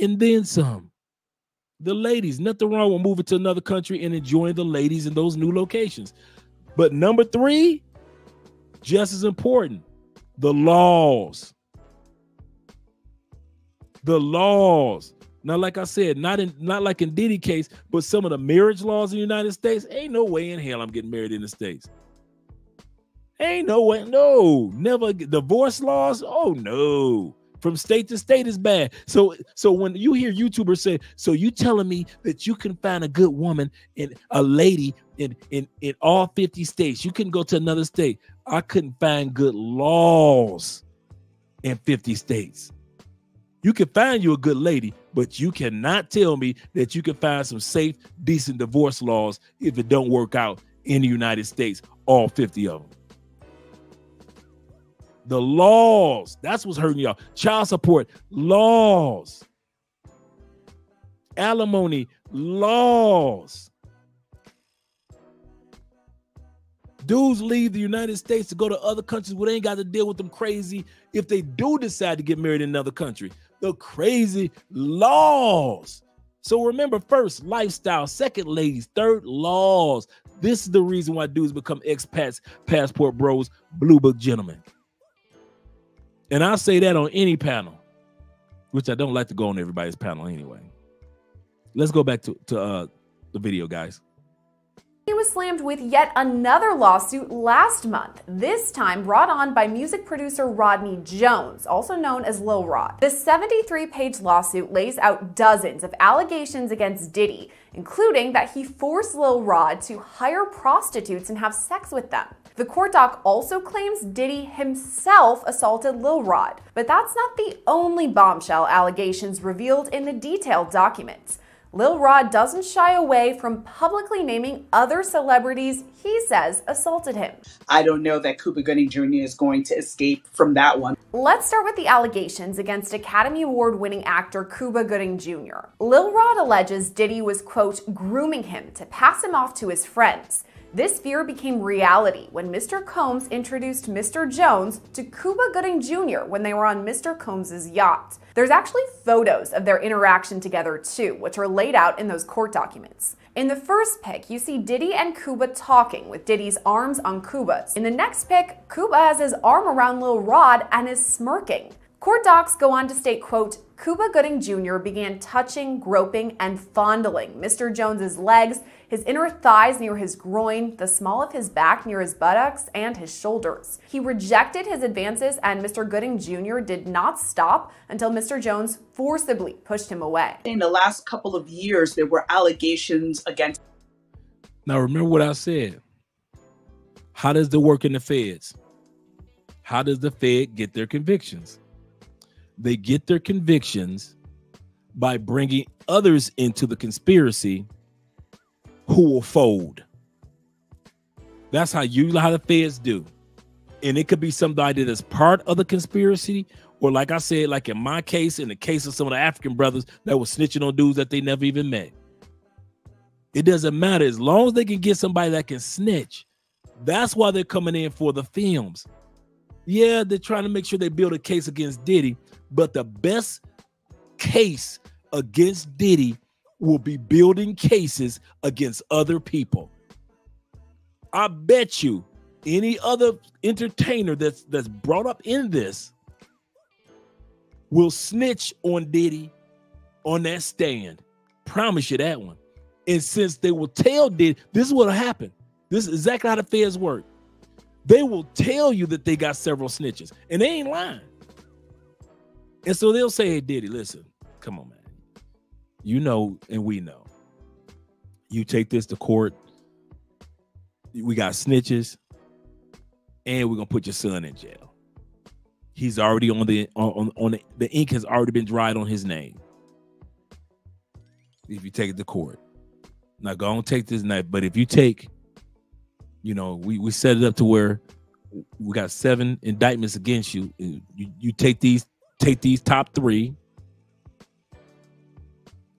and then some. The ladies, nothing wrong with moving to another country and enjoying the ladies in those new locations. But number three, just as important, the laws. The laws. Now, like I said, not in not like in Diddy case, but some of the marriage laws in the United States, ain't no way in hell I'm getting married in the States. Ain't no way, no, never divorce laws. Oh no from state to state is bad. So so when you hear YouTubers say, so you telling me that you can find a good woman in a lady in in in all 50 states. You can go to another state. I couldn't find good laws in 50 states. You can find you a good lady, but you cannot tell me that you can find some safe, decent divorce laws if it don't work out in the United States, all 50 of them. The laws. That's what's hurting y'all. Child support laws. Alimony laws. Dudes leave the United States to go to other countries where they ain't got to deal with them crazy if they do decide to get married in another country. The crazy laws. So remember, first, lifestyle. Second, ladies. Third, laws. This is the reason why dudes become expats, passport bros, blue book gentlemen. And I'll say that on any panel, which I don't like to go on everybody's panel anyway. Let's go back to, to uh, the video, guys. He was slammed with yet another lawsuit last month, this time brought on by music producer Rodney Jones, also known as Lil Rod. The 73 page lawsuit lays out dozens of allegations against Diddy, including that he forced Lil Rod to hire prostitutes and have sex with them. The court doc also claims Diddy himself assaulted Lil Rod, but that's not the only bombshell allegations revealed in the detailed documents. Lil Rod doesn't shy away from publicly naming other celebrities he says assaulted him. I don't know that Cuba Gooding Jr. is going to escape from that one. Let's start with the allegations against Academy Award winning actor Cuba Gooding Jr. Lil Rod alleges Diddy was, quote, grooming him to pass him off to his friends. This fear became reality when Mr. Combs introduced Mr. Jones to Cuba Gooding Jr. when they were on Mr. Combs' yacht. There's actually photos of their interaction together too, which are laid out in those court documents. In the first pic, you see Diddy and Cuba talking with Diddy's arms on Cuba's. In the next pic, Cuba has his arm around Lil Rod and is smirking. Court docs go on to state, quote, Cuba Gooding Jr. began touching, groping, and fondling Mr. Jones's legs his inner thighs near his groin, the small of his back near his buttocks, and his shoulders. He rejected his advances, and Mr. Gooding Jr. did not stop until Mr. Jones forcibly pushed him away. In the last couple of years, there were allegations against Now remember what I said. How does the work in the feds? How does the Fed get their convictions? They get their convictions by bringing others into the conspiracy who will fold. That's how you how the feds do. And it could be somebody that is part of the conspiracy, or like I said, like in my case, in the case of some of the African brothers that were snitching on dudes that they never even met. It doesn't matter as long as they can get somebody that can snitch. That's why they're coming in for the films. Yeah, they're trying to make sure they build a case against Diddy, but the best case against Diddy will be building cases against other people. I bet you any other entertainer that's that's brought up in this will snitch on Diddy on that stand. Promise you that one. And since they will tell Diddy, this is what'll happen. This is exactly how the feds work. They will tell you that they got several snitches, and they ain't lying. And so they'll say, Hey, Diddy, listen, come on, man. You know, and we know. You take this to court. We got snitches, and we're gonna put your son in jail. He's already on the on on the, the ink has already been dried on his name. If you take it to court, now go and take this knife. But if you take, you know, we we set it up to where we got seven indictments against you. You, you take these take these top three.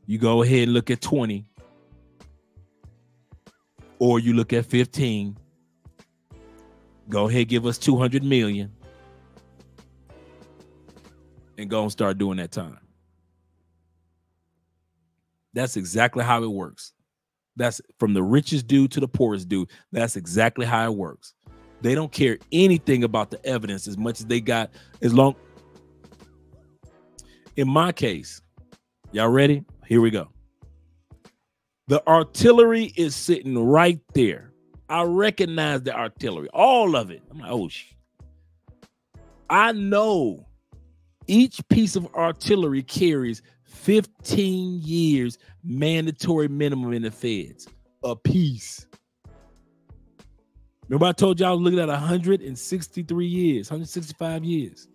You go ahead and look at 20. Or you look at 15. Go ahead, give us 200 million. And go and start doing that time. That's exactly how it works. That's from the richest dude to the poorest dude. That's exactly how it works. They don't care anything about the evidence as much as they got as long in my case, y'all ready? Here we go. The artillery is sitting right there. I recognize the artillery, all of it. I'm like, oh, shit. I know each piece of artillery carries 15 years mandatory minimum in the feds a piece. Remember, I told y'all I was looking at 163 years, 165 years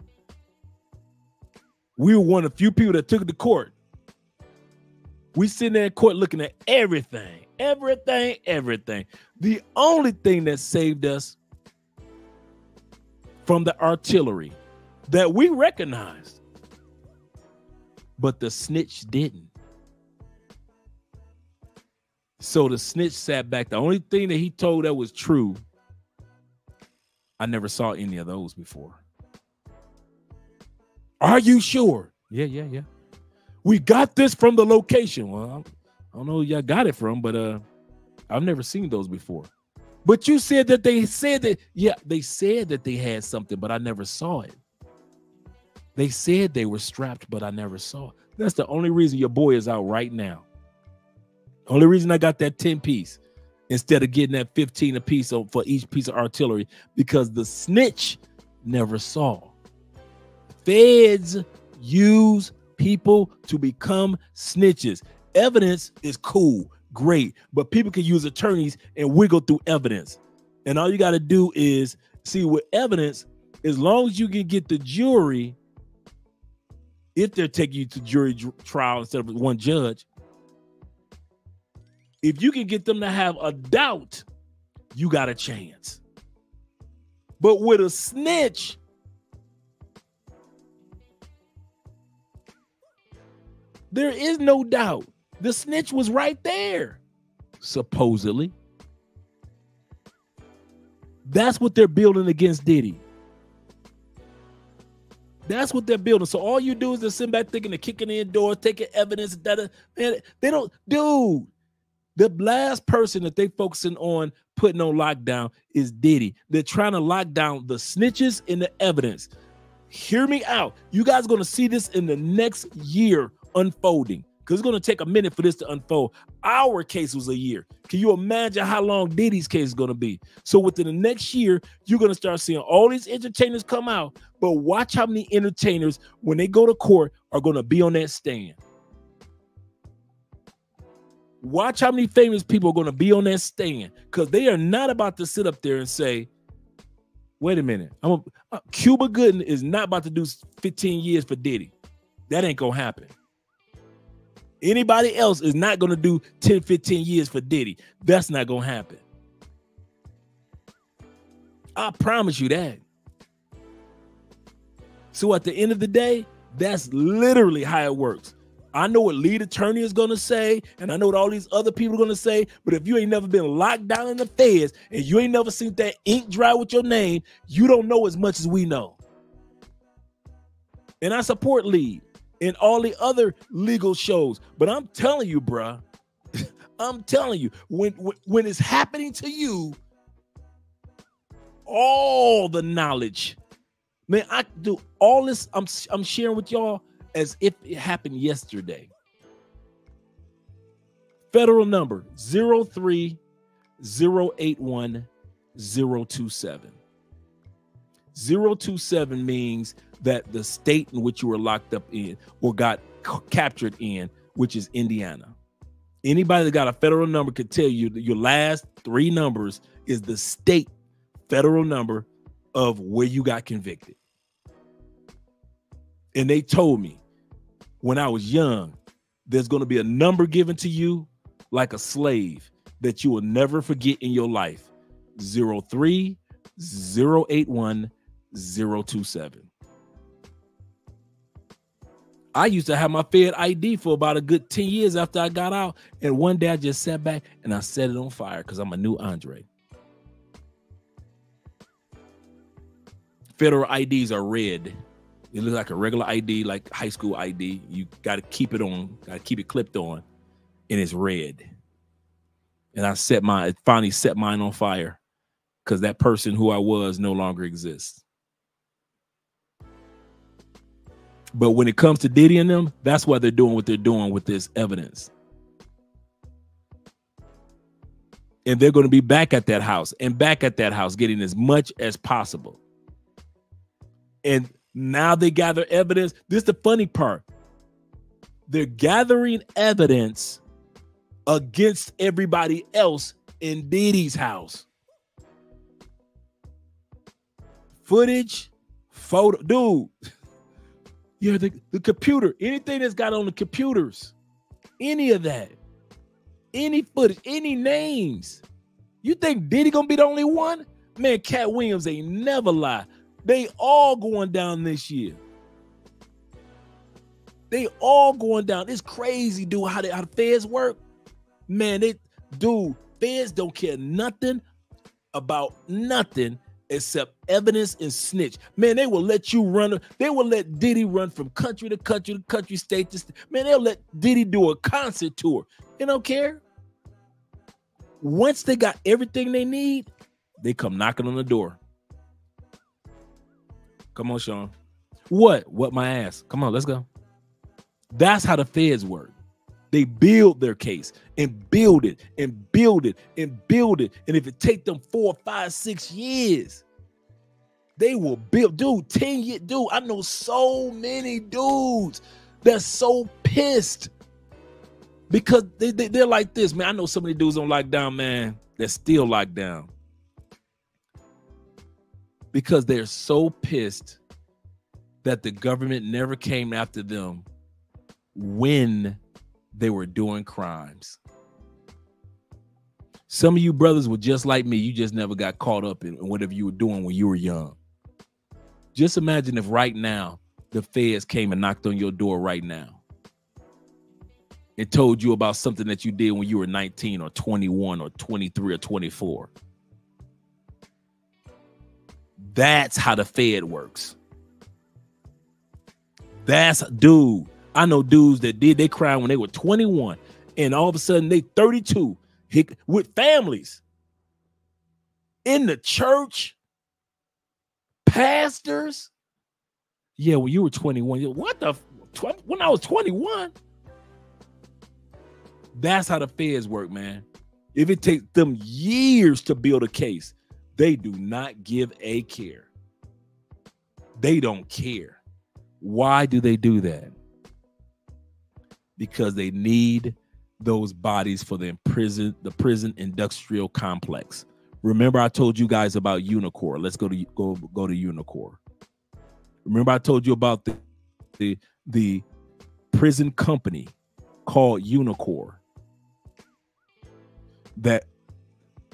we were one of the few people that took it to court. We sitting there in court looking at everything, everything, everything. The only thing that saved us from the artillery that we recognized, but the snitch didn't. So the snitch sat back. The only thing that he told that was true, I never saw any of those before. Are you sure? Yeah, yeah, yeah. We got this from the location. Well, I don't know who y'all got it from, but uh I've never seen those before. But you said that they said that, yeah, they said that they had something, but I never saw it. They said they were strapped, but I never saw. That's the only reason your boy is out right now. Only reason I got that 10 piece instead of getting that 15 a piece for each piece of artillery because the snitch never saw feds use people to become snitches. Evidence is cool, great, but people can use attorneys and wiggle through evidence. And all you got to do is see with evidence, as long as you can get the jury, if they're taking you to jury trial instead of one judge, if you can get them to have a doubt, you got a chance. But with a snitch, There is no doubt. The snitch was right there, supposedly. That's what they're building against Diddy. That's what they're building. So all you do is sit back thinking they're kicking in doors, taking evidence. That man, they don't, dude. The last person that they focusing on putting on lockdown is Diddy. They're trying to lock down the snitches and the evidence. Hear me out. You guys are to see this in the next year unfolding because it's going to take a minute for this to unfold. Our case was a year. Can you imagine how long Diddy's case is going to be? So within the next year, you're going to start seeing all these entertainers come out. But watch how many entertainers, when they go to court, are going to be on that stand. Watch how many famous people are going to be on that stand because they are not about to sit up there and say, wait a minute, I'm a, uh, Cuba Gooding is not about to do 15 years for Diddy. That ain't going to happen. Anybody else is not going to do 10, 15 years for Diddy. That's not going to happen. I promise you that. So at the end of the day, that's literally how it works. I know what lead attorney is going to say, and I know what all these other people are going to say. But if you ain't never been locked down in the feds and you ain't never seen that ink dry with your name, you don't know as much as we know. And I support lead and all the other legal shows. But I'm telling you, bruh, I'm telling you, when, when when it's happening to you, all the knowledge, man, I do all this. I'm I'm sharing with y'all as if it happened yesterday. Federal number 03081 027. 027 means that the state in which you were locked up in or got captured in, which is Indiana. Anybody that got a federal number could tell you that your last three numbers is the state federal number of where you got convicted. And they told me when I was young, there's going to be a number given to you like a slave that you will never forget in your life 03 081 027. I used to have my Fed ID for about a good 10 years after I got out. And one day I just sat back and I set it on fire because I'm a new Andre. Federal IDs are red. It looks like a regular ID, like high school ID. You got to keep it on, got to keep it clipped on, and it's red. And I set my finally set mine on fire because that person who I was no longer exists. But when it comes to Diddy and them, that's why they're doing what they're doing with this evidence. And they're going to be back at that house and back at that house, getting as much as possible. And now they gather evidence. This is the funny part. They're gathering evidence against everybody else in Diddy's house. Footage, photo, dude. Yeah, the, the computer, anything that's got on the computers, any of that, any footage, any names. You think Diddy gonna be the only one? Man, Katt Williams ain't never lie. They all going down this year. They all going down. It's crazy, dude. How, they, how the feds work, man. They, dude, feds don't care nothing about nothing except evidence and snitch. Man, they will let you run. They will let Diddy run from country to country to country, state to state. Man, they'll let Diddy do a concert tour. They don't care. Once they got everything they need, they come knocking on the door. Come on, Sean. What? What my ass? Come on, let's go. That's how the feds work. They build their case and build it and build it and build it. And if it take them four, five, six years, they will build. Dude, 10 years. Dude, I know so many dudes that's so pissed because they, they, they're like this, man. I know so many dudes on lockdown, man, that's still locked down because they're so pissed that the government never came after them when they were doing crimes. Some of you brothers were just like me. You just never got caught up in whatever you were doing when you were young. Just imagine if right now the feds came and knocked on your door right now and told you about something that you did when you were 19 or 21 or 23 or 24. That's how the Fed works. That's dude. I know dudes that did they crime when they were 21 and all of a sudden they 32 with families in the church, pastors. Yeah, when you were 21, what the when I was 21? That's how the feds work, man. If it takes them years to build a case, they do not give a care. They don't care. Why do they do that? Because they need those bodies for the prison, the prison industrial complex. Remember, I told you guys about Unicor. Let's go to go go to Unicor. Remember, I told you about the the the prison company called Unicor that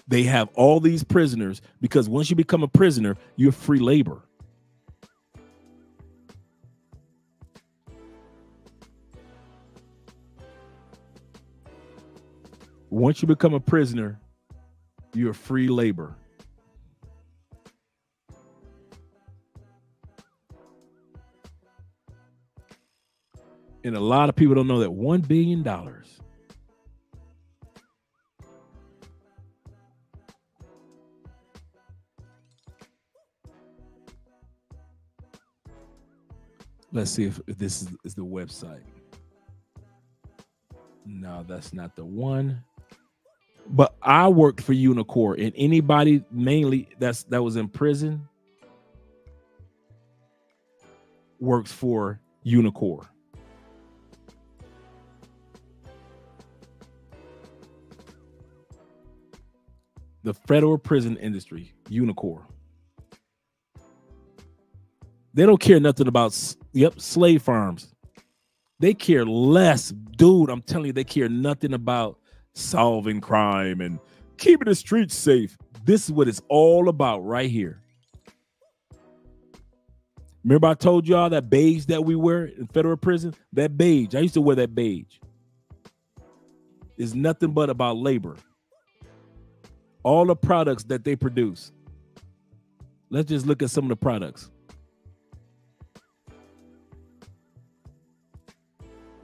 they have all these prisoners because once you become a prisoner, you're free labor. Once you become a prisoner, you're free labor. And a lot of people don't know that $1 billion Let's see if, this is, is the website. No, that's not the one. But I worked for Unicor, and anybody mainly that's that was in prison works for Unicor. The federal prison industry, Unicor. They don't care nothing about yep, slave farms. They care less, dude. I'm telling you, they care nothing about solving crime and keeping the streets safe. This is what it's all about right here. Remember, I told y'all that beige that we wear in federal prison? That beige. I used to wear that beige. Is nothing but about labor. All the products that they produce. Let's just look at some of the products.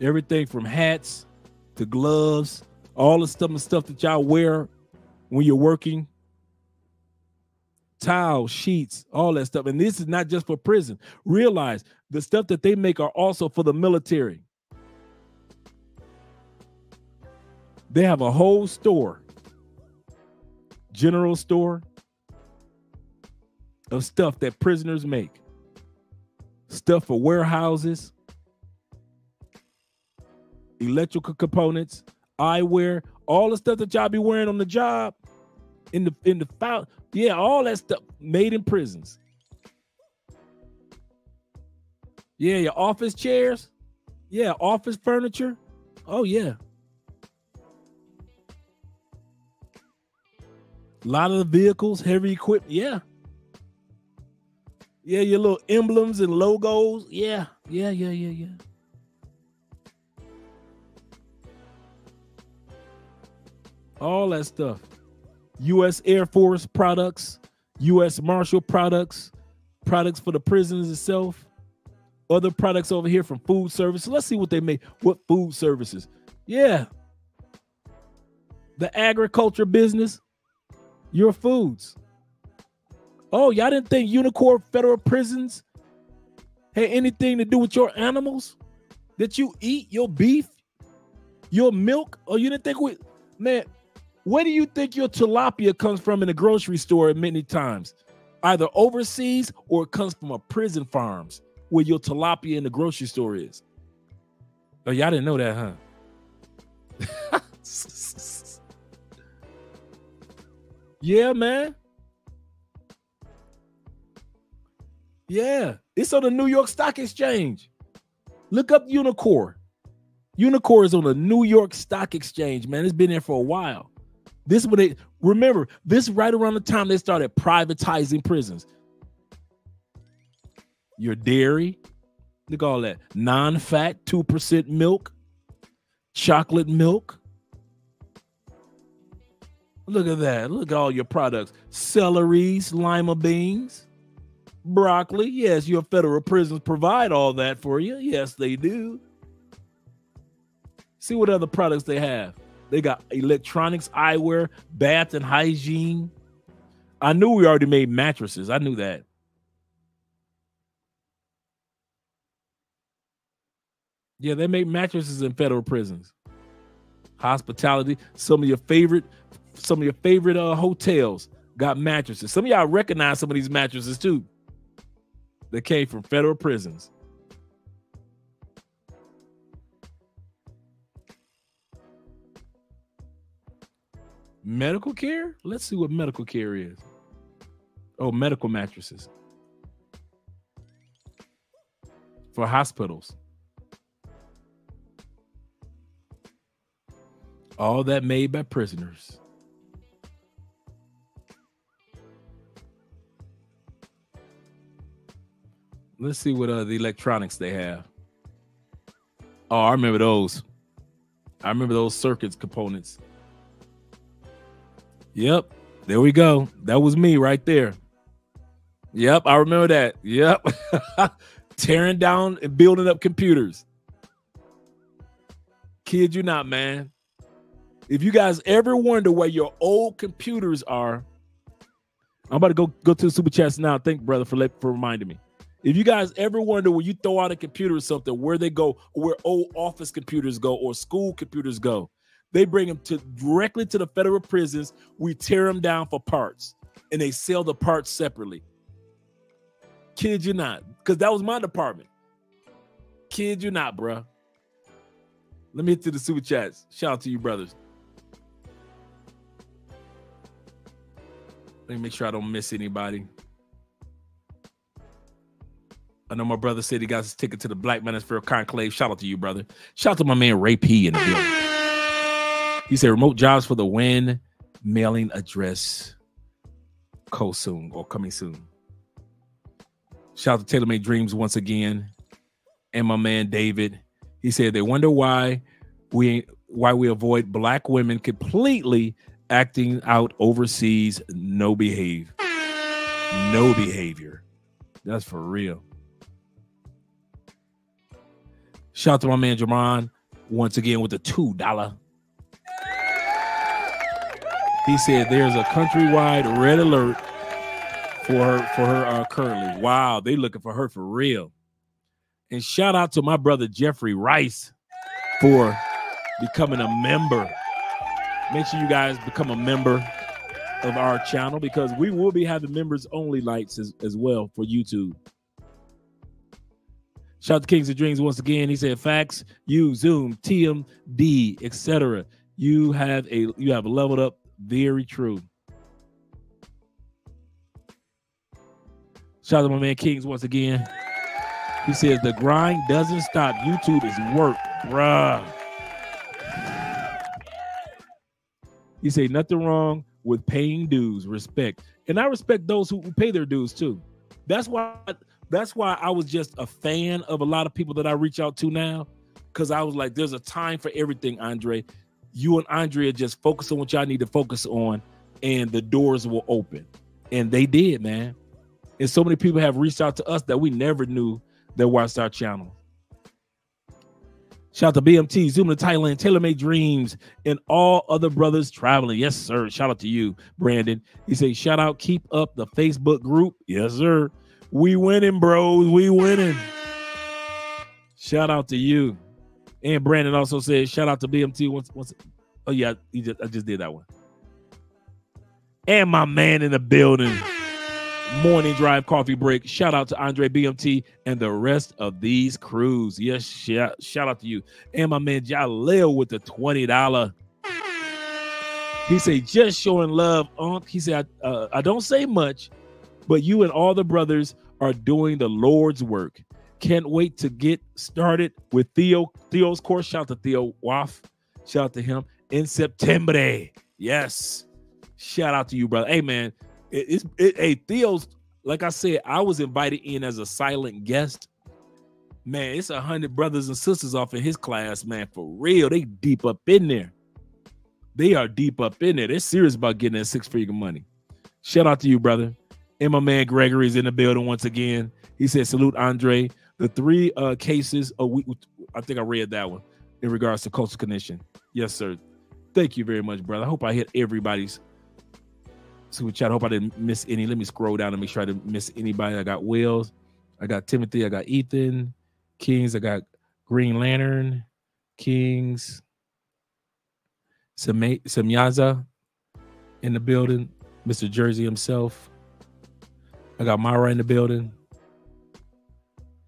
Everything from hats to gloves, all the stuff and stuff that y'all wear when you're working, towels, sheets, all that stuff. And this is not just for prison. Realize the stuff that they make are also for the military. They have a whole store, general store of stuff that prisoners make. Stuff for warehouses, electrical components, eyewear, all the stuff that y'all be wearing on the job, in the in the foul, yeah, all that stuff made in prisons. Yeah, your office chairs, yeah, office furniture. Oh yeah. A lot of the vehicles, heavy equipment, yeah. Yeah, your little emblems and logos. Yeah, yeah, yeah, yeah, yeah. All that stuff. U.S. Air Force products, U.S. Marshal products, products for the prisons itself, other products over here from food services. Let's see what they make. What food services? Yeah. The agriculture business, your foods. Oh, y'all didn't think Unicor federal prisons had anything to do with your animals that you eat, your beef, your milk? Oh, you didn't think we, man, where do you think your tilapia comes from in the grocery store many times? Either overseas or it comes from a prison farms where your tilapia in the grocery store is. Oh, y'all didn't know that, huh? yeah, man. Yeah, it's on the New York Stock Exchange. Look up Unicor. Unicor is on the New York Stock Exchange, man. It's been there for a while. This is what they remember. This right around the time they started privatizing prisons. Your dairy, look all that non-fat, two percent milk, chocolate milk. Look at that. Look at all your products: celeries, lima beans, broccoli. Yes, your federal prisons provide all that for you. Yes, they do. See what other products they have. They got electronics, eyewear, bath and hygiene. I knew we already made mattresses. I knew that. Yeah, they make mattresses in federal prisons. Hospitality. Some of your favorite, some of your favorite uh, hotels got mattresses. Some of y'all recognize some of these mattresses too. They came from federal prisons. Medical care? Let's see what medical care is. Oh, medical mattresses for hospitals. All that made by prisoners. Let's see what uh, the electronics they have. Oh, I remember those. I remember those circuits components. Yep. There we go. That was me right there. Yep, I remember that. Yep. Tearing down and building up computers. Kid you not, man. If you guys ever wonder where your old computers are, I'm about to go go to the super chats now. Thank brother for for reminding me. If you guys ever wonder when you throw out a computer or something, where they go, where old office computers go, or school computers go, they bring them to directly to the federal prisons. We tear them down for parts, and they sell the parts separately. Kid you not, because that was my department. Kid you not, bruh. Let me hit to the super chats. Shout out to you, brothers. Let me make sure I don't miss anybody. I know my brother said he got his ticket to the Black Manosphere Conclave. Shout out to you, brother. Shout out to my man Ray P in the building. He said remote jobs for the win, mailing address, co soon or coming soon. Shout out to Taylor Made Dreams once again, and my man David. He said they wonder why we why we avoid black women completely acting out overseas. No behave, no behavior. That's for real. Shout out to my man Jerron once again with the two dollar. He said there's a countrywide red alert for her for her uh, currently. Wow, they looking for her for real. And shout out to my brother Jeffrey Rice for becoming a member. Make sure you guys become a member of our channel because we will be having members only lights as, as well for YouTube. Shout out to Kings of Dreams once again. He said, "Facts, you Zoom, TMD, etc. You have a you have a leveled up. Very true." Shout out to my man Kings once again. He says the grind doesn't stop. YouTube is work, bruh. He said nothing wrong with paying dues, respect, and I respect those who pay their dues too. That's why that's why I was just a fan of a lot of people that I reach out to now. Cause I was like, there's a time for everything, Andre. You and Andrea just focus on what y'all need to focus on, and the doors will open. And they did, man. And so many people have reached out to us that we never knew that watched our channel. Shout out to BMT, Zoom to Thailand, Taylor Made Dreams, and all other brothers traveling. Yes, sir. Shout out to you, Brandon. He says, shout out, keep up the Facebook group. Yes, sir. We winning, bros. We winning. Shout out to you. And Brandon also said, shout out to BMT once once. Oh, yeah, just I just did that one. And my man in the building. Morning drive coffee break. Shout out to Andre BMT and the rest of these crews. Yes, shout, shout out to you. And my man Jaleel with the $20. He said, just showing love, Unc. He said, uh, I don't say much, but you and all the brothers are doing the Lord's work. Can't wait to get started with Theo. Theo's course. Shout out to Theo Waff. Shout out to him in September. Yes. Shout out to you, brother. Hey, man. It, it's it, hey Theo's. Like I said, I was invited in as a silent guest. Man, it's a hundred brothers and sisters off in his class, man. For real, they deep up in there. They are deep up in there. They're serious about getting that six figure money. Shout out to you, brother. And my man Gregory's in the building once again. He said, "Salute, Andre." The three uh, cases. Oh, we, I think I read that one in regards to cultural condition. Yes, sir. Thank you very much, brother. I hope I hit everybody's super chat. I hope I didn't miss any. Let me scroll down and make sure I didn't miss anybody. I got Wills, I got Timothy, I got Ethan, Kings, I got Green Lantern, Kings, Samyaza in the building, Mr. Jersey himself. I got Myra in the building.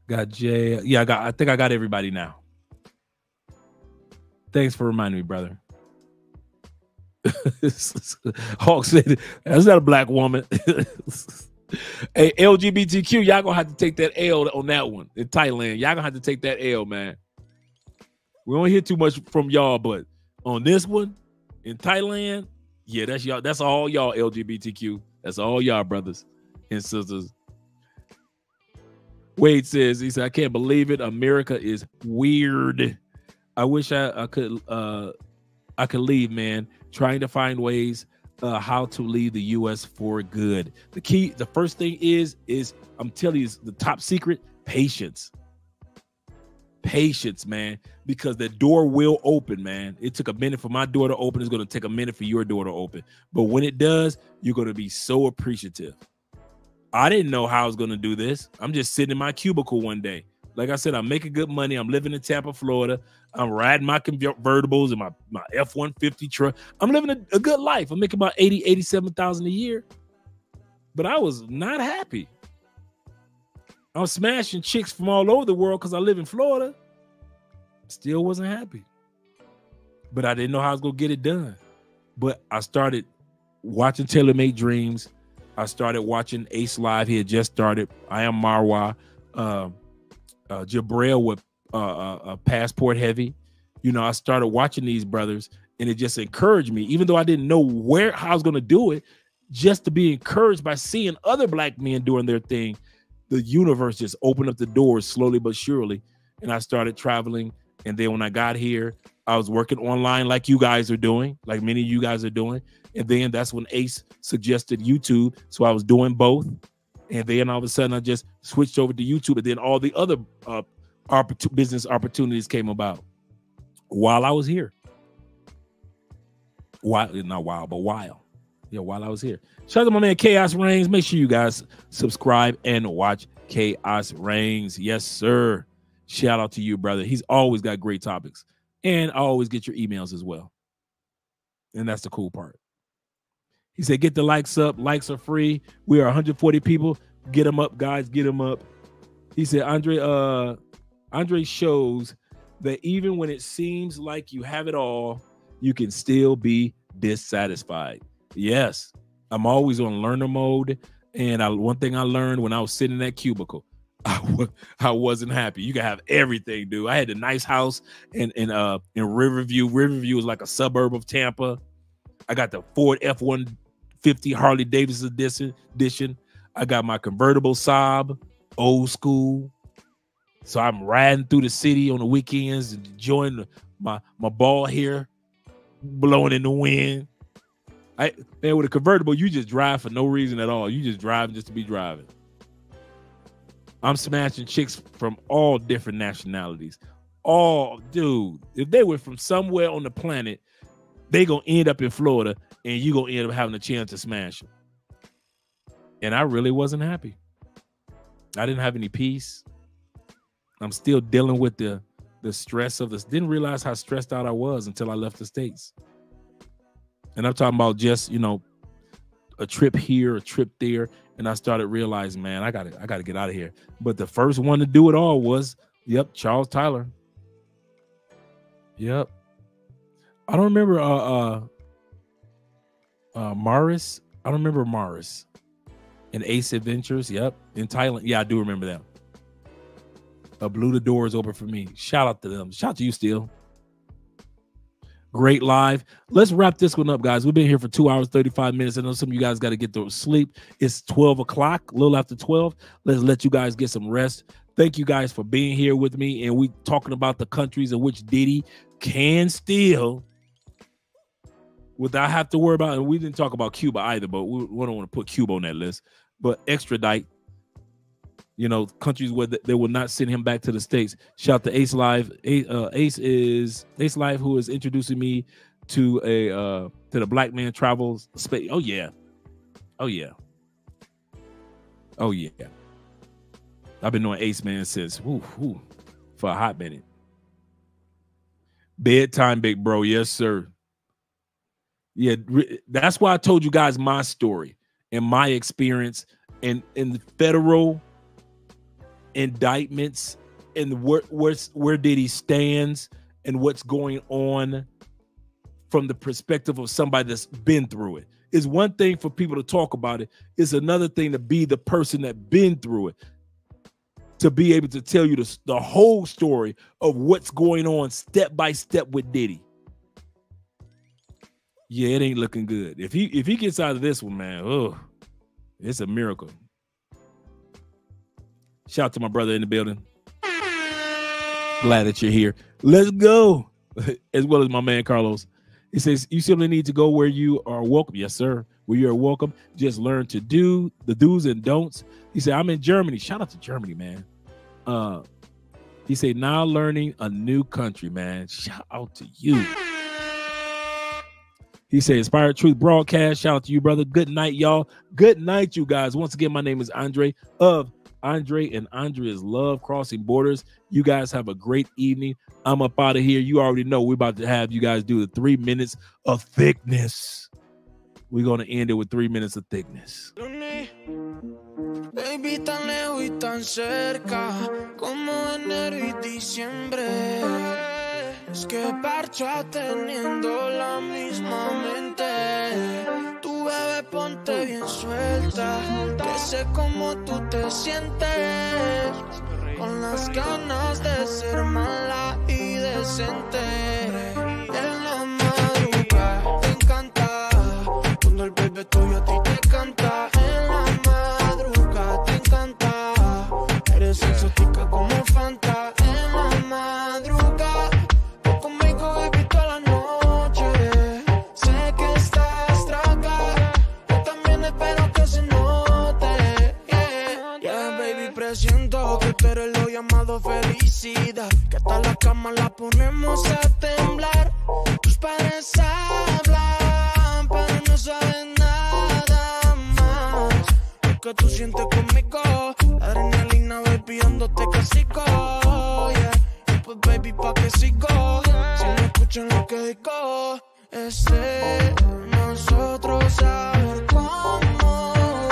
Got Jay. Yeah, I got. I think I got everybody now. Thanks for reminding me, brother. Hawk said, "That's not a black woman." hey, LGBTQ, y'all gonna have to take that L on that one in Thailand. Y'all gonna have to take that L, man. We don't hear too much from y'all, but on this one in Thailand, yeah, that's y'all. That's all y'all LGBTQ. That's all y'all brothers and sisters. Wade says, he said, I can't believe it. America is weird. I wish I, I could uh I could leave, man. Trying to find ways uh how to leave the US for good. The key, the first thing is, is I'm telling you, the top secret, patience. Patience, man, because the door will open, man. It took a minute for my door to open. It's going to take a minute for your door to open. But when it does, you're going to be so appreciative. I didn't know how I was going to do this. I'm just sitting in my cubicle one day. Like I said, I'm making good money. I'm living in Tampa, Florida. I'm riding my convertibles and my, my F 150 truck. I'm living a, a, good life. I'm making about 80, 87,000 a year. But I was not happy. I'm smashing chicks from all over the world because I live in Florida. Still wasn't happy. But I didn't know how I was gonna get it done. But I started watching Taylor Made Dreams. I started watching Ace Live. He had just started. I am Marwa. Uh, uh, Jabril with uh, uh, uh, Passport Heavy. You know, I started watching these brothers, and it just encouraged me, even though I didn't know where I was gonna do it. Just to be encouraged by seeing other black men doing their thing the universe just opened up the doors slowly but surely. And I started traveling. And then when I got here, I was working online like you guys are doing, like many of you guys are doing. And then that's when Ace suggested YouTube. So I was doing both. And then all of a sudden I just switched over to YouTube. And then all the other uh, business opportunities came about while I was here. While, not while, but while. Yeah, while I was here. Shout out to my man Chaos Reigns. Make sure you guys subscribe and watch Chaos Reigns. Yes, sir. Shout out to you, brother. He's always got great topics. And I always get your emails as well. And that's the cool part. He said, get the likes up. Likes are free. We are 140 people. Get them up, guys. Get them up. He said, Andre, uh, Andre shows that even when it seems like you have it all, you can still be dissatisfied. Yes. I'm always on learner mode. And I, one thing I learned when I was sitting in that cubicle, I w- I wasn't happy. You can have everything, dude. I had a nice house in in uh in Riverview. Riverview is like a suburb of Tampa. I got the Ford F one fifty Harley Davidson edition. Edition. I got my convertible Saab, old school. So I'm riding through the city on the weekends, enjoying my my ball here, blowing in the wind. I man, with a convertible, you just drive for no reason at all. You just drive just to be driving. I'm smashing chicks from all different nationalities. All dude, if they were from somewhere on the planet, they gonna end up in Florida, and you gonna end up having a chance to smash them. And I really wasn't happy. I didn't have any peace. I'm still dealing with the the stress of this. Didn't realize how stressed out I was until I left the states. And I'm talking about just, you know, a trip here, a trip there. And I started realizing, man, I gotta, I gotta get out of here. But the first one to do it all was, yep, Charles Tyler. Yep. I don't remember uh uh uh Morris. I don't remember Morris. In Ace Adventures, yep. In Thailand. Yeah, I do remember that. Uh, blew the doors open for me. Shout out to them. Shout out to you, Steele. Great live. Let's wrap this one up, guys. We've been here for two hours, 35 minutes. I know some of you guys got to get to sleep. It's 12 o'clock, a little after 12. Let's let you guys get some rest. Thank you guys for being here with me. And we talking about the countries in which Diddy can steal without have to worry about. And we didn't talk about Cuba either, but we, we don't want to put Cuba on that list. But extradite you know, countries where they will not send him back to the states. Shout to Ace Live. Ace, uh, Ace is Ace Live, who is introducing me to a uh to the Black Man Travels space. Oh yeah, oh yeah, oh yeah. I've been knowing Ace Man since whoo, whoo, for a hot minute. Bedtime, big bro. Yes, sir. Yeah, that's why I told you guys my story and my experience in in the federal indictments and where where's where Diddy stands and what's going on from the perspective of somebody that's been through it. It's one thing for people to talk about it. It's another thing to be the person that been through it. To be able to tell you the, the whole story of what's going on step by step with Diddy. Yeah, it ain't looking good. If he if he gets out of this one, man, oh, it's a miracle. Shout out to my brother in the building. Glad that you're here. Let's go. As well as my man Carlos. He says, You simply need to go where you are welcome. Yes, sir. Where you are welcome. Just learn to do the do's and don'ts. He said, I'm in Germany. Shout out to Germany, man. Uh, he said, now learning a new country, man. Shout out to you. He said, Inspired Truth Broadcast. Shout out to you, brother. Good night, y'all. Good night, you guys. Once again, my name is Andre of Andre and Andrea's Love Crossing Borders. You guys have a great evening. I'm up out of here. You already know we're about to have you guys do the three minutes of thickness. We're going to end it with three minutes of thickness. Baby, tan lejos y tan cerca, como enero y diciembre. Es que parcha teniendo la misma mente. Bebé ponte bien suelta, que sé cómo tú te sientes. Con las ganas de ser mala y decente. En la madrugada te encanta, cuando el bebé tuyo a ti te canta. En la madrugada te encanta, eres exótica como Fanta. Tú eres lo llamado felicidad. Que hasta la cama la ponemos a temblar. Tus padres hablan, pero no saben nada más. Lo que tú sientes conmigo, adrenalina baby dándote casico. Yeah. Y pues baby, pa' que sigo. Si no escuchan lo que digo, es de nosotros saber cómo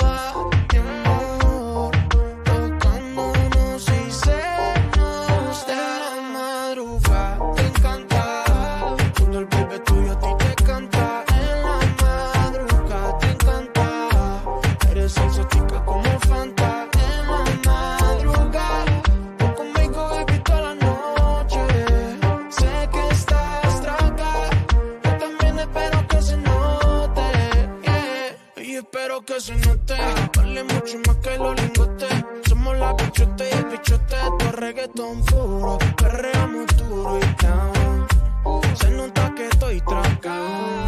que se note. Vale mucho más que los lingotes. Somos la bichote y el bichote. Esto es reggaetón puro. Perreamos duro y down. Se nota que estoy tragado.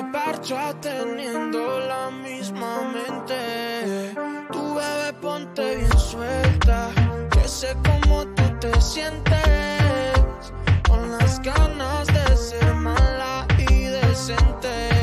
Es que parcha teniendo la misma mente. Tu bebé ponte bien suelta. Que sé cómo tú te sientes. Con las ganas de ser mala y decente.